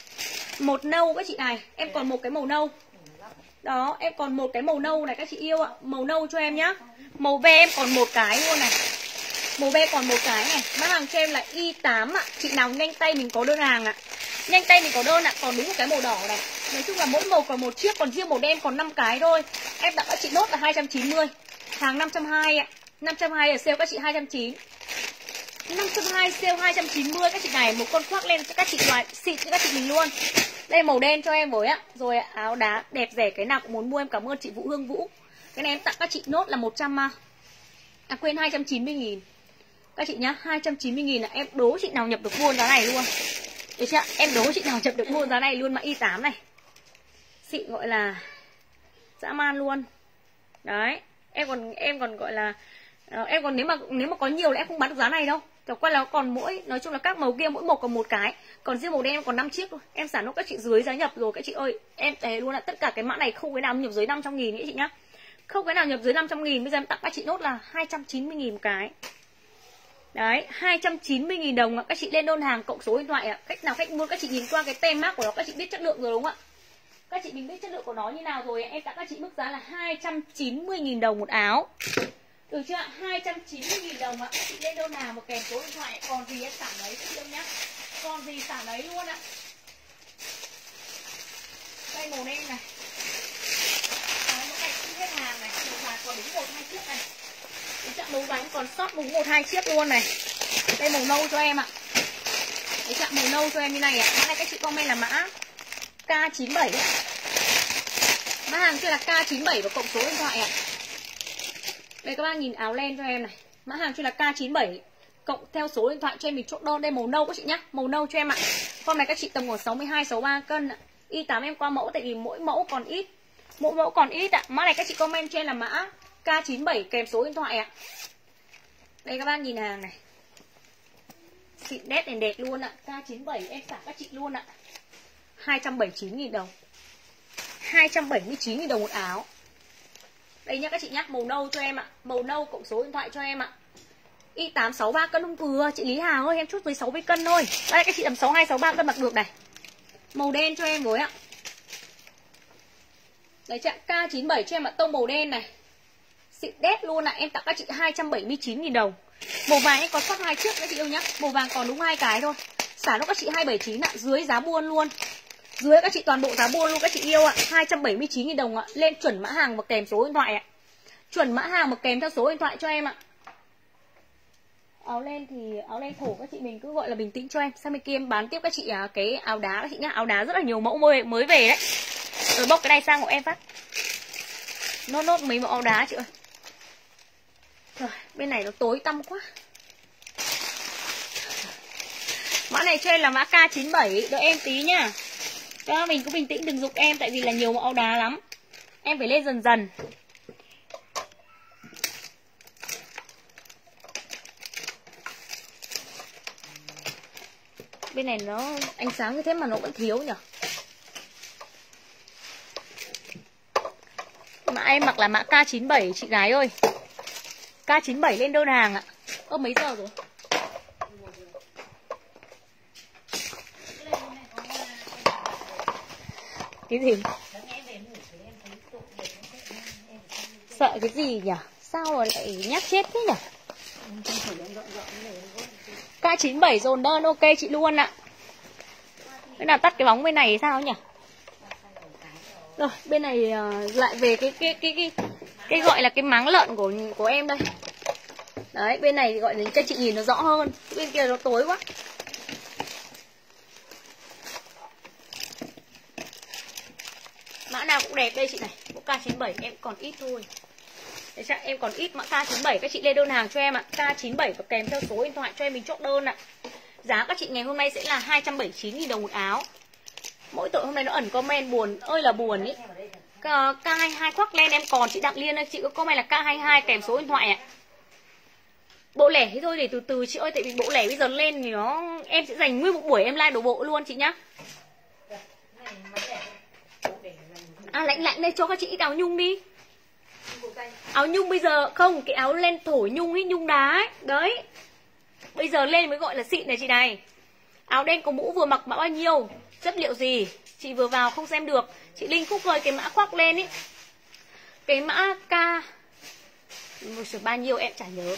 Một nâu các chị này. Em còn một cái màu nâu. Đó, em còn một cái màu nâu này các chị yêu ạ. Màu nâu cho em nhá. Màu ve em còn một cái luôn này. Màu ve còn một cái này. Mã hàng cho em là Y8 ạ. Chị nào nhanh tay mình có đơn hàng ạ. Nhanh tay mình có đơn ạ. Còn đúng một cái màu đỏ này. Nói chung là mỗi màu còn một chiếc, Còn riêng màu đen còn 5 cái thôi. Em tặng các chị nốt là 290 Hàng 520 ạ. 520 ở sale các chị 290 520 sale 290 các chị này Một con khoác lên cho các chị loại xịn cho các chị mình luôn. Đây màu đen cho em với ạ. Rồi áo đá đẹp rẻ cái nào cũng muốn mua em cảm ơn chị Vũ Hương Vũ. Cái này em tặng các chị nốt là 100 À, à quên 290 000 Các chị nhá 290 000 là em đố chị nào nhập được buôn giá này luôn. Được chưa? Em đố chị nào nhập được buôn giá này luôn mà Y8 này. Xịn gọi là dã man luôn. Đấy em còn em còn gọi là uh, em còn nếu mà nếu mà có nhiều là em không bán được giá này đâu. Chẳng qua là còn mỗi nói chung là các màu kia mỗi một còn một cái. Còn riêng màu đen em còn 5 chiếc thôi. Em sản nốt các chị dưới giá nhập rồi các chị ơi. Em thấy luôn là tất cả cái mã này không cái nào nhập dưới 500 nghìn ấy chị nhá. Không cái nào nhập dưới 500 nghìn bây giờ em tặng các chị nốt là 290 nghìn một cái. Đấy, 290 nghìn đồng Các chị lên đơn hàng cộng số điện thoại ạ. Cách nào khách mua các chị nhìn qua cái tem mác của nó Các chị biết chất lượng rồi đúng không ạ? Các chị mình biết chất lượng của nó như nào rồi? Em tặng các chị mức giá là 290.000 đồng một áo. Được chưa ạ? 290.000 đồng ạ. Các chị lên đâu nào một kèm số điện thoại Còn gì em sản đấy chị nhá. Còn gì sản đấy luôn ạ. Đây màu đen này. Đấy, một này hết hàng này. Một hàng còn đúng một hai chiếc này. Cái chặng màu bánh còn sót đúng một hai chiếc luôn này. Đây màu nâu cho em ạ. Cái chặng màu nâu cho em như này ạ. Mã này các chị comment là mã. K97 Mã hàng kia là K97 và cộng số điện thoại ạ. Đây các bác nhìn áo len cho em này. Mã hàng kia là K97 Cộng theo số điện thoại cho em mình chốt đơn Đây màu nâu các chị nhá. Màu nâu cho em ạ. Con này các chị tầm khoảng 62, 63 cân ạ. Y8 em qua mẫu tại vì mỗi mẫu còn ít. Mỗi mẫu còn ít ạ. Mã này các chị comment cho em là mã K97 kèm số điện thoại ạ. Đây các bác nhìn hàng này. Xịn đét đèn đẹp luôn ạ. K97 em xả các chị luôn ạ. 279.000 đồng. 279.000 đồng một áo. Đây nhá các chị nhá Màu nâu cho em ạ. Màu nâu cộng số điện thoại cho em ạ. Y863 cân không? Vừa Chị Lý Hà ơi em chút với 60 cân thôi. Đây các chị tầm 62, 63 cân mặc được này. Màu đen cho em với ạ. Đấy chạm K97 cho em ạ Tông màu đen này. Xịn đét luôn ạ Em tặng các chị 279.000 đồng. Màu vàng em có sót hai chiếc các chị yêu nhá. Màu vàng còn đúng hai cái thôi. Xả lúc các chị 279 ạ Dưới giá buôn luôn. Dưới các chị toàn bộ giá buôn luôn, các chị yêu ạ. 279.000 đồng ạ. Lên chuẩn mã hàng và kèm số điện thoại ạ. Chuẩn mã hàng và kèm theo số điện thoại cho em ạ. Áo len thì, áo len thổ các chị mình cứ gọi là bình tĩnh cho em. Sang bên kia em bán tiếp các chị à, cái áo đá các chị nhá. Áo đá rất là nhiều mẫu mới mới về đấy. Rồi bốc cái này sang của em phát. Nốt nốt mấy mẫu áo đá chị ơi. Rồi bên này nó tối tăm quá. Mã này cho em là mã K97 đợi em tí nhá cho mình cứ bình tĩnh đừng dục em, tại vì là nhiều mẫu áo đá lắm. Em phải lên dần dần. Bên này nó, ánh sáng như thế mà nó vẫn thiếu nhỉ mã em mặc là mã K97 chị gái ơi. K97 lên đơn hàng ạ. Ơ, mấy giờ rồi? Cái gì? Sợ cái gì nhỉ? Sao mà lại nhắc chết thế nhỉ? K97 dồn đơn, ok chị luôn ạ. Thế nào, tắt cái bóng bên này sao nhỉ? Rồi, bên này ờ, lại về cái cái cái cái cái gọi là cái máng lợn của của em đây. Đấy, bên này gọi là cho chị nhìn nó rõ hơn. Bên kia nó tối quá. Mã nào cũng đẹp đây chị này Bộ K97 em còn ít thôi Đấy chắc em còn ít mã K97 các chị lên đơn hàng cho em ạ. K97 và kèm theo số điện thoại cho em mình chốt đơn ạ. Giá các chị ngày hôm nay sẽ là 279 000 đồng một áo. Mỗi tội hôm nay nó ẩn comment buồn ơi là buồn ý. K22 khoác len em còn chị Đặng Liên ơi, chị có comment là K22 kèm số điện thoại ạ. Bộ lẻ thế thôi để từ từ chị ơi tại vì bộ lẻ bây giờ lên thì nó em sẽ dành nguyên một buổi em like đồ bộ luôn chị nhá. À lạnh lạnh đây cho các chị đào nhung đi. Áo nhung bây giờ không cái áo len thổi nhung ấy nhung đá ấy đấy. Bây giờ lên mới gọi là xịn này chị này. Áo đen có mũ vừa mặc mã bao nhiêu chất liệu gì chị vừa vào không xem được. Chị linh khúc rồi cái mã khoác lên ấy. Cái mã k. Một số bao nhiêu em chả nhớ.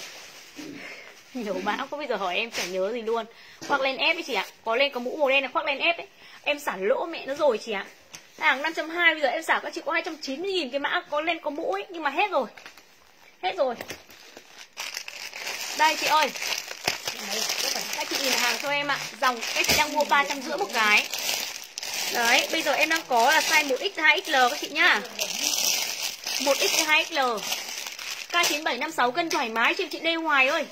Nhiều mã có bây giờ hỏi em chả nhớ gì luôn. Khoác lên ép ấy chị ạ. Có lên có mũ màu đen là khoác lên ép ấy. Em sản lỗ mẹ nó rồi chị ạ hàng 5.2 bây giờ em xả các chị có 290.000 cái mã có lên có mũ ấy, nhưng mà hết rồi. Hết rồi. Đây chị ơi. Các chị nhìn hàng cho em ạ. Dòng các chị đang mua ba trăm rưỡi một cái. Đấy, bây giờ em đang có là size 1x 2xl các chị nhá. 1x 2xl K9756 cân thoải mái cho chị đê Hoài ơi.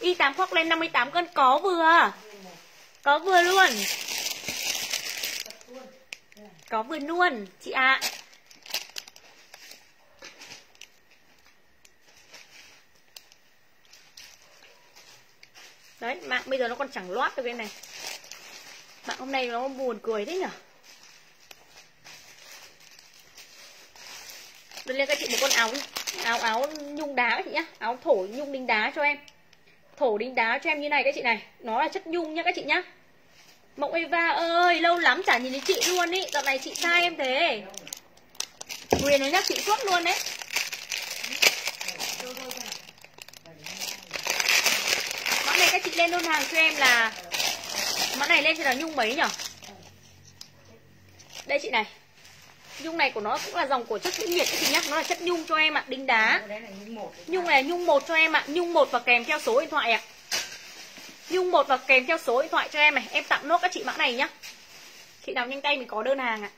Y8 khoác lên 58 cân, có vừa. Có vừa luôn có vườn luôn chị ạ. À. Đấy, mạng bây giờ nó còn chẳng loát được bên này. Mạng hôm nay nó buồn cười thế nhở? Đưa lên các chị một con áo Áo áo nhung đá chị nhá. Áo thổ nhung đính đá cho em. Thổ đính đá cho em như này các chị này. Nó là chất nhung nhá các chị nhá. Mộng Eva ơi, lâu lắm chả nhìn thấy chị luôn ý. Dạo này chị sai em thế. Huyền nó nhắc chị suốt luôn đấy. Mã này các chị lên đơn hàng cho em là Mã này lên cho là nhung mấy nhở? Đây chị này. Nhung này của nó cũng là dòng của chất giữ nhiệt các chị nhắc, nó là chất nhung cho em ạ đính đá. Nhung này là nhung một cho em ạ. Nhung một và kèm theo số điện thoại ạ nhung một và kèm theo số điện thoại cho em này, em tặng nốt các chị mã này nhá. Chị nào nhanh tay mình có đơn hàng ạ.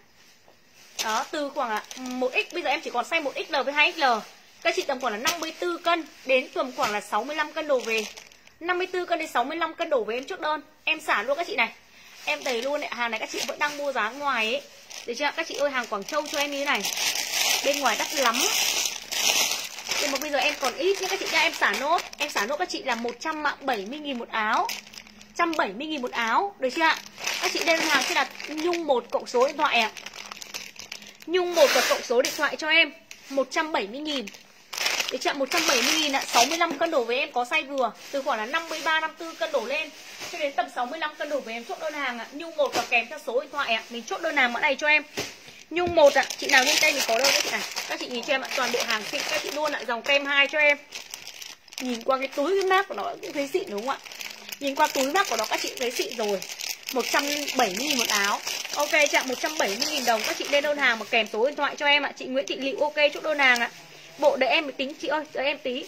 À. đó, từ khoảng là 1x bây giờ em chỉ còn size 1XL với 2XL các chị tầm khoảng là 54 cân, đến tầm khoảng là 65 cân đổ về. 54 cân đến 65 cân đổ về em trước đơn. Em xả luôn các chị này. Em đầy luôn ạ, Hàng này các chị vẫn đang mua giá ngoài ấy. Được chưa? Các chị ơi, hàng Quảng Châu cho em như thế này. Bên ngoài đắt lắm mà bây giờ em còn ít nhé. Các chị nha Em xả nốt. Em xả nốt các chị là 170.000 một áo. 170.000 một áo. Được chưa ạ? Các chị đem hàng sẽ là Nhung một cộng số điện thoại ạ. À. Nhung một và cộng số điện thoại cho em. 170.000 để chạm 170 nghìn. Ạ? 65 cân đổ với em có size vừa. Từ khoảng là 53, 54 cân đổ lên Cho đến tầm 65 cân đổ với em chốt đơn hàng ạ. À. Nhung một và kèm theo số điện thoại ạ. À. Mình chốt đơn hàng mã này cho em. Nhung một ạ. Chị nào nhanh tay mình có đâu đấy chị à Các chị nhìn cho em ạ. Toàn bộ hàng xịn. Các chị luôn ạ. Dòng kem hai cho em. Nhìn qua cái túi cái mát của nó cũng thấy xịn đúng không ạ? Nhìn qua túi mát của nó các chị thấy xịn rồi. 170 000 một áo. Ok chạm 170 000 đồng Các chị lên đơn hàng mà kèm số điện thoại cho em ạ. Chị Nguyễn Thị Liệu ok chốt đơn hàng ạ. Bộ đợi em tính chị ơi, đợi em tí.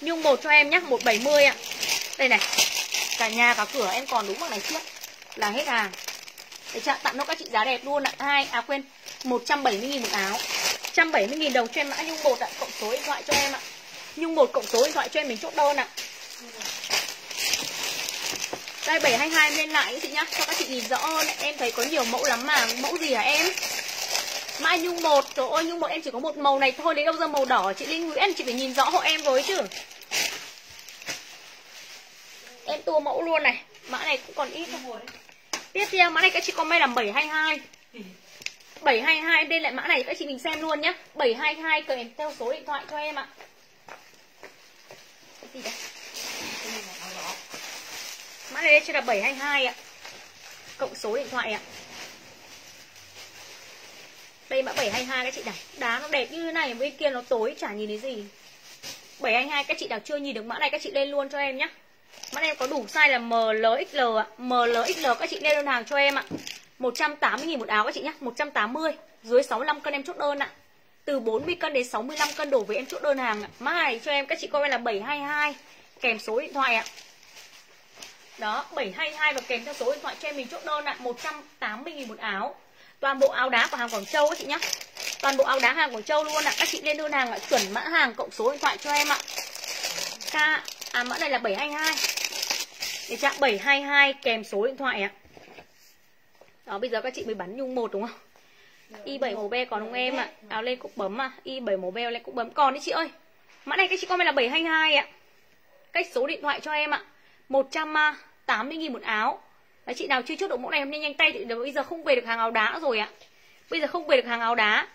Nhung một cho em nhá, 170 ạ. Đây này. Cả nhà cả cửa em còn đúng bằng này chiếc Là hết hàng. Để chưa? tặng nó các chị giá đẹp luôn ạ. Hai À quên 170.000 một áo. 170.000 đồng cho em mã Nhung một ạ, Cộng số điện thoại cho em ạ. Nhung một cộng số điện thoại cho em mình chốt đơn ạ. Đây 722 em lên lại chị nhá. Cho các chị nhìn rõ. Hơn Em thấy có nhiều mẫu lắm mà. Mẫu gì hả em? Mã nhung một Trời ơi, nhung một em chỉ có một màu này thôi. Lấy đâu ra màu đỏ? Chị Linh Nguyễn, chị phải nhìn rõ hộ em với chứ. Em tua mẫu luôn này. Mã này cũng còn ít thôi. Tiếp theo, mã này các chị comment là 722 722 đây lại mã này các chị mình xem luôn nhá. 722 kèm theo số điện thoại cho em ạ. Cái gì đây Mã này đây chưa là 722 ạ. Cộng số điện thoại ạ. Đây mã 722 các chị này. Đá nó đẹp như thế này, Bên kia nó tối, chả nhìn thấy gì. 722 các chị nào chưa nhìn được mã này Các chị lên luôn cho em nhé Mắt em có đủ size là MLXL ạ. MLXL các chị lên đơn hàng cho em ạ. 180.000 một áo các chị nhá, 180 Dưới 65 cân em chốt đơn ạ. Từ 40 cân đến 65 cân đổ về em chốt đơn hàng ạ. Mã này cho em các chị comment là 722 Kèm số điện thoại ạ. Đó 722 và kèm theo số điện thoại cho em mình chốt đơn ạ. 180.000 một áo. Toàn bộ áo đá của hàng Quảng Châu các chị nhá. Toàn bộ áo đá hàng Quảng Châu luôn ạ. Các chị lên đơn hàng ạ. Chuẩn mã hàng cộng số điện thoại cho em ạ. K à mã này là 722 để chạm 722 kèm số điện thoại ạ. Đó bây giờ các chị mới bắn nhung một đúng không? Y 7 màu be còn không em ạ. Áo lên cúc bấm à y 7 màu be lên cúc bấm. Còn đấy chị ơi mã này các chị comment là 722 ạ. Cách số điện thoại cho em ạ. 180.000 một áo. Đấy, chị nào chưa chốt được mẫu này hôm nay nhanh tay thì bây giờ không về được hàng áo đá rồi ạ. Bây giờ không về được hàng áo đá.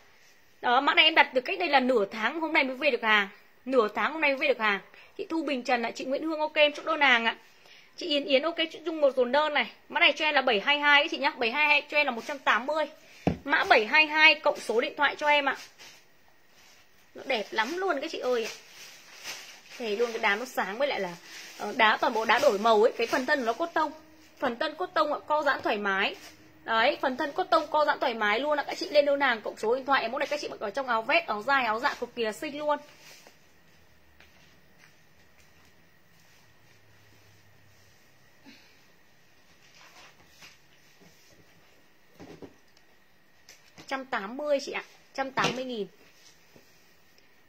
Đó mã này em đặt được cách đây là nửa tháng hôm nay mới về được hàng. Nửa tháng hôm nay mới về được hàng chị thu bình trần ạ, chị nguyễn hương ok em chốt đơn hàng ạ. Chị yến yến ok, chị dung một dồn đơn này. Mã này cho em là 722 chị nhá 722 cho em là 180 mã 722 cộng số điện thoại cho em ạ. Nó đẹp lắm luôn các chị ơi thế luôn, cái đá nó sáng với lại là ờ, đá toàn bộ đá đổi màu ấy, cái phần thân nó cốt tông. Phần thân cốt tông ạ, co giãn thoải mái. Đấy, phần thân cốt tông co giãn thoải mái luôn ạ. Các chị lên đơn hàng cộng số điện thoại mẫu này các chị mặc ở trong áo vest, áo dài, áo dạ cực kỳ là xinh luôn. Trăm tám mươi chị ạ trăm tám mươi nghìn.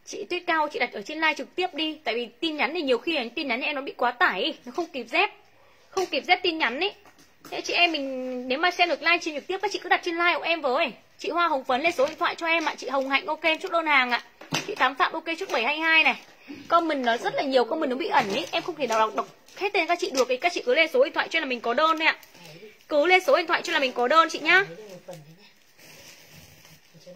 Chị Tuyết Cao chị đặt ở trên live trực tiếp đi Tại vì tin nhắn thì nhiều khi tin nhắn em nó bị quá tải Nó không kịp dép không kịp dép tin nhắn ấy thế chị em mình nếu mà xem được live trên trực tiếp các chị cứ đặt trên live của em với. Chị hoa hồng phấn lên số điện thoại cho em ạ chị hồng hạnh ok chút đơn hàng ạ. Chị tám phạm ok chút 722 này. Comment nó rất là nhiều comment nó bị ẩn ý em không thể nào đọc, đọc hết tên các chị được thì các chị cứ lên số điện thoại cho là mình có đơn đấy ạ. Cứ lên số điện thoại cho là mình có đơn chị nhá cái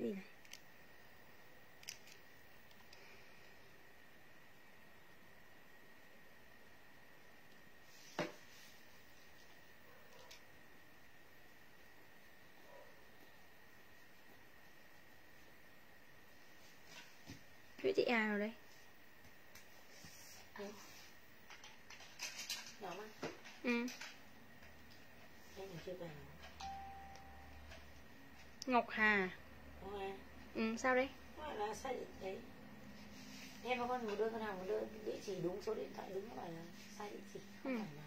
gì này Chữ chị à nào đây? đó mà ừ. Ngọc Hà. Ừ, sao đấy? Là sai đấy em có con một đơn con hàng một đơn địa chỉ đúng số điện thoại đúng bảo là sai địa chỉ không Ừ. phải là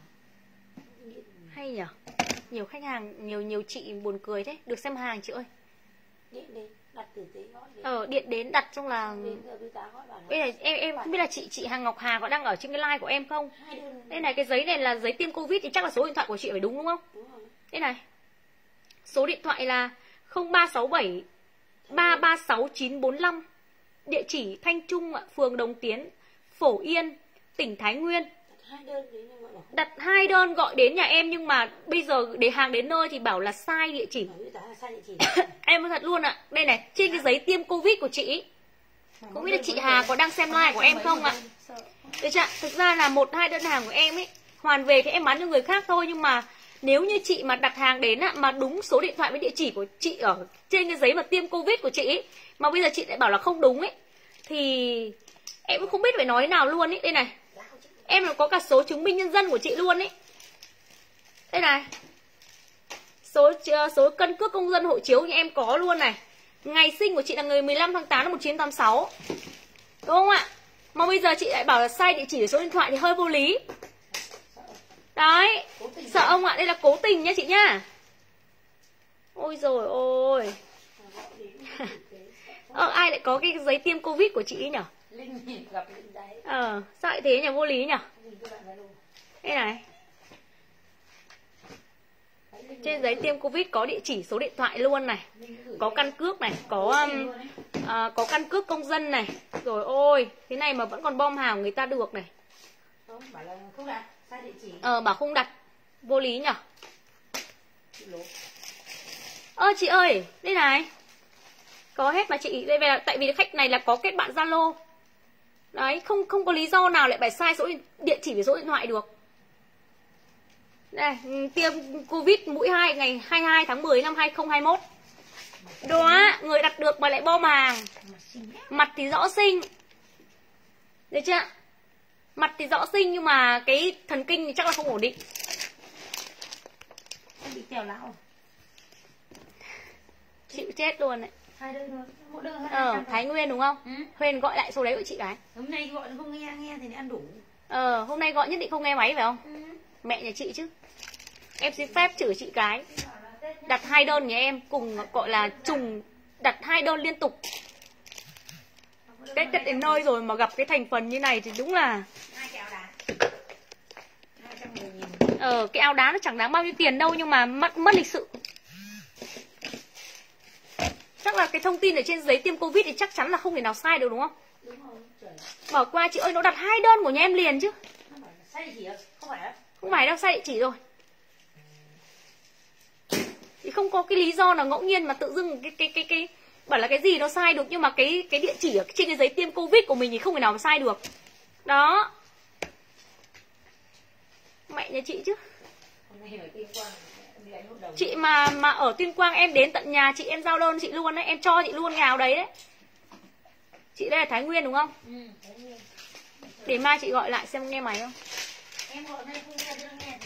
hay nhở? Nhiều khách hàng nhiều nhiều chị buồn cười thế. Được xem hàng chị ơi. Điện đến đến ờ điện đến đặt xong là bây giờ em em không biết là chị chị Hàng Ngọc Hà có đang ở trên cái like của em không? Đây này cái giấy này là giấy tiêm covid thì chắc là số điện thoại của chị phải đúng đúng không? Đây này. Số điện thoại là 0367 336945 địa chỉ Thanh Trung phường Đồng Tiến Phổ Yên tỉnh Thái Nguyên đặt hai đơn đến nhưng mà bảo không đặt hai đơn gọi đến nhà em nhưng mà bây giờ để hàng đến nơi thì bảo là sai địa chỉ. Em nói thật luôn ạ. Đây này trên cái giấy tiêm covid của chị không biết là chị Hà có đang xem like của em không ạ? Được chưa? Thực ra là một hai đơn hàng của em ấy hoàn về thì em bán cho người khác thôi nhưng mà nếu như chị mà đặt hàng đến ạ mà đúng số điện thoại với địa chỉ của chị ở trên cái giấy mà tiêm covid của chị ấy, mà bây giờ chị lại bảo là không đúng ấy thì em cũng không biết phải nói thế nào luôn ấy đây này em là có cả số chứng minh nhân dân của chị luôn ấy đây này. Số số cân cước công dân hộ chiếu như em có luôn này. Ngày sinh của chị là ngày 15 tháng 8 năm 1986 đúng không ạ? Mà bây giờ chị lại bảo là sai địa chỉ số điện thoại thì hơi vô lý. Đấy. Sợ ông ạ đây là cố tình nhá chị nhá. Ôi rồi ôi. Ờ, ai lại có cái giấy tiêm covid của chị ấy nhở linh gặp linh đấy. Ờ sao lại thế nhỉ? Vô lý zalo đây này. Trên giấy tiêm covid có địa chỉ số điện thoại luôn này. Có căn cước này có um, à, có căn cước công dân này. Rồi ôi thế này mà vẫn còn bom hàng người ta được này. Không bảo là không đặt sai địa chỉ. Ờ bảo không đặt. Vô lý nhở ơ chị ơi đây này. Có hết mà chị. Đây là tại vì khách này là có kết bạn zalo đấy không không có lý do nào lại phải sai số điện- địa chỉ với số điện thoại được. Đây ừ, tiêm covid mũi 2 ngày 22 tháng 10 năm 2021 đó người đặt được mà lại bom hàng mà xinh nhá mặt thì rõ sinh được chưa? Mặt thì rõ sinh nhưng mà cái thần kinh thì chắc là không ổn định. Em bị tèo lão chịu chết luôn đấy hai đơn thôi mỗi đơn hai ờ thái nguyên đúng không? Ừ. huyền gọi lại số đấy của chị cái hôm nay gọi không nghe nghe thì ăn đủ. Ờ hôm nay gọi nhất định không nghe máy phải không? Ừ. mẹ nhà chị chứ. Em xin phép chửi chị cái. Đặt hai đơn nhà em cùng gọi là trùng đặt hai đơn liên tục. Tết tết đến nơi rồi mà gặp cái thành phần như này thì đúng là ờ cái áo đá nó chẳng đáng bao nhiêu tiền đâu nhưng mà mất mất lịch sự chắc là cái thông tin ở trên giấy tiêm covid thì chắc chắn là không thể nào sai được, đúng không? Đúng rồi bỏ qua, chị ơi, nó đặt hai đơn của nhà em liền chứ. Sai chỉ không phải không phải đâu, sai địa chỉ rồi. Thì không có cái lý do nào ngẫu nhiên mà tự dưng cái cái cái cái, bảo là cái gì nó sai được, nhưng mà cái cái địa chỉ ở trên cái giấy tiêm covid của mình thì không thể nào mà sai được. Đó. Mẹ nhà chị chứ. không hiểu ở qua chị mà mà ở tuyên quang em đến tận nhà chị em giao đơn chị luôn đấy em cho chị luôn áo đấy đấy chị đây là thái nguyên đúng không? Ừ để mai chị gọi lại xem nghe máy không? Em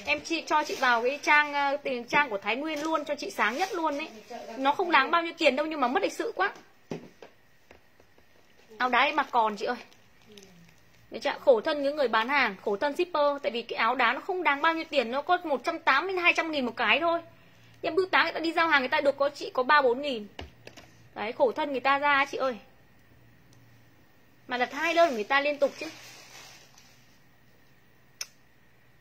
em chị cho chị vào cái trang ờ, tiền trang của thái nguyên luôn cho chị sáng nhất luôn đấy nó không đáng bao nhiêu tiền đâu nhưng mà mất lịch sự quá. Áo đá em mặc còn chị ơi Đấy chưa? khổ thân những người bán hàng, khổ thân shipper, tại vì cái áo đá nó không đáng bao nhiêu tiền, nó có 180 đến 200 nghìn một cái thôi. Nhưng bưu tá người ta đi giao hàng người ta được có chị có ba bốn nghìn. Đấy, khổ thân người ta ra chị ơi. Mà đặt hai đơn của người ta liên tục chứ.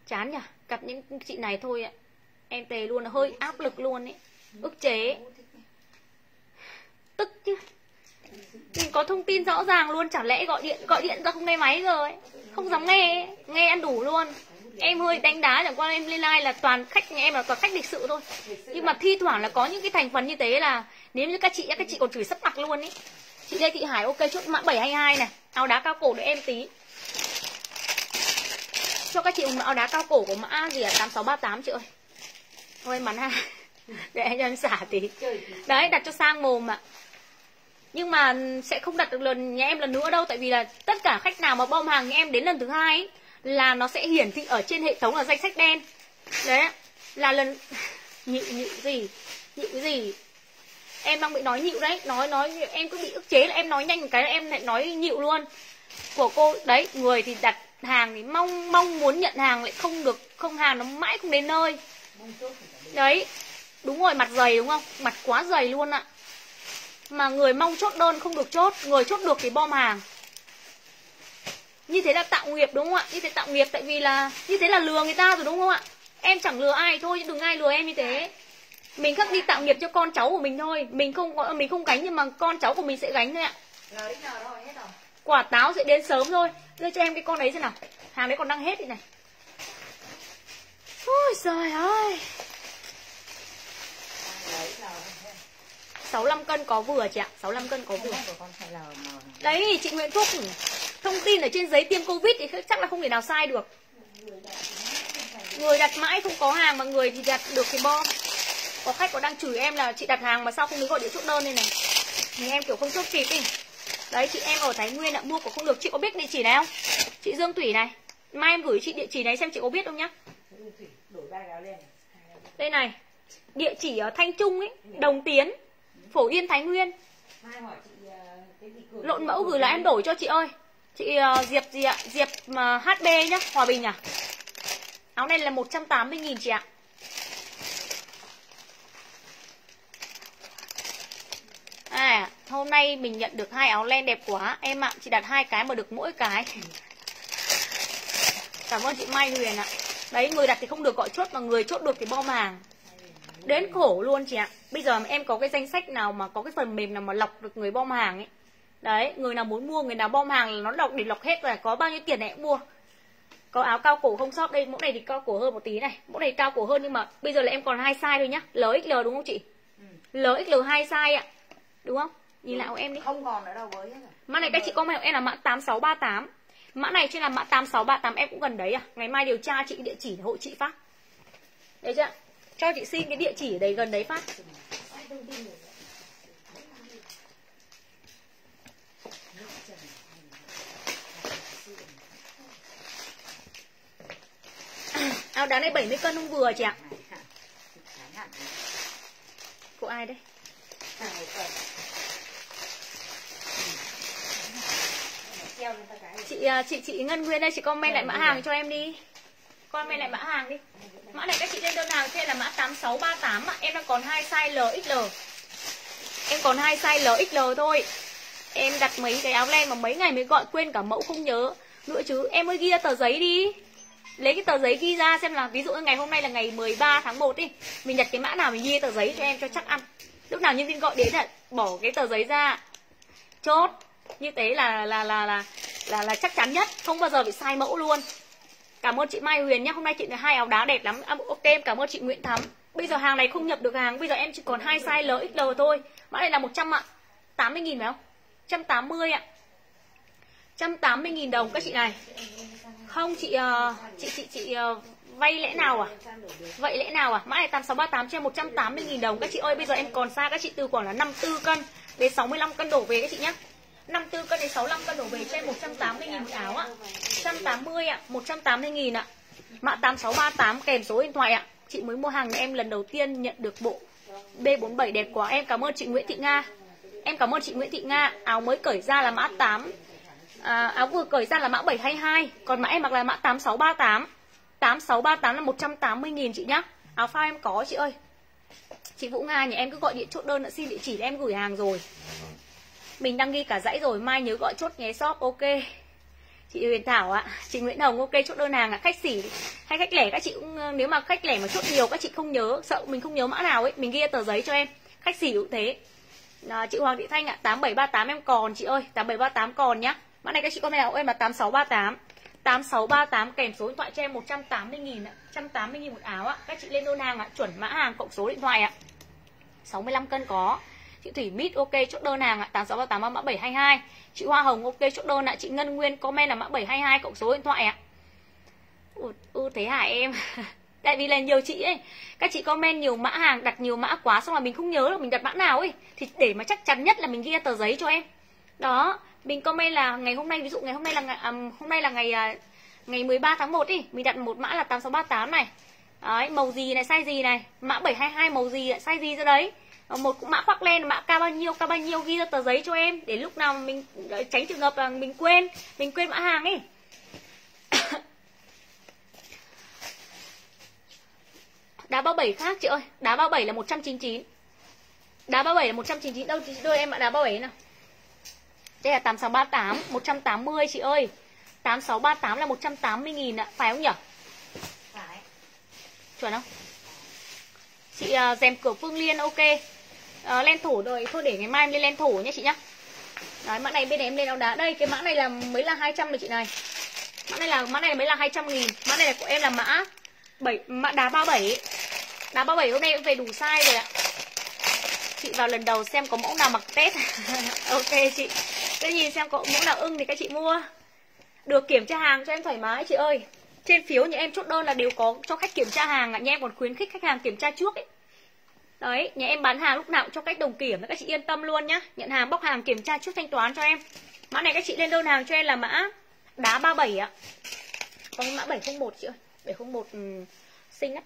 Chán nhỉ, gặp những chị này thôi ạ. Em tề luôn là hơi áp lực luôn ấy, ức chế. Tức chứ mình có thông tin rõ ràng luôn chẳng lẽ gọi điện gọi điện ra không nghe máy rồi? Không dám nghe nghe ăn đủ luôn. Em hơi đánh đá chẳng qua em lên like là toàn khách nhà em là toàn khách lịch sự thôi. Nhưng mà thi thoảng là có những cái thành phần như thế là nếu như các chị các chị còn chửi sắp mặt luôn ấy chị Lê Thị Hải ok chốt mã 722 này. Áo đá cao cổ để em tí. Cho các chị một áo đá cao cổ của mã gì à? 8638 chị ơi. Thôi em bán hàng để cho em xả tí. Đấy đặt cho sang mồm ạ nhưng mà sẽ không đặt được lần nhà em lần nữa đâu tại vì là tất cả khách nào mà bom hàng nhà em đến lần thứ hai ấy, là nó sẽ hiển thị ở trên hệ thống là danh sách đen. Đấy là lần nhịu nhịu gì? Nhịu cái gì? Em đang bị nói nhịu đấy nói nói em cứ bị ức chế là em nói nhanh một cái là em lại nói nhịu luôn. Của cô đấy người thì đặt hàng thì mong mong muốn nhận hàng lại không được không hàng nó mãi không đến nơi. Đấy đúng rồi mặt dày đúng không? Mặt quá dày luôn ạ mà người mong chốt đơn không được chốt, người chốt được thì bom hàng. Như thế là tạo nghiệp đúng không ạ? Như thế tạo nghiệp, tại vì là như thế là lừa người ta rồi đúng không ạ? Em chẳng lừa ai thôi chứ đừng ai lừa em như thế. Mình khắc đi tạo nghiệp cho con cháu của mình thôi. Mình không mình không gánh, nhưng mà con cháu của mình sẽ gánh thôi ạ. Quả táo sẽ đến sớm thôi. Đưa cho em cái con đấy xem nào. Hàng đấy còn đang hết thì này. Ôi trời ơi. 65 cân có vừa chị ạ? 65 cân có vừa. Đấy chị Nguyễn Phúc Thông tin ở trên giấy tiêm Covid thì chắc là không thể nào sai được. Người đặt mãi không có hàng mà người thì đặt được cái bo. Có khách có đang chửi em là chị đặt hàng mà sao không đến gọi điện chốt đơn đây này. Thì em kiểu không chốt kịp đi Đấy chị em ở Thái Nguyên ạ mua của không được. Chị có biết địa chỉ này không? Chị Dương Thủy này. Mai em gửi chị địa chỉ này xem chị có biết không nhá. Đây này. Địa chỉ ở Thanh Trung ấy Đồng Tiến Phổ Yên Thái Nguyên. Lộn mẫu gửi là em đổi cho chị ơi. Chị uh, Diệp gì ạ? Diệp uh, HB nhá Hòa Bình à? Áo này là 180.000 chị ạ. À, hôm nay mình nhận được hai áo len đẹp quá. Em ạ, chị đặt hai cái mà được mỗi cái. Cảm ơn chị Mai Huyền ạ. Đấy, người đặt thì không được gọi chốt Mà người chốt được thì bom hàng Đến khổ luôn chị ạ. Bây giờ em có cái danh sách nào mà có cái phần mềm nào mà lọc được người bom hàng ấy Đấy, người nào muốn mua, người nào bom hàng là nó lọc để lọc hết rồi Có bao nhiêu tiền này cũng mua. Có áo cao cổ không shop đây, mẫu này thì cao cổ hơn một tí này Mẫu này cao cổ hơn nhưng mà bây giờ là em còn hai size thôi nhá LXL đúng không chị? Ừ. LXL hai size ạ Đúng không? Nhìn lại của em đi. Không còn nữa đâu với Mã này các chị comment của em là mã 8638 Mã này trên là mã 8638 em cũng gần đấy à. Ngày mai điều tra chị địa chỉ hộ chị phát. Đấy chưa cho chị xin cái địa chỉ ở đấy gần đấy phát. À, áo đá này 70 cân không vừa chị ạ. Của ai đấy. chị à, chị chị Ngân Nguyên đây, chị comment lại mã hàng cho em đi. Comment lại mã hàng đi. Mã này các chị lên đơn hàng trên là mã 8638 ạ. Em đang còn hai size LXL. Em còn hai size LXL thôi. Em đặt mấy cái áo len mà mấy ngày mới gọi quên cả mẫu không nhớ nữa chứ. Em ơi ghi ra tờ giấy đi. Lấy cái tờ giấy ghi ra xem là ví dụ như ngày hôm nay là ngày 13 tháng 1 đi. Mình đặt cái mã nào mình ghi tờ giấy cho em cho chắc ăn. Lúc nào nhân viên gọi đến là bỏ cái tờ giấy ra. Chốt. Như thế là là là là là là chắc chắn nhất, không bao giờ bị sai mẫu luôn. Cảm ơn chị Mai Huyền nhé Hôm nay chị được hai áo đá đẹp lắm. À, Ok em cảm ơn chị Nguyễn Thắm. Bây giờ hàng này không nhập được hàng. Bây giờ em chỉ còn hai size LXL thôi. Mã này là 100 ạ. 80 000 phải không? 180 ạ. 180 000 đồng các chị này. Không chị uh, chị chị chị uh, vay lẽ nào à? Vậy lẽ nào à? Mã này 8638 cho em 180 000 đồng. Các chị ơi bây giờ em còn xa các chị từ khoảng là 54 cân Đến 65 cân đổ về các chị nhé 54 cân đến 65 cân đổ về cho em 180 000 một áo ạ. 180 ạ 180 000 ạ. Mã 8638 kèm số điện thoại ạ. Chị mới mua hàng em lần đầu tiên nhận được bộ B47 đẹp quá. Em cảm ơn chị Nguyễn Thị Nga. Em cảm ơn chị Nguyễn Thị Nga. Áo mới cởi ra là mã 8 à, Áo vừa cởi ra là mã 722 Còn mã em mặc là mã 8638 8638 là 180 000 chị nhá. Áo phao em có chị ơi. Chị Vũ Nga nhà em cứ gọi điện chốt đơn đã xin địa chỉ em gửi hàng rồi mình đang ghi cả dãy rồi mai nhớ gọi chốt nhé shop ok. Chị Huyền Thảo ạ chị Nguyễn Hồng ok chốt đơn hàng ạ. Khách xỉ hay khách lẻ các chị cũng ờ, nếu mà khách lẻ mà chốt nhiều các chị không nhớ sợ mình không nhớ mã nào ấy mình ghi tờ giấy cho em. Khách xỉ cũng thế. À, chị Hoàng Thị Thanh ạ 8738 em còn chị ơi 8738 còn nhá. Mã này các chị có mèo em là 8638 8638 kèm số điện thoại cho em 180 nghìn ạ 180 nghìn một áo ạ. Các chị lên đơn hàng ạ Chuẩn mã hàng cộng số điện thoại ạ. 65 cân có. Chị Thủy Mít ok chốt đơn hàng ạ 8638 mã 722 Chị Hoa Hồng ok chốt đơn ạ. Chị Ngân Nguyên comment là mã 722 cộng số điện thoại ạ. Ủa, ừ, thế hả em? Tại vì là nhiều chị ấy. Các chị comment nhiều mã hàng đặt nhiều mã quá Xong là mình không nhớ là mình đặt mã nào ấy. Thì để mà chắc chắn nhất là mình ghi tờ giấy cho em. Đó Mình comment là ngày hôm nay Ví dụ ngày hôm nay là ngày, à, hôm nay là ngày à, Ngày 13 tháng 1 đi. Mình đặt một mã là 8638 này. Đấy, màu gì này, size gì này? Mã 722 màu gì, size gì ra đấy? Một mã khoác len mã cao bao nhiêu cao bao nhiêu ghi ra tờ giấy cho em để lúc nào mình tránh trường hợp là mình quên mình quên mã hàng ấy. Đá bao bảy khác chị ơi. Đá bao bảy là 199 đá bao bảy là 199 đâu chị đưa em mã đá bao bảy nào. Đây là 8638 180 chị ơi. 8638 là 180 nghìn ạ. Phải không nhỉ? Phải. Chuẩn không? Chị uh, dèm cửa Phương Liên ok uh, len thổ rồi thôi để ngày mai em lên len thổ nhé chị nhá. Đấy mã này bên này em lên áo đá. Đây cái mã này là mới là 200 rồi chị này. Mã này là mã này mới là 200 nghìn. Mã này là của em là mã 7 mã đá 37 đá 37 hôm nay cũng về đủ size rồi ạ. Chị vào lần đầu xem có mẫu nào mặc Tết, ok chị. Cứ nhìn xem có mẫu nào ưng thì các chị mua. Được kiểm tra hàng cho em thoải mái chị ơi. Trên phiếu nhà em chốt đơn là đều có cho khách kiểm tra hàng ạ. Nhà em còn khuyến khích khách hàng kiểm tra trước ấy. Đấy, nhà em bán hàng lúc nào cũng cho cách đồng kiểm Các chị yên tâm luôn nhá. Nhận hàng bóc hàng kiểm tra trước thanh toán cho em. Mã này các chị lên đơn hàng cho em là mã Đá 37 ạ. Có mã 701 chị ơi 701 um, ừ, xinh lắm.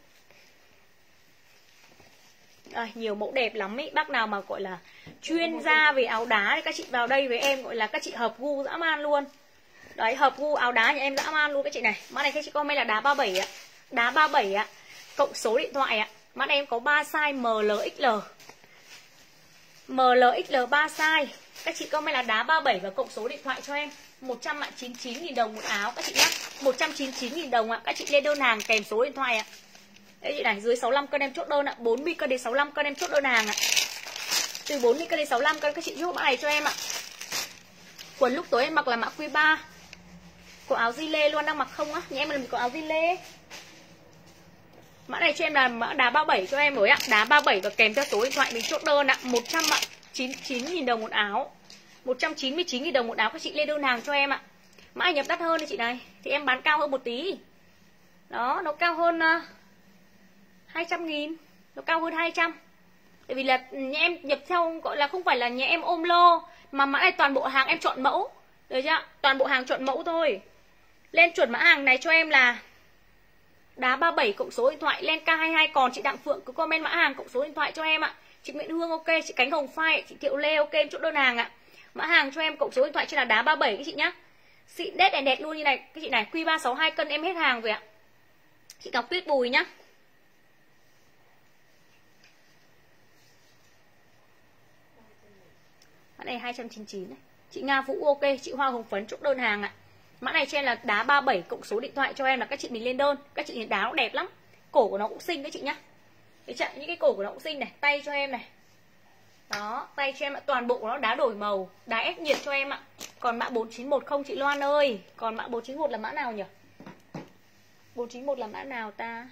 À, Nhiều mẫu đẹp lắm ý. Bác nào mà gọi là chuyên gia về áo đá thì Các chị vào đây với em gọi là các chị hợp gu dã man luôn. Đấy, hợp gu áo đá nhà em dã man luôn các chị này. Mã này các chị comment là đá 37 ạ. Đá 37 ạ Cộng số điện thoại ạ. Mắt em có 3 size ML XL ML XL 3 size. Các chị comment là đá 37 và cộng số điện thoại cho em. 199.000 đồng một áo, các chị nhé 199.000 đồng ạ. Các chị lên đơn hàng kèm số điện thoại ạ. Đấy chị này, dưới 65 cân em chốt đơn ạ. 40 cân đến 65 cân em chốt đơn hàng ạ. Từ 40 cân đến 65 cân, các chị chốt mã này cho em ạ? Quần lúc tối em mặc là mã Q3 Có áo di lê luôn, đang mặc không á? Nhà em là mình có áo di lê Mã này cho em là mã đá 37 cho em rồi ạ. Đá 37 và kèm theo số điện thoại mình chốt đơn ạ. 199.000 đồng một áo. 199.000 đồng một áo các chị lên đơn hàng cho em ạ. Mã nhập đắt hơn đấy chị này. Thì em bán cao hơn một tí. Đó nó cao hơn à, uh, 200 nghìn. Nó cao hơn 200 Tại vì là nhà em nhập theo gọi là không phải là nhà em ôm lô Mà mã này toàn bộ hàng em chọn mẫu. Được chưa Toàn bộ hàng chọn mẫu thôi. Lên chuẩn mã hàng này cho em là Đá 37 cộng số điện thoại lên K22 Còn. Chị Đặng Phượng cứ comment mã hàng cộng số điện thoại cho em ạ. Chị Nguyễn Hương ok, Chị Cánh Hồng Phai Chị Thiệu Lê ok, em chốt đơn hàng ạ. Mã hàng cho em cộng số điện thoại cho là đá 37 các chị nhá. Xịn đét đèn đẹp luôn như này. Các chị này Q362 cân em hết hàng rồi ạ. Chị Ngọc Tuyết Bùi nhá. Mã này 299 này. Chị Nga Vũ ok, Chị Hoa Hồng Phấn chốt đơn hàng ạ. Mã này cho em là đá 37 cộng số điện thoại cho em là các chị mình lên đơn. Các chị nhìn đá nó đẹp lắm. Cổ của nó cũng xinh đấy chị nhá. Cái chặn những cái cổ của nó cũng xinh này. Tay cho em này. Đó, tay cho em ạ. Toàn bộ của nó đá đổi màu. Đá ép nhiệt cho em ạ. Còn mã 491 không chị Loan ơi. Còn mã 491 là mã nào nhỉ? 491 là mã nào ta?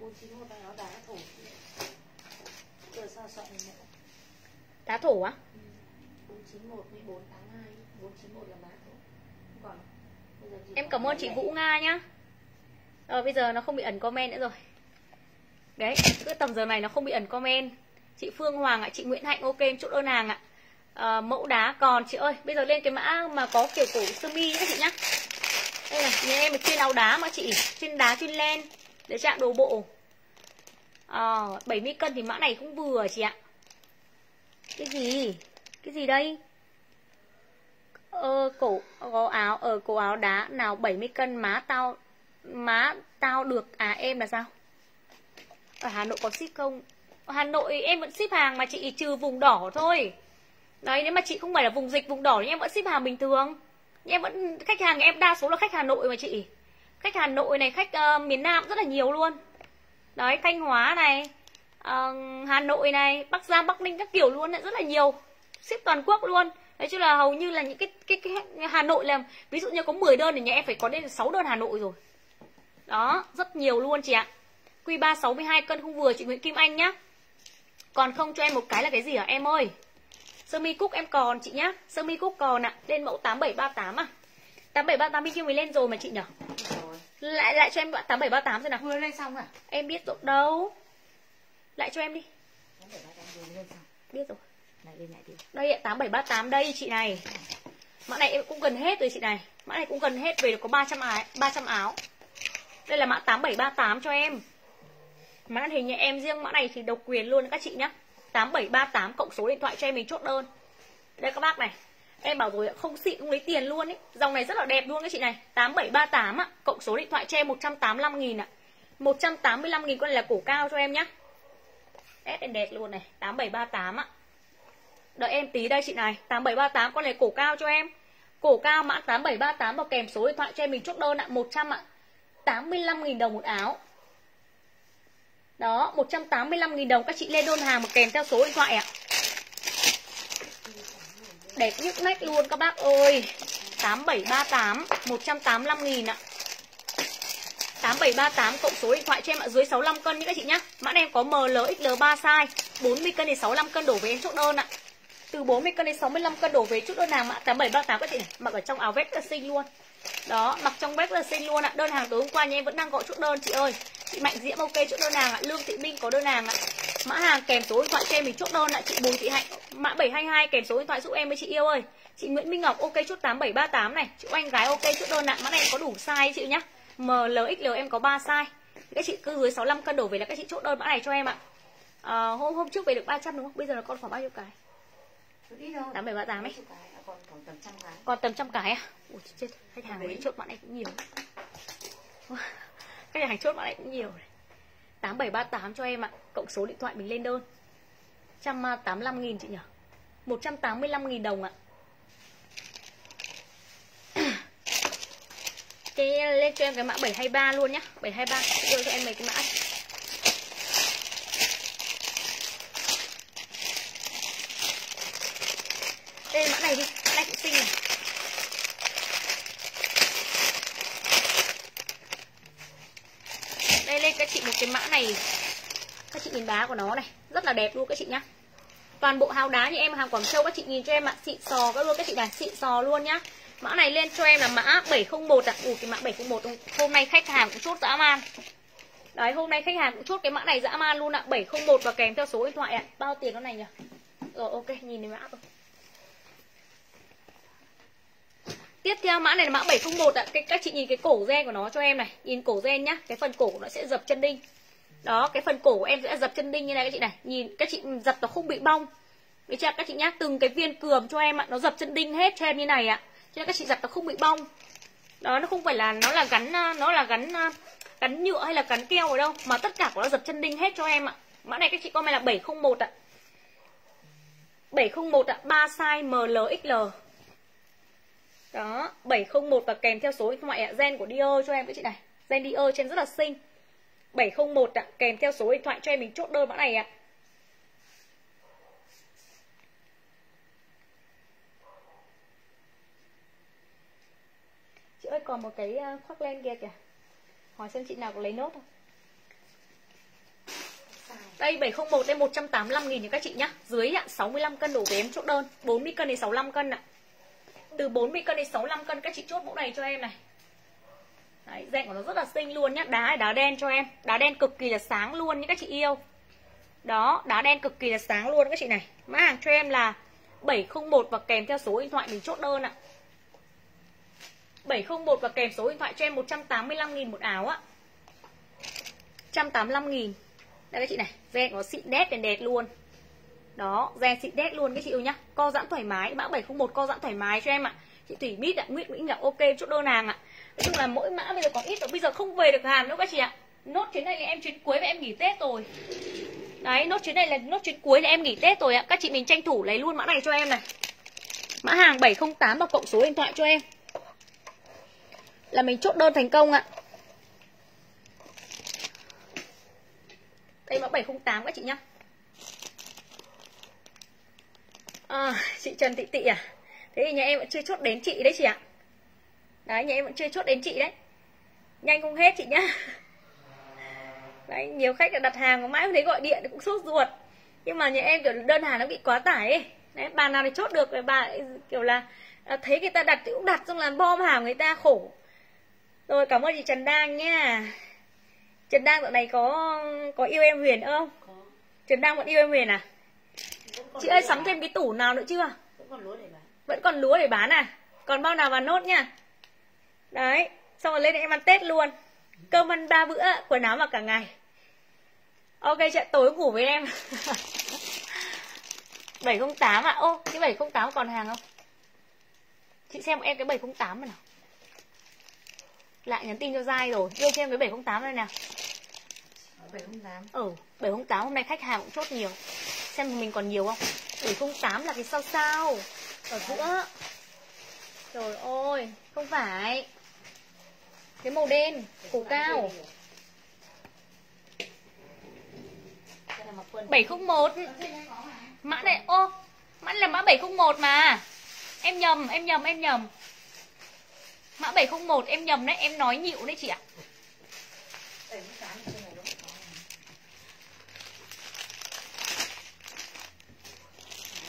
491 là nó đá thổ. Đá thổ á? Ừ. 491 14 82 491 là mã Còn Em cảm ơn chị Vũ Nga nhá. Rồi bây giờ nó không bị ẩn comment nữa rồi. Đấy, cứ tầm giờ này nó không bị ẩn comment. Chị Phương Hoàng ạ, chị Nguyễn Hạnh ok em chốt đơn hàng ạ. À, Mẫu đá còn chị ơi Bây giờ lên cái mã mà có kiểu cổ sơ mi nhá chị nhá. Đây này, nhà em chuyên áo đá mà chị Chuyên đá, chuyên len Để chạm đồ bộ. Ờ, à, 70 cân thì mã này cũng vừa chị ạ. Cái gì? Cái gì đây? Ơ cổ có áo ở cổ áo đá nào 70 cân má tao má tao được à em là sao? Ở Hà Nội có ship không? Ở Hà Nội em vẫn ship hàng mà chị trừ vùng đỏ thôi. Đấy nếu mà chị không phải là vùng dịch vùng đỏ thì em vẫn ship hàng bình thường. Em vẫn khách hàng em đa số là khách Hà Nội mà chị. Khách Hà Nội này khách uh, miền Nam rất là nhiều luôn. Đấy Thanh Hóa này uh, Hà Nội này Bắc Giang Bắc Ninh các kiểu luôn rất là nhiều. Ship toàn quốc luôn. Nói chung là hầu như là những cái, cái cái Hà Nội là ví dụ như có 10 đơn thì nhà em phải có đến 6 đơn Hà Nội rồi. Đó, rất nhiều luôn chị ạ. Q3 62 cân không vừa chị Nguyễn Kim Anh nhá. Còn không cho em một cái là cái gì hả em ơi? Sơ mi cúc em còn chị nhá. Sơ mi cúc còn ạ. À. Lên mẫu 8738 à. 8738 bên kia mới lên rồi mà chị nhỉ? Lại lại cho em 8738 rồi nào. Vừa lên xong à? Em biết rồi đâu. Lại cho em đi. Biết rồi. Này bên này đi. Đây ạ, 8738 đây chị này. mã này em cũng gần hết rồi chị này. Mã này cũng gần hết về được có 300 áo 300 áo. Đây là mã 8738 cho em. Mã hình nhà em riêng mã này thì độc quyền luôn các chị nhá. 8738 cộng số điện thoại cho em mình chốt đơn. Đây các bác này Em bảo rồi không xịn không lấy tiền luôn ấy Dòng này rất là đẹp luôn các chị này. 8738 ạ Cộng số điện thoại cho em 185 nghìn ạ. 185 nghìn con này là cổ cao cho em nhá. Đẹp đẹp luôn này 8738 ạ. Đợi em tí đây chị này. 8738 con này cổ cao cho em. Cổ cao mã 8738 và kèm số điện thoại cho em mình chốt đơn ạ. 100 ạ. 85.000 đồng một áo. Đó 185.000 đồng các chị lên đơn hàng và kèm theo số điện thoại ạ. Đẹp nhức nách luôn các bác ơi. 8738 185.000 ạ. 8738 cộng số điện thoại cho em ạ Dưới 65 cân nhé các chị nhá. Mã em có ML, XL 3 size 40 cân đến 65 cân đổ về em chốt đơn ạ. Từ 40 cân đến 65 cân đổ về chút đơn hàng mã 8738 các chị này Mặc ở trong áo vest là xinh luôn. Đó, mặc trong vest là xinh luôn ạ. Đơn hàng tối hôm qua nha em vẫn đang gọi chút đơn chị ơi. Chị Mạnh Diễm ok chút đơn hàng ạ. Lương Thị Minh có đơn hàng ạ. Mã hàng kèm số điện thoại cho em mình chốt đơn ạ. Chị Bùi Thị Hạnh Mã 722 kèm số điện thoại giúp em với chị yêu ơi. Chị Nguyễn Minh Ngọc ok chút 8738 này. Chị Oanh gái ok chút đơn ạ. Mã này có đủ size chị nhá. MLXL em có 3 size. Các chị cứ dưới 65 cân đổ về là các chị chốt đơn mã này cho em ạ. À, hôm hôm trước về được 300 đúng không? Bây giờ là con khoảng bao nhiêu cái? 8738 ấy. Còn tầm trăm cái à? Ủa chết, khách hàng đấy. chốt mã này cũng nhiều. Khách hàng chốt mã này cũng nhiều này. 8738 cho em ạ. Cộng số điện thoại mình lên đơn. 185 nghìn chị nhỉ? 185 nghìn đồng ạ. Cái lên cho em cái mã 723 luôn nhá. 723 đưa cho em mấy cái mã Đây mã này đi Mã này cũng xinh này Đây lên các chị một cái mã này đá của nó này Rất là đẹp luôn các chị nhá Toàn bộ hào đá như em hàng Quảng Châu các chị nhìn cho em ạ Xịn sò các luôn các chị này Xịn sò luôn nhá Mã này lên cho em là mã 701 ạ à. Ủa cái mã 701 hôm nay khách hàng cũng chốt dã man Đấy hôm nay khách hàng cũng chốt cái mã này dã man luôn ạ à. 701 và kèm theo số điện thoại ạ à. Bao tiền con này nhỉ Rồi ok nhìn thấy mã rồi Tiếp theo mã này là mã 701 ạ. À. Các chị nhìn cái cổ gen của nó cho em này, nhìn cổ gen nhá. Cái phần cổ nó sẽ dập chân đinh. Đó, cái phần cổ của em sẽ dập chân đinh như này các chị này. Nhìn các chị dập nó không bị bong. Được chưa các chị nhá? Từng cái viên cườm cho em ạ, nó dập chân đinh hết cho em như này ạ. Cho nên các chị dập nó không bị bong. Đó nó không phải là nó là gắn à, nó là gắn à, gắn nhựa hay là gắn keo ở đâu mà tất cả của nó dập chân đinh hết cho em ạ. Mã này các chị comment là 701 ạ. 701 ạ, 3 size MLXL Đó, 701 và kèm theo số điện thoại ạ, gen của Dior cho em các chị này. Gen Dior trên rất là xinh. 701 ạ, kèm theo số điện thoại cho em mình chốt đơn mã này ạ. Chị ơi còn một cái ờ, khoác len kia kìa. Hỏi xem chị nào có lấy nốt không? Đây 701 đây 185 nghìn các chị nhá. Dưới ạ 65 cân đổ về em chốt đơn, 40 cân đến 65 cân ạ. Từ 40 cân đến 65 cân các chị chốt mẫu này cho em này Đấy, dẹn của nó rất là xinh luôn nhá. Đá đá đen cho em. Đá đen cực kỳ là sáng luôn nhé các chị yêu. Đó, đá đen cực kỳ là sáng luôn các chị này. Mã hàng cho em là 701 và kèm theo số điện thoại mình chốt đơn ạ. 701 và kèm số điện thoại cho em 185.000 một áo ạ 185.000 Đây các chị này Dẹn nó xịn đét đèn đẹp luôn. Đó gen xịn đét luôn các chị yêu nhá. Co giãn thoải mái mã 701 co giãn thoải mái cho em ạ. Chị thủy biết ạ nguyễn nguyễn ngọc ok chốt đơn hàng ạ nói chung là mỗi mã bây giờ còn ít rồi. Bây giờ không về được hàng nữa các chị ạ. Nốt chuyến này là em chuyến cuối và em nghỉ tết rồi. Đấy nốt chuyến này là nốt chuyến cuối là em nghỉ tết rồi ạ. Các chị mình tranh thủ lấy luôn mã này cho em này. Mã hàng 708 và cộng số điện thoại cho em. Là mình chốt đơn thành công ạ. Đây mã 708 các chị nhá. À, chị Trần Thị Tị à. Thế thì nhà em vẫn chưa chốt đến chị đấy chị ạ đấy nhà em vẫn chưa chốt đến chị đấy nhanh không hết chị nhá đấy nhiều khách đặt hàng có mãi thấy gọi điện cũng sốt ruột nhưng mà nhà em kiểu đơn hàng nó bị quá tải ấy đấy bà nào thì chốt được rồi bà kiểu là à, thấy người ta đặt thì cũng đặt xong là bom hàng người ta khổ rồi cảm ơn chị Trần Đang nha Trần Đang dạo này có có yêu em Huyền không? Có. Trần Đang vẫn yêu em Huyền à? Chị ơi sắm thêm cái tủ nào nữa chưa? Vẫn còn lúa để bán. Vẫn còn lúa để bán à? còn bao nào vào nốt nha đấy xong rồi lên em ăn tết luôn. Cơm ăn ba bữa quần áo mặc cả ngày. Ok chị tối ngủ với em. 708 ạ. À. ô cái 708 còn hàng không? Chị xem em cái 708 này nào. Lại nhắn tin cho dai rồi. Đưa cho em cái 708 đây nào. 708 ừ 708 hôm nay khách hàng cũng chốt nhiều. Xem mình còn nhiều không? 708 là cái sao sao. Ở giữa. Trời ơi không phải cái màu đen, cổ cao. 701 Mã này, ô, Mã này là mã 701 mà. Em nhầm em nhầm em nhầm. Mã 701 em nhầm đấy, Em nói nhịu đấy chị ạ. À?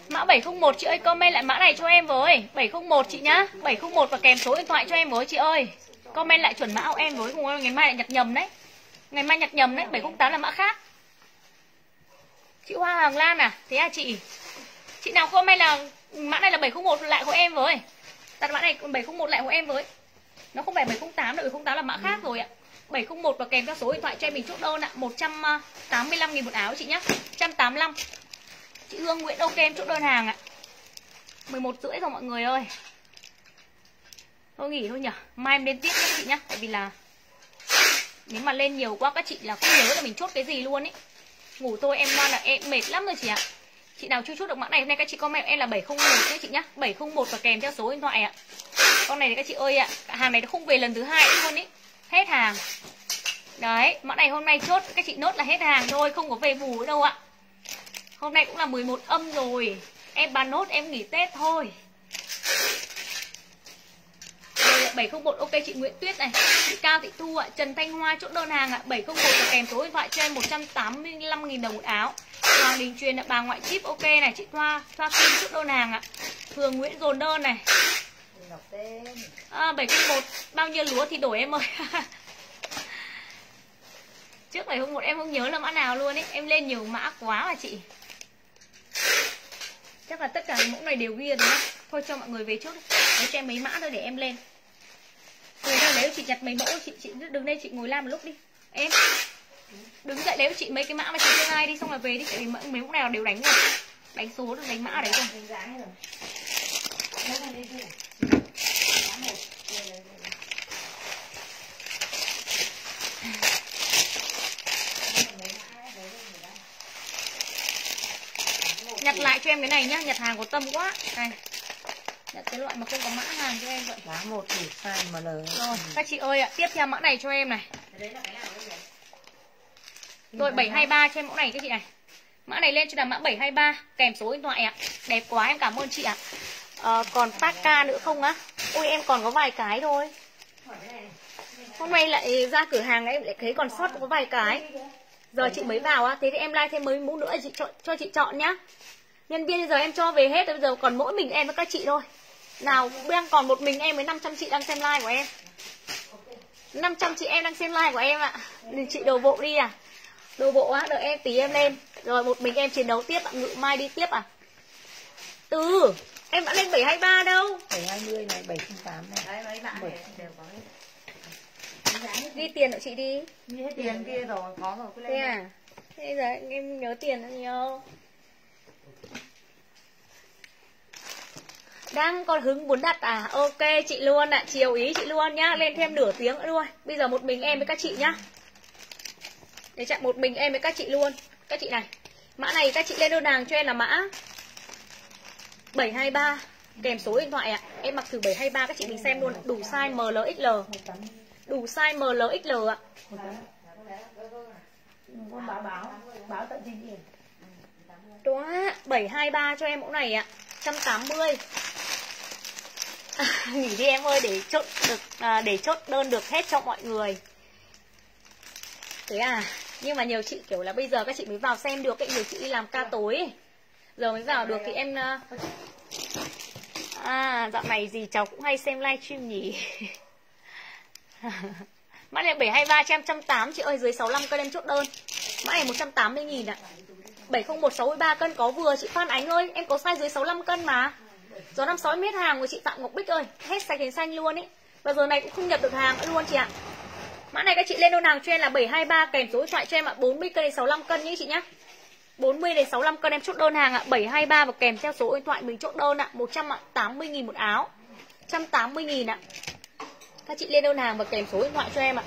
Mã 701 chị ơi, comment lại mã này cho em với. 701 chị nhá 701 và kèm số điện thoại cho em với, chị ơi. Comment lại chuẩn mã của em với Cùng ngày mai lại nhặt nhầm đấy. Ngày mai nhặt nhầm đấy 708 là mã khác. Chị Hoa Hoàng Lan à? Thế à chị? Chị nào comment là mã này là 701 lại của em với Đặt mã này 701 lại của em với. Nó không phải 708 nữa 708 là mã khác rồi ạ. 701 và kèm theo số điện thoại cho em mình chốt đơn ạ. 185 000 à, một áo chị nhá. 185 Chị Hương Nguyễn ok em chốt đơn hàng ạ. 11 rưỡi rồi mọi người ơi. Thôi nghỉ thôi nhở, Mai em lên tiếp nhé chị nhá. Tại vì là Nếu mà lên nhiều quá các chị là không nhớ là mình chốt cái gì luôn ấy. Ngủ tôi em ngoan là em mệt lắm rồi chị ạ. Chị nào chưa chốt được mã này hôm nay các chị comment em là 701 nhé chị nhá. 701 và kèm theo số điện thoại ạ. Con này thì các chị ơi ạ Hàng này nó không về lần thứ hai luôn ấy, Hết hàng. Đấy mã này hôm nay chốt các chị nốt là hết hàng thôi Không có về bù đâu ạ. Hôm nay cũng là 11 âm rồi. Em bán nốt em nghỉ Tết thôi Đây là 701 ok chị Nguyễn Tuyết này. Chị Cao Thị Thu ạ Trần Thanh Hoa chốt đơn hàng ạ 701 và kèm số điện thoại cho em 185.000 đồng một áo. Hoàng Đình Truyền là bà ngoại chip ok này Chị Thoa Thoa Kim chốt đơn hàng ạ. Thường Nguyễn dồn đơn này. À, 701 Bao nhiêu lúa thì đổi em ơi. Trước 701 em không nhớ là mã nào luôn ấy Em lên nhiều mã quá mà chị. Chắc là tất cả mẫu này đều ghi rồi đúng không? Thôi cho mọi người về trước để Lấy cho em mấy mã thôi để em lên. Ngồi đây lấy chị nhặt mấy mẫu chị chị đứng đây chị ngồi làm một lúc đi. Em Đứng dậy lấy chị mấy cái mã mà chị chưa ai đi xong rồi về đi Tại vì mấy mẫu nào đều đánh rồi. Đánh số được đánh mã đấy rồi. Nhặt lại cho em cái này nhá, nhặt hàng có tâm quá. Này Nhặt cái loại mà không có mã hàng cho em vậy. Giá một đủ size mà lớn Rồi, các chị ơi ạ, tiếp theo mã này cho em này. Rồi 723 cho em mẫu này các chị này. Mã này lên cho là mã 723 Kèm số điện thoại ạ. Đẹp quá em cảm ơn chị ạ. À, Còn Taka nữa không á? Ôi em còn có vài cái thôi. Hôm nay lại ra cửa hàng em lại thấy còn sót có vài cái. Giờ chị mới vào á Thế thì em like thêm mấy mũ nữa chị cho, cho chị chọn nhá Nhân viên bây giờ em cho về hết Bây giờ còn mỗi mình em với các chị thôi. Nào đang còn một mình em với 500 chị đang xem like của em. 500 chị em đang xem like của em ạ. À. Chị đồ bộ đi à. Đồ bộ á, đợi em tí em lên. Rồi một mình em chiến đấu tiếp ạ, ngự mai đi tiếp à Từ Em đã lên 723 đâu. 720 này, 708 này. Đấy, mấy bạn này đều có hết. Ghi tiền của chị đi. Ghi hết tiền kia rồi, có rồi cứ lên Thế à? Thế giờ em nhớ tiền nó nhiều Đang còn hứng muốn đặt à? Ok, chị luôn ạ. À. Chiều ý chị luôn nhá. Lên thêm nửa tiếng nữa thôi Bây giờ một mình em với các chị nhá. Để chặn một mình em với các chị luôn. Các chị này, Mã này các chị lên đơn hàng cho em là mã 723 Kèm số điện thoại ạ. À. Em mặc thử 723 các chị mình xem luôn. Đủ size MLXL Đủ size MLXL ạ à. báo báo tận trình Đó 723 cho em mẫu này ạ. 180 Nghỉ đi em ơi để chốt được à, Để chốt đơn được hết cho mọi người. Thế à? Nhưng mà nhiều chị kiểu là bây giờ các chị mới vào xem được ấy, Nhiều chị đi làm ca tối ấy. Giờ mới vào được thì em À dạo này gì cháu cũng hay xem livestream nhỉ? Mã này 723 cho em 180 chị ơi Dưới 65 cân em chốt đơn. Mã này 180 nghìn ạ. 701 63 cân có vừa chị Phan Ánh ơi Em có size dưới 65 cân mà Gió 56 mét hàng của chị Phạm Ngọc Bích ơi. Hết sạch hình xanh luôn ý. Và giờ này cũng không nhập được hàng nữa luôn chị ạ. Mã này các chị lên đơn hàng cho em là 723 kèm số điện thoại cho em ạ. 40 cân đến 65 cân nhé chị nhá. 40 đến 65 cân em chốt đơn hàng ạ. 723 và kèm theo số điện thoại mình chốt đơn ạ. 180 000 một áo. 180 000 ạ. Các chị lên đơn hàng và kèm số điện thoại cho em ạ.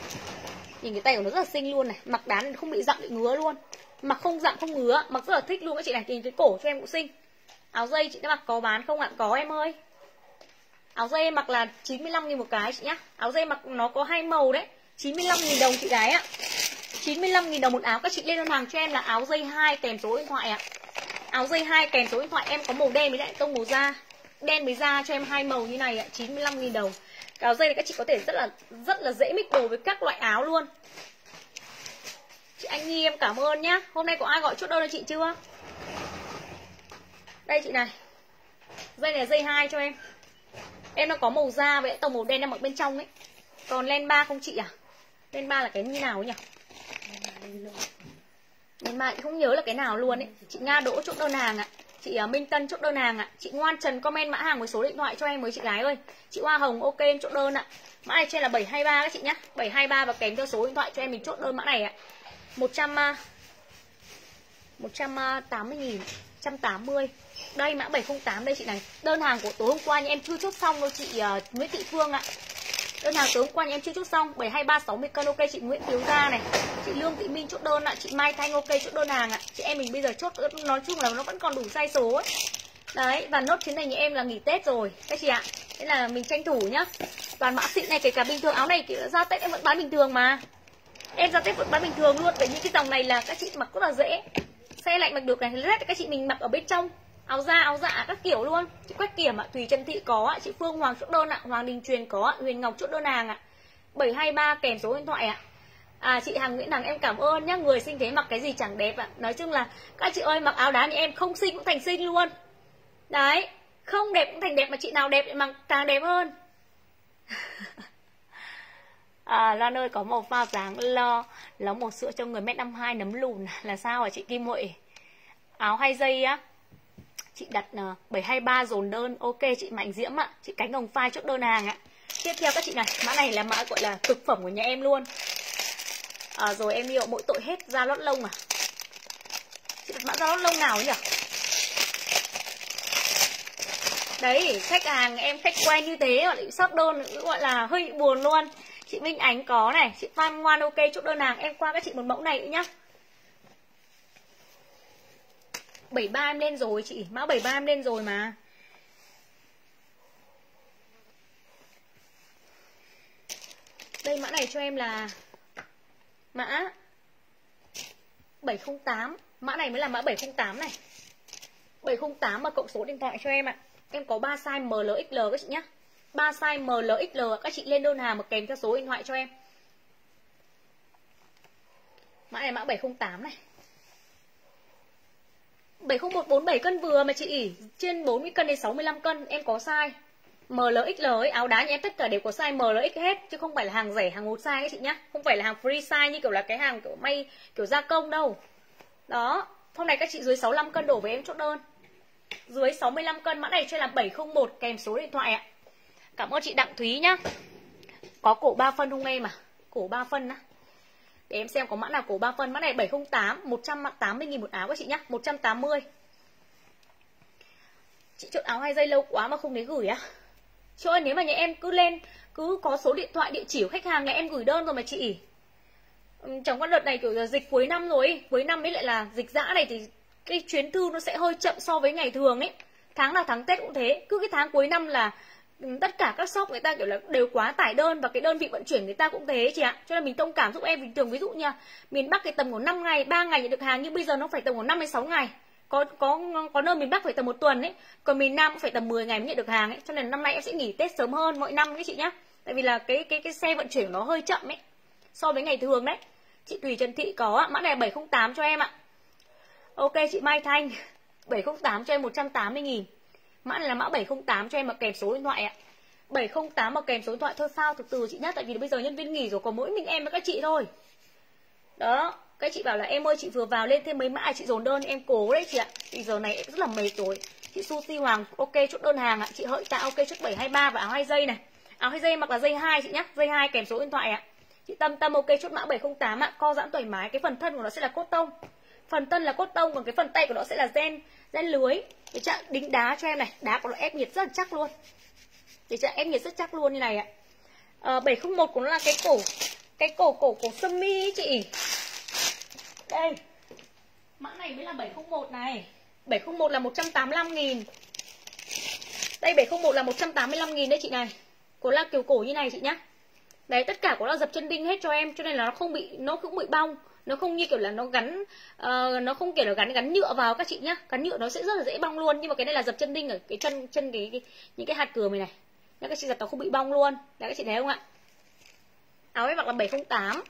Nhìn cái tay của nó rất là xinh luôn này. Mặc đán không bị dặn bị ngứa luôn. Mặc không dặn không ngứa Mặc rất là thích luôn các chị này. Nhìn cái cổ cho em cũng xinh. Áo dây chị đã mặc có bán không ạ? Có em ơi. Áo dây mặc là 95 000 một cái chị nhá. Áo dây mặc nó có hai màu đấy. 95 000 đồng chị gái ạ. 95 000 đồng một áo. Các chị lên đơn hàng cho em là áo dây 2 kèm số điện thoại ạ. Áo dây 2 kèm số điện thoại. Em có màu đen với lại, tông màu da. Đen với da cho em hai màu như này ạ. 95 000 đồng. Cái áo dây này các chị có thể rất là rất là dễ mix đồ với các loại áo luôn. Chị Anh Nhi em cảm ơn nhá. Hôm nay có ai gọi chốt đơn cho chị chưa? Đây chị này Dây này dây 2 cho em Em nó có màu da với tông màu đen đang mặc bên trong ấy Còn len 3 không chị à Len 3 là cái như nào ấy nhỉ Len 3 chị không nhớ là cái nào luôn ấy Chị Nga Đỗ chốt đơn hàng ạ à. Chị Minh Tân chốt đơn hàng ạ. À. Chị Ngoan Trần comment mã hàng với số điện thoại cho em với chị gái ơi. Chị Hoa Hồng ok em chốt đơn ạ. À. Mã này trên là 723 các chị nhá. 723 và kèm theo số điện thoại cho em mình chốt đơn mã này ạ. À. 100 180 000 180 đây mã 708 đây chị này. Đơn hàng của tối hôm qua nhưng em chưa chốt xong đâu chị uh, Nguyễn Thị Phương ạ. Đơn hàng tối hôm qua em chưa chốt xong. 723 60 cân ok chị Nguyễn Tiếu Gia này. Chị Lương Thị Minh chốt đơn ạ. Chị Mai Thanh ok chốt đơn hàng ạ. Chị em mình bây giờ chốt nói chung là nó vẫn còn đủ sai số ấy. Đấy và nốt chuyến này nhà em là nghỉ Tết rồi. Các chị ạ. Thế là mình tranh thủ nhá. Toàn mã xịn này kể cả bình thường áo này kiểu ra Tết em vẫn bán bình thường mà. Em ra Tết vẫn bán bình thường luôn. Bởi những cái dòng này là các chị mặc rất là dễ. Xe lạnh mặc được này Rất các chị mình mặc ở bên trong áo da áo dạ các kiểu luôn. Chị quách kiểm ạ thùy trần thị có ạ chị phương hoàng chốt đơn ạ hoàng đình truyền có ạ huyền ngọc chốt đơn hàng ạ. 723 kèm số điện thoại ạ. À chị Hằng Nguyễn Hằng em cảm ơn nhá Người sinh thế mặc cái gì chẳng đẹp ạ. Nói chung là các chị ơi mặc áo đá như em không xinh cũng thành xinh luôn. Đấy Không đẹp cũng thành đẹp mà chị nào đẹp thì mặc càng đẹp hơn. À, Loan ơi có một pha dáng lo Lóng một sữa cho người mét 52 nấm lùn. Là sao hả chị Kim Huệ? Áo hay dây á. Chị đặt ờ, uh, 723 dồn đơn. Ok chị Mạnh Diễm ạ. Chị Cánh Hồng Phai chốt đơn hàng ạ. Tiếp theo các chị này. Mã này là mã gọi là cực phẩm của nhà em luôn. À, Rồi em yêu mỗi tội hết da lót lông à? Chị đặt mã da lót lông nào nhỉ? Đấy khách hàng em khách quen như thế mà lại sắp đơn gọi là hơi buồn luôn. Chị Minh Ánh có này. Chị Phan Ngoan ok chốt đơn hàng. Em qua các chị một mẫu này nữa nhá. 73 em lên rồi, chị. Mã 73 em lên rồi mà. Đây, mã này cho em là Mã 708 Mã này mới là mã 708 này. 708 mà cộng số điện thoại cho em ạ. À. Em có 3 size MLXL các chị nhá. 3 size MLXL Các chị lên đơn hàng mà kèm theo số điện thoại cho em. Mã này mã 708 này. 70147 cân vừa mà chị ỉ. Trên 40 cân đến 65 cân, Em có size MLXL ấy, Áo đá nhà em tất cả đều có size MLX hết, Chứ không phải là hàng rẻ, hàng một size ấy chị nhá. Không phải là hàng free size như kiểu là cái hàng kiểu may, Kiểu gia công đâu. Đó, Hôm nay các chị dưới 65 cân đổ với em chốt đơn. Dưới 65 cân, mã này cho là 701 kèm số điện thoại ạ. Cảm ơn chị Đặng Thúy nhá. Có cổ 3 phân không em à? Cổ 3 phân á để em xem có mã nào cổ 3 phân. Mã này 708 180 000 một áo các chị nhá. 180 Chị chọn áo hai dây lâu quá mà không đến gửi á. Chị ơi, nếu mà nhà em cứ lên, Cứ có số điện thoại, địa chỉ của khách hàng, nhà em gửi đơn rồi mà chị. Ừ, chẳng qua đợt này kiểu là dịch cuối năm rồi Cuối năm ấy lại là dịch dã này thì Cái chuyến thư nó sẽ hơi chậm so với ngày thường ấy. Tháng nào tháng Tết cũng thế. Cứ cái tháng cuối năm là tất cả các shop người ta, kiểu là, đều quá tải đơn và cái đơn vị vận chuyển người ta cũng thế chị ạ. Cho nên mình thông cảm giúp em bình thường. Ví dụ nha, miền bắc cái tầm của 5 ngày 3 ngày nhận được hàng, nhưng bây giờ nó phải tầm của 5 đến 6 ngày. Có có có nơi miền bắc phải tầm một tuần ấy, còn miền nam cũng phải tầm 10 ngày mới nhận được hàng ấy. Cho nên năm nay em sẽ nghỉ tết sớm hơn mọi năm đấy chị nhá. Tại vì là cái cái cái xe vận chuyển nó hơi chậm ấy, so với ngày thường đấy. Chị tùy trần thị có mã này 708 cho em ạ. Ok, chị mai thanh 708 cho em 180 nghìn. Mã này là mã 708 cho em mà kèm số điện thoại ạ. 708 mà kèm số điện thoại thôi sao? Từ từ chị nhá, Tại vì bây giờ nhân viên nghỉ rồi, có mỗi mình em với các chị thôi. Đó, Các chị bảo là, em ơi, chị vừa vào lên thêm mấy mã, chị dồn đơn, em cố đấy chị ạ. Thì giờ này em rất là mệt rồi. Chị Sushi Hoàng, ok, chốt đơn hàng ạ. Chị Hợi Tạ, ok, chốt 723 và áo hai dây này. Áo hai dây mặc là dây hai chị nhá, dây hai kèm số điện thoại ạ. Chị Tâm Tâm, ok, chốt mã 708 ạ. Co giãn thoải mái, cái phần thân của nó sẽ là cốt tông. Phần thân là cốt tông, còn cái phần tay của nó sẽ là gen gen lưới. Đấy chưa? đính đá cho em này. Đá của nó ép nhiệt rất là chắc luôn. Đấy chưa? ép nhiệt rất chắc luôn như này ạ. À, 701 của nó là cái cổ cái cổ cổ cổ sơ mi ấy chị. Đây. Mã này mới là 701 này. 701 là 185 000 đây 701 là 185 000 đấy chị này. Cổ là kiểu cổ như này chị nhá. Đấy tất cả có là dập chân đinh hết cho em Cho nên là nó không bị nó cũng bị bong. Nó không như kiểu là nó gắn uh, Nó không kiểu là gắn gắn nhựa vào các chị nhá. Gắn nhựa nó sẽ rất là dễ bong luôn. Nhưng mà cái này là dập chân đinh ở cái chân chân cái, cái những cái hạt cửa này này. Nhá các chị dập nó không bị bong luôn. Đấy các chị thấy không ạ? Áo ấy mặc là 708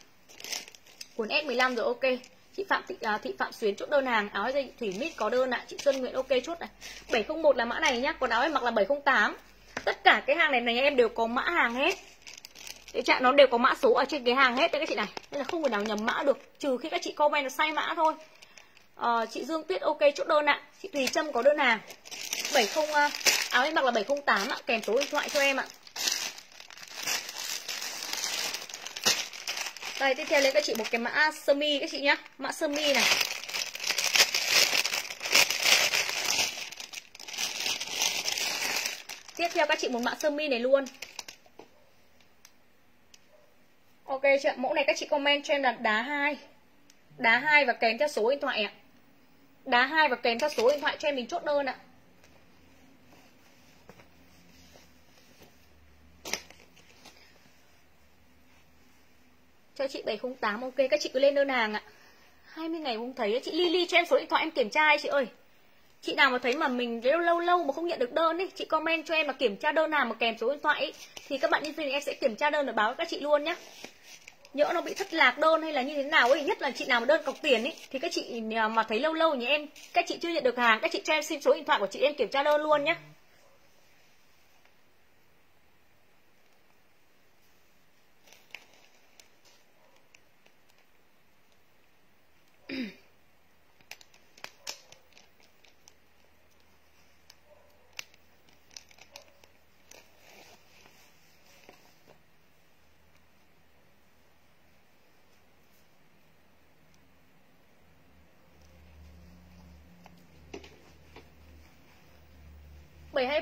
Cuốn S15 rồi ok. Chị Phạm Thị, à, Thị Phạm Xuyến chốt đơn hàng. Áo dây thủy mít có đơn ạ. À. chị Xuân Nguyễn ok chốt này. 701 là mã này nhá. Còn áo em mặc là 708 tất cả cái hàng này này em đều có mã hàng hết cái trạng nó đều có mã số ở trên cái hàng hết đấy các chị này. Nên là không thể nào nhầm mã được trừ khi các chị comment là sai mã thôi. À, chị Dương Tuyết ok chốt đơn ạ. Chị Thùy Trâm có đơn hàng. 70 à, áo em mặc là 708 ạ kèm số điện thoại cho em ạ. Đây tiếp theo lên các chị một cái mã sơ mi các chị nhá. Mã sơ mi này. Tiếp theo các chị một mã sơ mi này luôn. Ok chưa Mẫu này các chị comment cho em là đá 2 Đá 2 và kèm theo số điện thoại ạ. Đá 2 và kèm theo số điện thoại cho em mình chốt đơn ạ. Cho chị 708 ok Các chị cứ lên đơn hàng ạ. 20 ngày không thấy Chị Lily cho em số điện thoại em kiểm tra ấy chị ơi. Chị nào mà thấy mà mình lâu lâu lâu mà không nhận được đơn ấy Chị comment cho em mà kiểm tra đơn nào mà kèm số điện thoại ấy, Thì các bạn nhân viên em sẽ kiểm tra đơn và báo các chị luôn nhé. Nhỡ nó bị thất lạc đơn hay là như thế nào ấy, Nhất là chị nào mà đơn cọc tiền ấy, Thì các chị à, mà thấy lâu lâu như em, Các chị chưa nhận được hàng, Các chị cho em xin số điện thoại của chị em kiểm tra đơn luôn nhé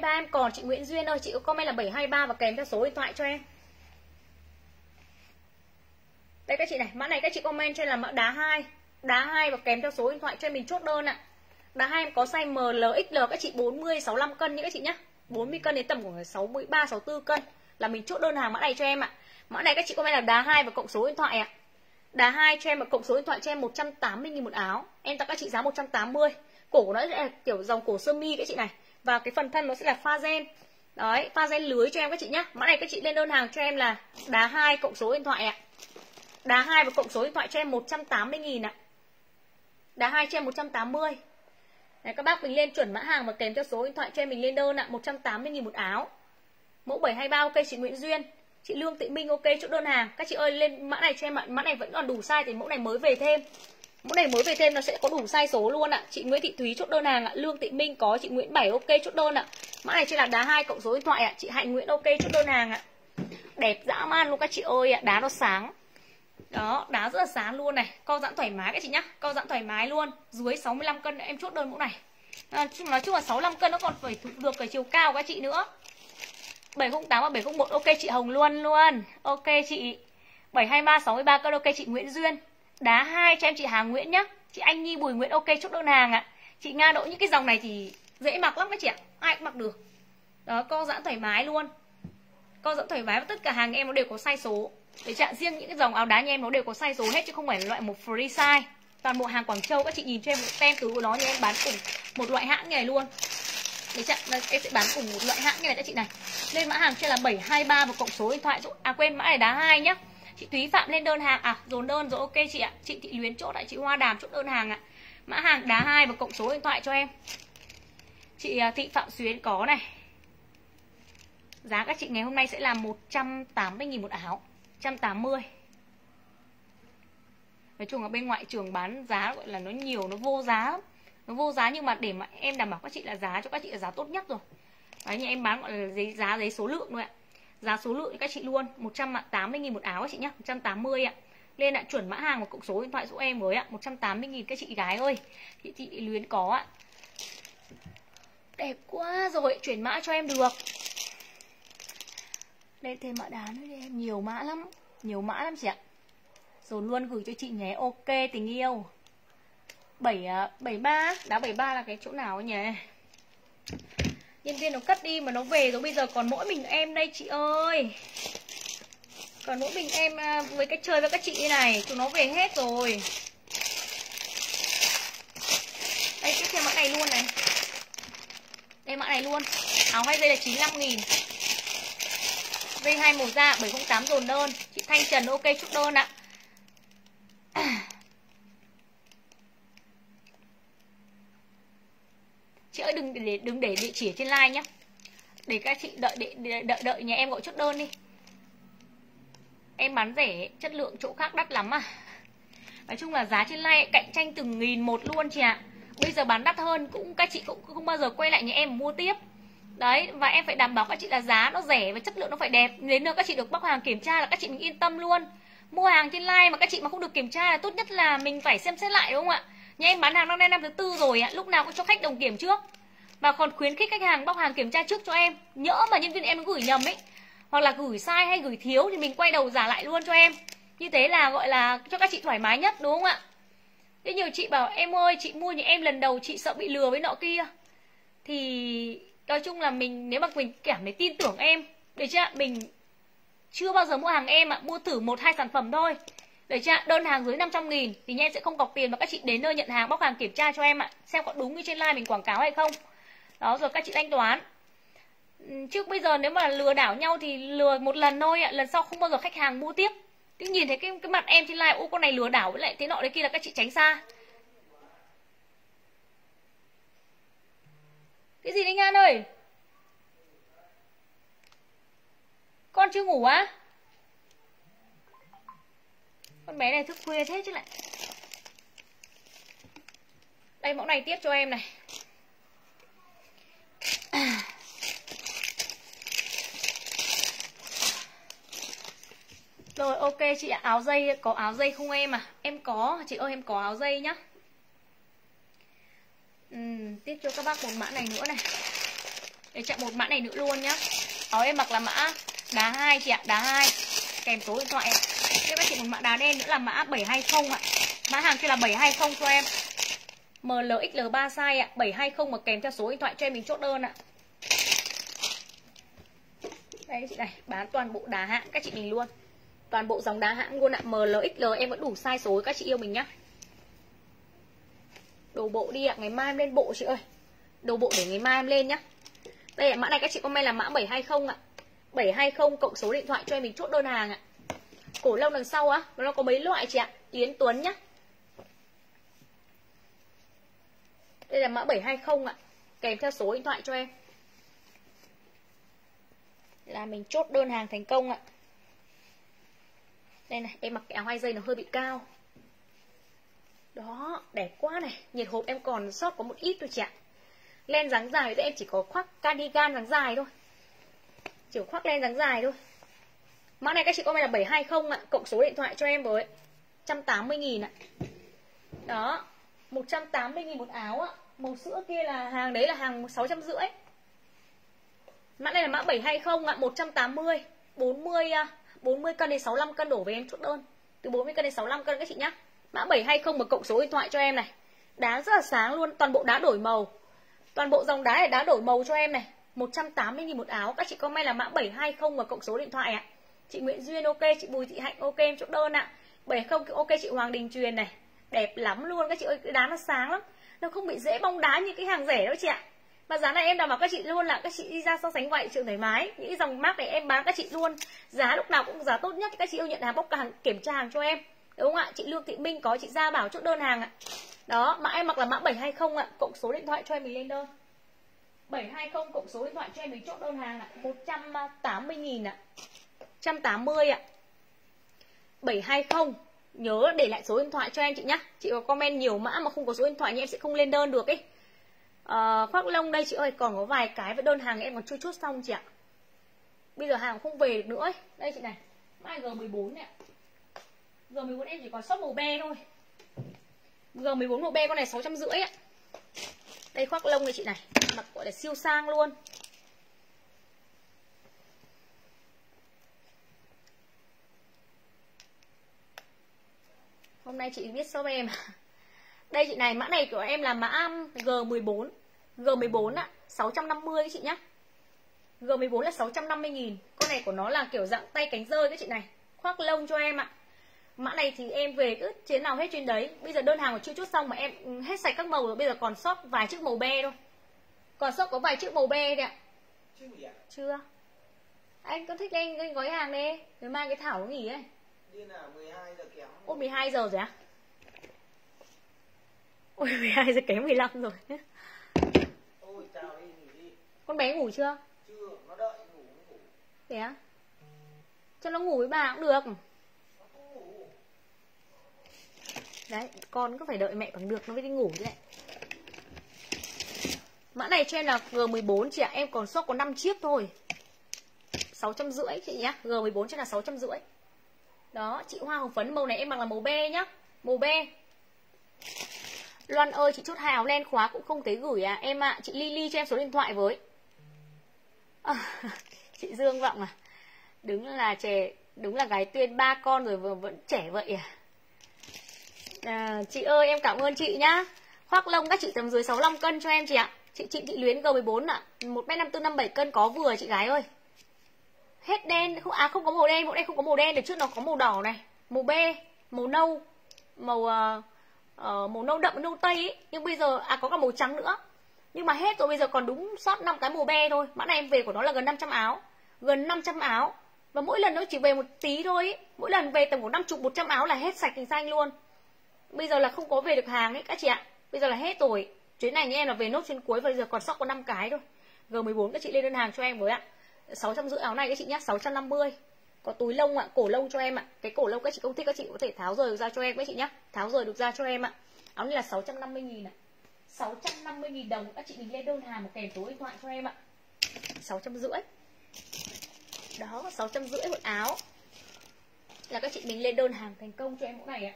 723 em còn chị Nguyễn Duyên ơi Chị có comment là 723 và kèm theo số điện thoại cho em. Đây các chị này Mã này các chị comment cho em là mã đá 2 Đá 2 và kèm theo số điện thoại cho em mình chốt đơn ạ. Đá 2 em có size ML, XL các chị 40, 65 cân nhé các chị nhá 40 cân đến tầm khoảng 63, 64 cân Là mình chốt đơn hàng mã này cho em ạ. Mã này các chị comment là đá 2 và cộng số điện thoại ạ. Đá 2 cho em và cộng số điện thoại cho em 180 000 một áo. Em tặng các chị giá 180 Cổ của nó là kiểu dòng cổ sơ mi các chị này và cái phần thân nó sẽ là pha gen. Đấy pha gen lưới cho em các chị nhá. Mã này các chị lên đơn hàng cho em là đá 2 cộng số điện thoại ạ. Đá 2 và cộng số điện thoại cho em 180 nghìn ạ. Đá 2 cho em 180 Đấy, các bác mình lên chuẩn mã hàng và kèm theo số điện thoại cho em mình lên đơn ạ. 180 nghìn một áo. Mẫu 723 ok chị Nguyễn Duyên. Chị Lương thị Minh ok chỗ đơn hàng. Các chị ơi lên mã này cho em ạ. Mã này vẫn còn đủ size thì mẫu này mới về thêm. Mẫu này mới về thêm nó sẽ có đủ size số luôn ạ. Chị Nguyễn Thị Thúy chốt đơn hàng ạ. Lương Thị Minh có, chị Nguyễn Bảy ok chốt đơn ạ. Mã này trên là đá hai cộng số điện thoại ạ. Chị Hạnh Nguyễn ok chốt đơn hàng ạ. Đẹp dã man luôn các chị ơi ạ. Đá nó sáng. Đó, đá rất là sáng luôn này. Co giãn thoải mái các chị nhá. Co giãn thoải mái luôn. Dưới 65 cân em chốt đơn mẫu này. À, nói chung là 65 cân nó còn phải được cái chiều cao các chị nữa. 708 và 701 ok chị Hồng luôn luôn. Ok chị. 723 63 cân ok chị Nguyễn Duyên. Đá hai, cho em chị Hà Nguyễn nhá. Chị Anh Nhi, Bùi Nguyễn, ok, chúc đơn hàng ạ. Chị Nga Đỗ những cái dòng này thì dễ mặc lắm các chị ạ. Ai cũng mặc được. Đó, co giãn thoải mái luôn. Co giãn thoải mái và tất cả hàng em nó đều có size số. Để chặn riêng những cái dòng áo đá nhà em nó đều có size số hết Chứ không phải loại một free size. Toàn bộ hàng Quảng Châu, các chị nhìn cho em một tem từ của nó như em bán cùng một loại hãng như này luôn. Để chặn vâng, em sẽ bán cùng một loại hãng như này các chị này. Lên mã hàng cho là 723 và cộng số điện thoại. À quên, mã này đá hai nhá chị Thúy Phạm lên đơn hàng. À dồn đơn rồi, ok chị ạ. Chị Thị Luyến chốt lại, chị Hoa Đàm chốt đơn hàng ạ. Mã hàng đá hai và cộng số điện thoại cho em. Chị à, Thị Phạm Xuyến có này. Giá các chị ngày hôm nay sẽ là 180.000 một áo 180 Nói chung ở bên ngoại trường bán giá gọi là nó nhiều, nó vô giá nó vô giá nhưng mà để mà em đảm bảo các chị là giá cho các chị là giá tốt nhất rồi. Đấy như em bán gọi là giấy, giá giấy số lượng thôi ạ giá số lượng các chị luôn 180 000 một áo các chị nhá 180 ạ. Lên ạ, chuẩn mã hàng và cộng số điện thoại giúp em với ạ 180 000 các chị gái ơi. Chị chị luyến có ạ. Đẹp quá rồi, chuyển mã cho em được. Đây thêm mã đá nữa đi em, nhiều mã lắm, nhiều mã lắm chị ạ. Rồi luôn gửi cho chị nhé, ok tình yêu. 7 73 à, đá 73 là cái chỗ nào ấy nhỉ? Nhân viên nó cất đi mà nó về rồi bây giờ còn mỗi mình em đây, chị ơi. Còn mỗi mình em à, với cái chơi với các chị này, chúng nó về hết rồi. Đây, tiếp theo mã này luôn này. Đây, mã này luôn. Áo hay dây là 95 nghìn. Dây hai màu da 708 dồn đơn. Chị Thanh Trần, ok, chúc đơn ạ. chị ơi đừng để đừng để địa chỉ trên like nhé để các chị đợi đợi đợi, đợi nhà em gọi chốt đơn đi. Em bán rẻ chất lượng chỗ khác đắt lắm à. Nói chung là giá trên like cạnh tranh từng nghìn một luôn chị ạ. Bây giờ bán đắt hơn cũng các chị cũng không bao giờ quay lại nhà em mua tiếp. Đấy và em phải đảm bảo các chị là giá nó rẻ và chất lượng nó phải đẹp. Đến nơi các chị được bóc hàng kiểm tra là các chị mình yên tâm luôn. Mua hàng trên like mà các chị mà không được kiểm tra là tốt nhất là mình phải xem xét lại đúng không ạ? Nhà em bán hàng năm nay năm thứ tư rồi ạ, lúc nào cũng cho khách đồng kiểm trước. Và còn khuyến khích khách hàng bóc hàng kiểm tra trước cho em. Nhỡ mà nhân viên em gửi nhầm ấy, hoặc là gửi sai hay gửi thiếu thì mình quay đầu giả lại luôn cho em. Như thế là gọi là cho các chị thoải mái nhất, đúng không ạ? Thế nhiều chị bảo, em ơi, chị mua nhà em lần đầu chị sợ bị lừa với nọ kia. Thì nói chung là mình, nếu mà mình cảm thấy tin tưởng em để chưa mình chưa bao giờ mua hàng em ạ, mua thử một, hai sản phẩm thôi để chưa đơn hàng dưới 500 nghìn thì nha em sẽ không cọc tiền mà các chị đến nơi nhận hàng bóc hàng kiểm tra cho em ạ. Xem có đúng như trên live mình quảng cáo hay không. Đó, rồi các chị thanh toán. Trước bây giờ nếu mà lừa đảo nhau thì lừa một lần thôi ạ. Lần sau không bao giờ khách hàng mua tiếp. Cứ nhìn thấy cái cái mặt em trên live ô, con này lừa đảo với lại thế nọ đấy kia là các chị tránh xa. Cái gì đấy nhan ơi? Con chưa ngủ á? Con bé này thức khuya thế chứ lại đây mẫu này tiếp cho em này Rồi ok chị ạ, áo dây có áo dây không em à? Em có, chị ơi em có áo dây nhá. Ừ, tiếp cho các bác một mã này nữa này. Để chạy một mã này nữa luôn nhá. Áo em mặc là mã đá hai chị ạ, đá hai Kèm số điện thoại. Một mã đá đen nữa là mã 720 ạ. Mã hàng kia là 720 cho em. MLXL3 size ạ, 720 mà kèm theo số điện thoại cho em mình chốt đơn ạ. Đây chị này, bán toàn bộ đá hạng các chị mình luôn. Toàn bộ dòng đá hãng luôn ạ. MLXL em vẫn đủ size số các chị yêu mình nhá. Đồ bộ đi ạ Ngày mai em lên bộ chị ơi. Đồ bộ để ngày mai em lên nhá. Đây ạ mã này các chị comment là mã 720 ạ. 720 cộng số điện thoại cho em mình chốt đơn hàng ạ. Cổ lông đằng sau á Nó có mấy loại chị ạ? Yến Tuấn nhá. Đây là mã 720 ạ. Kèm theo số điện thoại cho em. Là mình chốt đơn hàng thành công ạ. Đây này, em mặc cái áo hai dây nó hơi bị cao. Đó, đẹp quá này. Nhiệt hộp em còn sót có một ít thôi chị ạ. Len dáng dài thì em chỉ có khoác cardigan dáng dài thôi. Chỉ khoác len dáng dài thôi mã này các chị comment là 720 ạ, cộng số điện thoại cho em với 180 000 ạ. Đó 180 000 một áo ạ, màu sữa kia là hàng đấy là hàng 650 mã này là mã 720 ạ 180 40 40 cân đến 65 cân đổ về em chốt đơn. Từ 40 cân đến 65 cân các chị nhá. Mã 720 một cộng số điện thoại cho em này. Đá rất là sáng luôn, toàn bộ đá đổi màu. Toàn bộ dòng đá này đá đổi màu cho em này. 180 000 một áo, các chị comment là mã 720 và cộng số điện thoại ạ chị Nguyễn Duyên, ok. Chị Bùi Thị Hạnh, ok, em chốt đơn ạ. 70 ok, chị Hoàng Đình Truyền này, đẹp lắm luôn. Các chị ơi, cái đá nó sáng lắm. Nó không bị dễ bong đá như cái hàng rẻ đâu chị ạ. Và giá này em đảm bảo các chị luôn là các chị đi ra so sánh vậy chịu thoải mái. Những dòng mác này em bán các chị luôn. Giá lúc nào cũng giá tốt nhất. Các chị yêu nhận hàng, bóc hàng, kiểm tra hàng cho em. Đúng không ạ? Chị lương thị minh có, chị ra bảo chốt đơn hàng ạ. Đó, mã em mặc là mã 720 ạ. Cộng số điện thoại cho em mình lên đơn. 720 cộng số điện thoại cho em mình chốt đơn hàng ạ. 180 nghìn ạ. 180 ạ. 720 nhớ để lại số điện thoại cho em chị nhá. Chị có comment nhiều mã mà không có số điện thoại thì em sẽ không lên đơn được ấy. À, khoác lông đây chị ơi còn có vài cái với đơn hàng em còn chưa chốt xong chị ạ. Bây giờ hàng không về được nữa ấy. đây chị này mai G14 nè G14 em chỉ còn sót màu be thôi. G14 màu be con này 650 ạ. Đây khoác lông này chị này mặc gọi là siêu sang luôn. Hôm nay chị biết shop em. Đây chị này mã này của em là mã G14 G14 ạ 650 chị nhá. G14 là 650 nghìn. Con này của nó là kiểu dạng tay cánh rơi các chị này. Khoác lông cho em ạ. Mã này thì em về cứ chế nào hết trên đấy. Bây giờ đơn hàng của chưa chút xong mà em hết sạch các màu rồi Bây giờ còn sót vài chiếc màu be thôi. Còn sót có vài chiếc màu be đấy ạ. Chưa. Anh có thích anh, anh gói hàng đi? Rồi mang cái thảo nghỉ ấy À 12 giờ kém Ôi 12 giờ rồi á? Ôi 12 giờ kém 15 rồi. Ôi chào đi nghỉ đi. Con bé ngủ chưa? Chưa, nó đợi ngủ ngủ. Thế á? Cho nó ngủ với bà cũng được. Ngủ. Đấy, con cứ phải đợi mẹ bằng được nó mới đi ngủ chứ này Mã này cho em là G14 chị ạ, em còn sốc có 5 chiếc thôi. 650 chị nhá, G14 cho là 650 đó, chị hoa hồng phấn màu này em mặc là màu be nhá. Màu be Loan ơi, chị chút hào len khóa cũng không thấy gửi à. Em ạ, à, chị Lily cho em số điện thoại với. À, Chị Dương Vọng à. Đúng là trẻ Đúng là gái tuyên ba con rồi vừa vẫn trẻ vậy à. À, Chị ơi em cảm ơn chị nhá. Khoác lông các chị tầm dưới 65 cân cho em chị ạ. Chị chị chị Luyến G14 ạ. 1m5457 cân có vừa chị gái ơi. Hết đen không À không có màu đen Màu đen không có màu đen Để trước nó có màu đỏ này Màu be Màu nâu Màu uh, uh, màu nâu đậm nâu tây ấy. Nhưng bây giờ À có cả màu trắng nữa. Nhưng mà hết rồi bây giờ còn đúng sót 5 cái màu be thôi. Mã này em về của nó là gần 500 áo. Gần 500 áo. Và mỗi lần nó chỉ về một tí thôi ý. Mỗi lần về tầm khoảng 50 100 áo là hết sạch thành xanh luôn. Bây giờ là không có về được hàng ấy các chị ạ. Bây giờ là hết rồi. Chuyến này như em là về nốt chuyến cuối Và bây giờ còn sót có 5 cái thôi. G14 các chị lên đơn hàng cho em với ạ. 650 áo này các chị nhá 650 Có túi lông ạ, cổ lông cho em ạ. Cái cổ lông các chị không thích các chị có thể tháo rời được ra cho em các chị nhá. Tháo rời được ra cho em ạ. Áo này là 650 nghìn ạ. 650 nghìn đồng các chị mình lên đơn hàng một kèm số điện thoại cho em ạ. 650 Đó 650 một áo. Là các chị mình lên đơn hàng thành công cho em mẫu này ạ.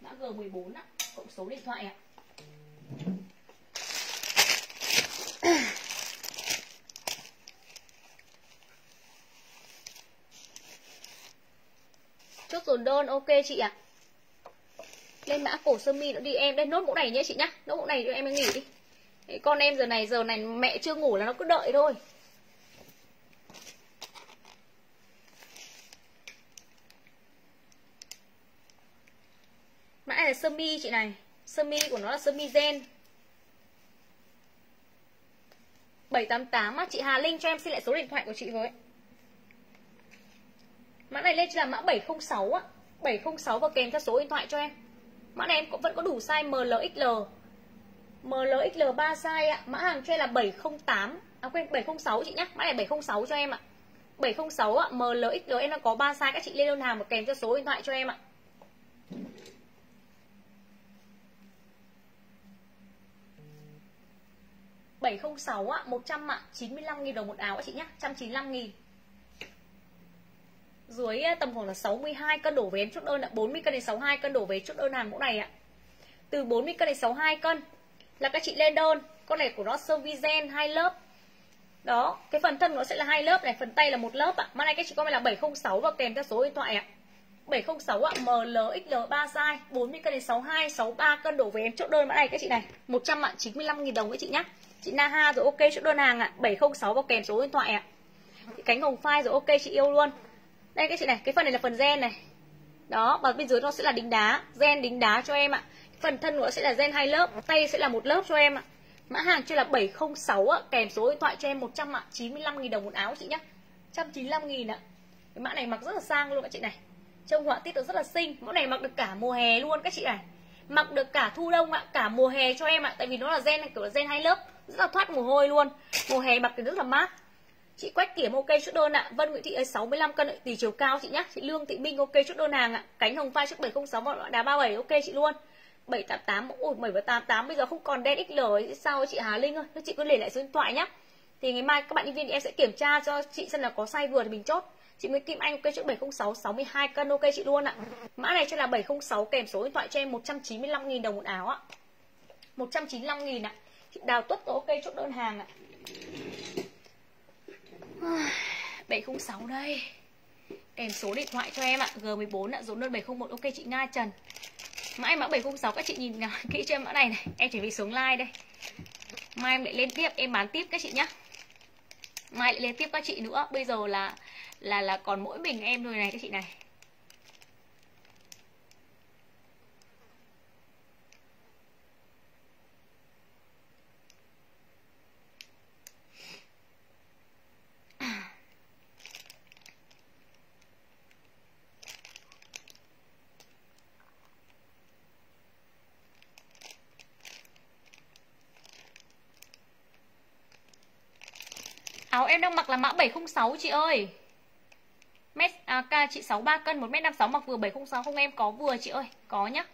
Mã G14 ạ, cộng số điện thoại ạ. Chốt dồn đơn ok chị ạ. Lên mã cổ sơ mi nữa đi em, đây nốt mẫu này nhé chị nhá. Nốt mẫu này cho em nghỉ đi. Đấy, con em giờ này giờ này mẹ chưa ngủ là nó cứ đợi thôi. Mã này là sơ mi chị này Sơ mi của nó là sơ mi gen 788 á, chị Hà Linh cho em xin lại số điện thoại của chị với Mã này lên là mã 706 á. 706 và kèm theo số điện thoại cho em. Mã này em cũng vẫn có đủ size MLXL MLXL 3 size ạ Mã hàng cho em là 708 À quên 706 chị nhá. Mã này 706 cho em ạ. 706 ạ MLXL em đang có 3 size. Các chị lên đơn hàng và kèm theo số điện thoại cho em ạ. 706 ạ, 100 ạ, 95 000 đồng một áo ạ chị nhá, 195 000 dưới à, tầm khoảng là 62 cân đổ về em chốt đơn ạ, 40 cân đến 62 cân đổ về chốt đơn hàng mẫu này ạ. Từ 40 cân đến 62 cân là các chị lên đơn. Con này của nó sơ vi hai lớp. Đó, cái phần thân nó sẽ là hai lớp này, phần tay là một lớp ạ. Mà này các chị con này là 706 và kèm theo số điện thoại ạ. 706 ạ, MLXL 3 size, 40 cân đến 62, 63 cân đổ về em chốt đơn mã này các chị này, 100 ạ, 95 000 đồng các chị nhá. Chị Naha rồi ok chốt đơn hàng ạ, 706 và kèm số điện thoại ạ. Chị cánh hồng phai rồi ok chị yêu luôn. Đây các chị này, cái phần này là phần gen này. Đó, và bên dưới nó sẽ là đính đá, gen đính đá cho em ạ. Phần thân của nó sẽ là gen hai lớp, tay sẽ là một lớp cho em ạ. Mã hàng chưa là 706 ạ, kèm số điện thoại cho em 100 ạ, 95 000 đồng một áo chị nhá. 195 000 ạ. Cái mã này mặc rất là sang luôn các chị này. Trông họa tiết nó rất là xinh, mẫu này mặc được cả mùa hè luôn các chị này. Mặc được cả thu đông ạ, cả mùa hè cho em ạ, tại vì nó là gen kiểu là gen hai lớp, rất là thoát mồ hôi luôn. Mùa hè mặc thì rất là mát chị quách kiểm ok chốt đơn ạ. Vân nguyễn thị ơi 65 cân tỷ chiều cao chị nhá. Chị lương thị minh ok chốt đơn hàng ạ. Cánh hồng phai chốt 706 và đá 37 ok chị luôn. 788 ôi 788 bây giờ không còn đen XL ấy, sao chị Hà Linh ơi? Nó chị cứ để lại số điện thoại nhá. Thì ngày mai các bạn nhân viên thì em sẽ kiểm tra cho chị xem là có size vừa thì mình chốt. Chị Nguyễn Kim Anh ok chốt 706 62 cân ok chị luôn ạ. Mã này cho là 706 kèm số điện thoại cho em 195.000 đồng một áo ạ. 195.000 ạ. Chị Đào Tuất ok chốt đơn hàng ạ. 706 đây. Kèm số điện thoại cho em ạ G14 ạ dồn đơn 701 ok chị Nga, Trần. Mã mã 706 các chị nhìn kỹ cho em mã này này. Em chuẩn bị xuống like đây. Mai em lại lên tiếp, em bán tiếp các chị nhá. Mai lại lên tiếp các chị nữa. Bây giờ là là là còn mỗi mình em thôi này các chị này. Em đang mặc là mã 706 chị ơi. Mét à, ca chị 63 cân 1m56 mặc vừa 706 không em có vừa chị ơi Có nhá.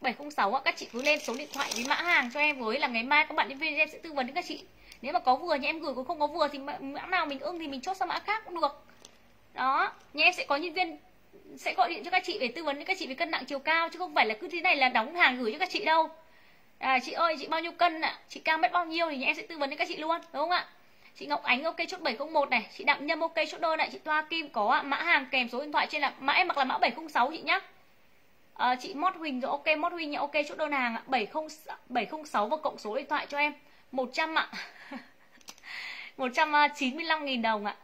706 các chị cứ lên số điện thoại với mã hàng cho em với là ngày mai các bạn đến video em sẽ tư vấn đến các chị. Nếu mà có vừa thì em gửi còn không có vừa thì mã nào mình ưng thì mình chốt sang mã khác cũng được. Đó Nhà em sẽ có nhân viên sẽ gọi điện cho các chị để tư vấn đến các chị về cân nặng chiều cao chứ không phải là cứ thế này là đóng hàng gửi cho các chị đâu. À, chị ơi chị bao nhiêu cân ạ? À? chị cao mất bao nhiêu thì nhà em sẽ tư vấn đến các chị luôn đúng không ạ? Chị Ngọc Ánh ok chốt 701 này. Chị Đặng Nhâm ok chốt đơn này. Chị Toa Kim có ạ. Mã hàng kèm số điện thoại trên là Mã em mặc là mã 706 chị nhá. À, Chị Mót Huỳnh rồi ok. Mót Huỳnh nhá ok chốt đơn hàng ạ. 70, 706 và cộng số điện thoại cho em. 100 ạ. 195.000 đồng ạ.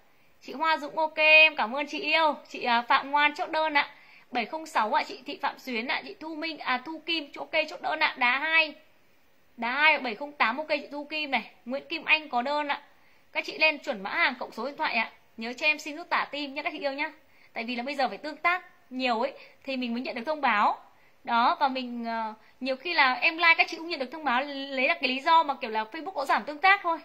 Chị Hoa Dũng ok. Em cảm ơn chị yêu. Chị à, Phạm Ngoan chốt đơn ạ. 706 ạ. Chị Thị Phạm Xuyến ạ. Chị Thu Minh à Thu Kim ok chốt đơn ạ. Đá 2 đá 2 708 ok chị Thu Kim này. Nguyễn Kim Anh có đơn ạ các chị lên chuẩn mã hàng cộng số điện thoại ạ. Nhớ cho em xin nút tả tim nhé các chị yêu nhá tại vì là bây giờ phải tương tác nhiều ấy thì mình mới nhận được thông báo. Đó và mình uh, nhiều khi là em like các chị cũng nhận được thông báo lấy là cái lý do mà kiểu là facebook có giảm tương tác thôi.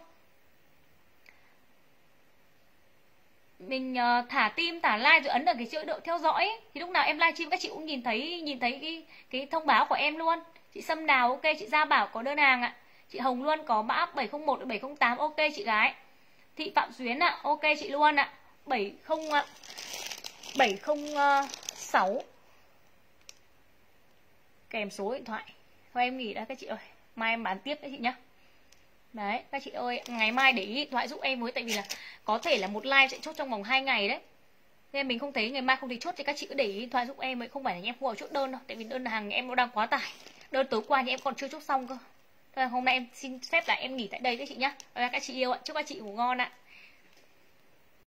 Mình uh, thả tim thả like rồi ấn ở cái chữ độ theo dõi. Ấy. thì lúc nào em livestream các chị cũng nhìn thấy nhìn thấy cái cái thông báo của em luôn. Chị sâm đào ok chị gia bảo có đơn hàng ạ. Chị hồng luôn có mã 701 708 ok chị gái. Thị Phạm Duyến ạ, à. ok chị luôn ạ. À. 70 ạ. 706 kèm số điện thoại. Thôi em nghỉ đã các chị ơi. Mai em bán tiếp các chị nhá. Đấy, các chị ơi, ngày mai để ý điện thoại giúp em với tại vì là có thể là một live sẽ chốt trong vòng 2 ngày đấy. Nên mình không thấy ngày mai không thấy chốt thì các chị cứ để ý điện thoại giúp em ấy, không phải là em không ở chốt đơn đâu, tại vì đơn hàng em nó đang quá tải. Đơn tối qua thì em còn chưa chốt xong cơ. Thôi, hôm nay em xin phép là em nghỉ tại đây các chị nhá. Các chị yêu ạ. Chúc các chị ngủ ngon ạ.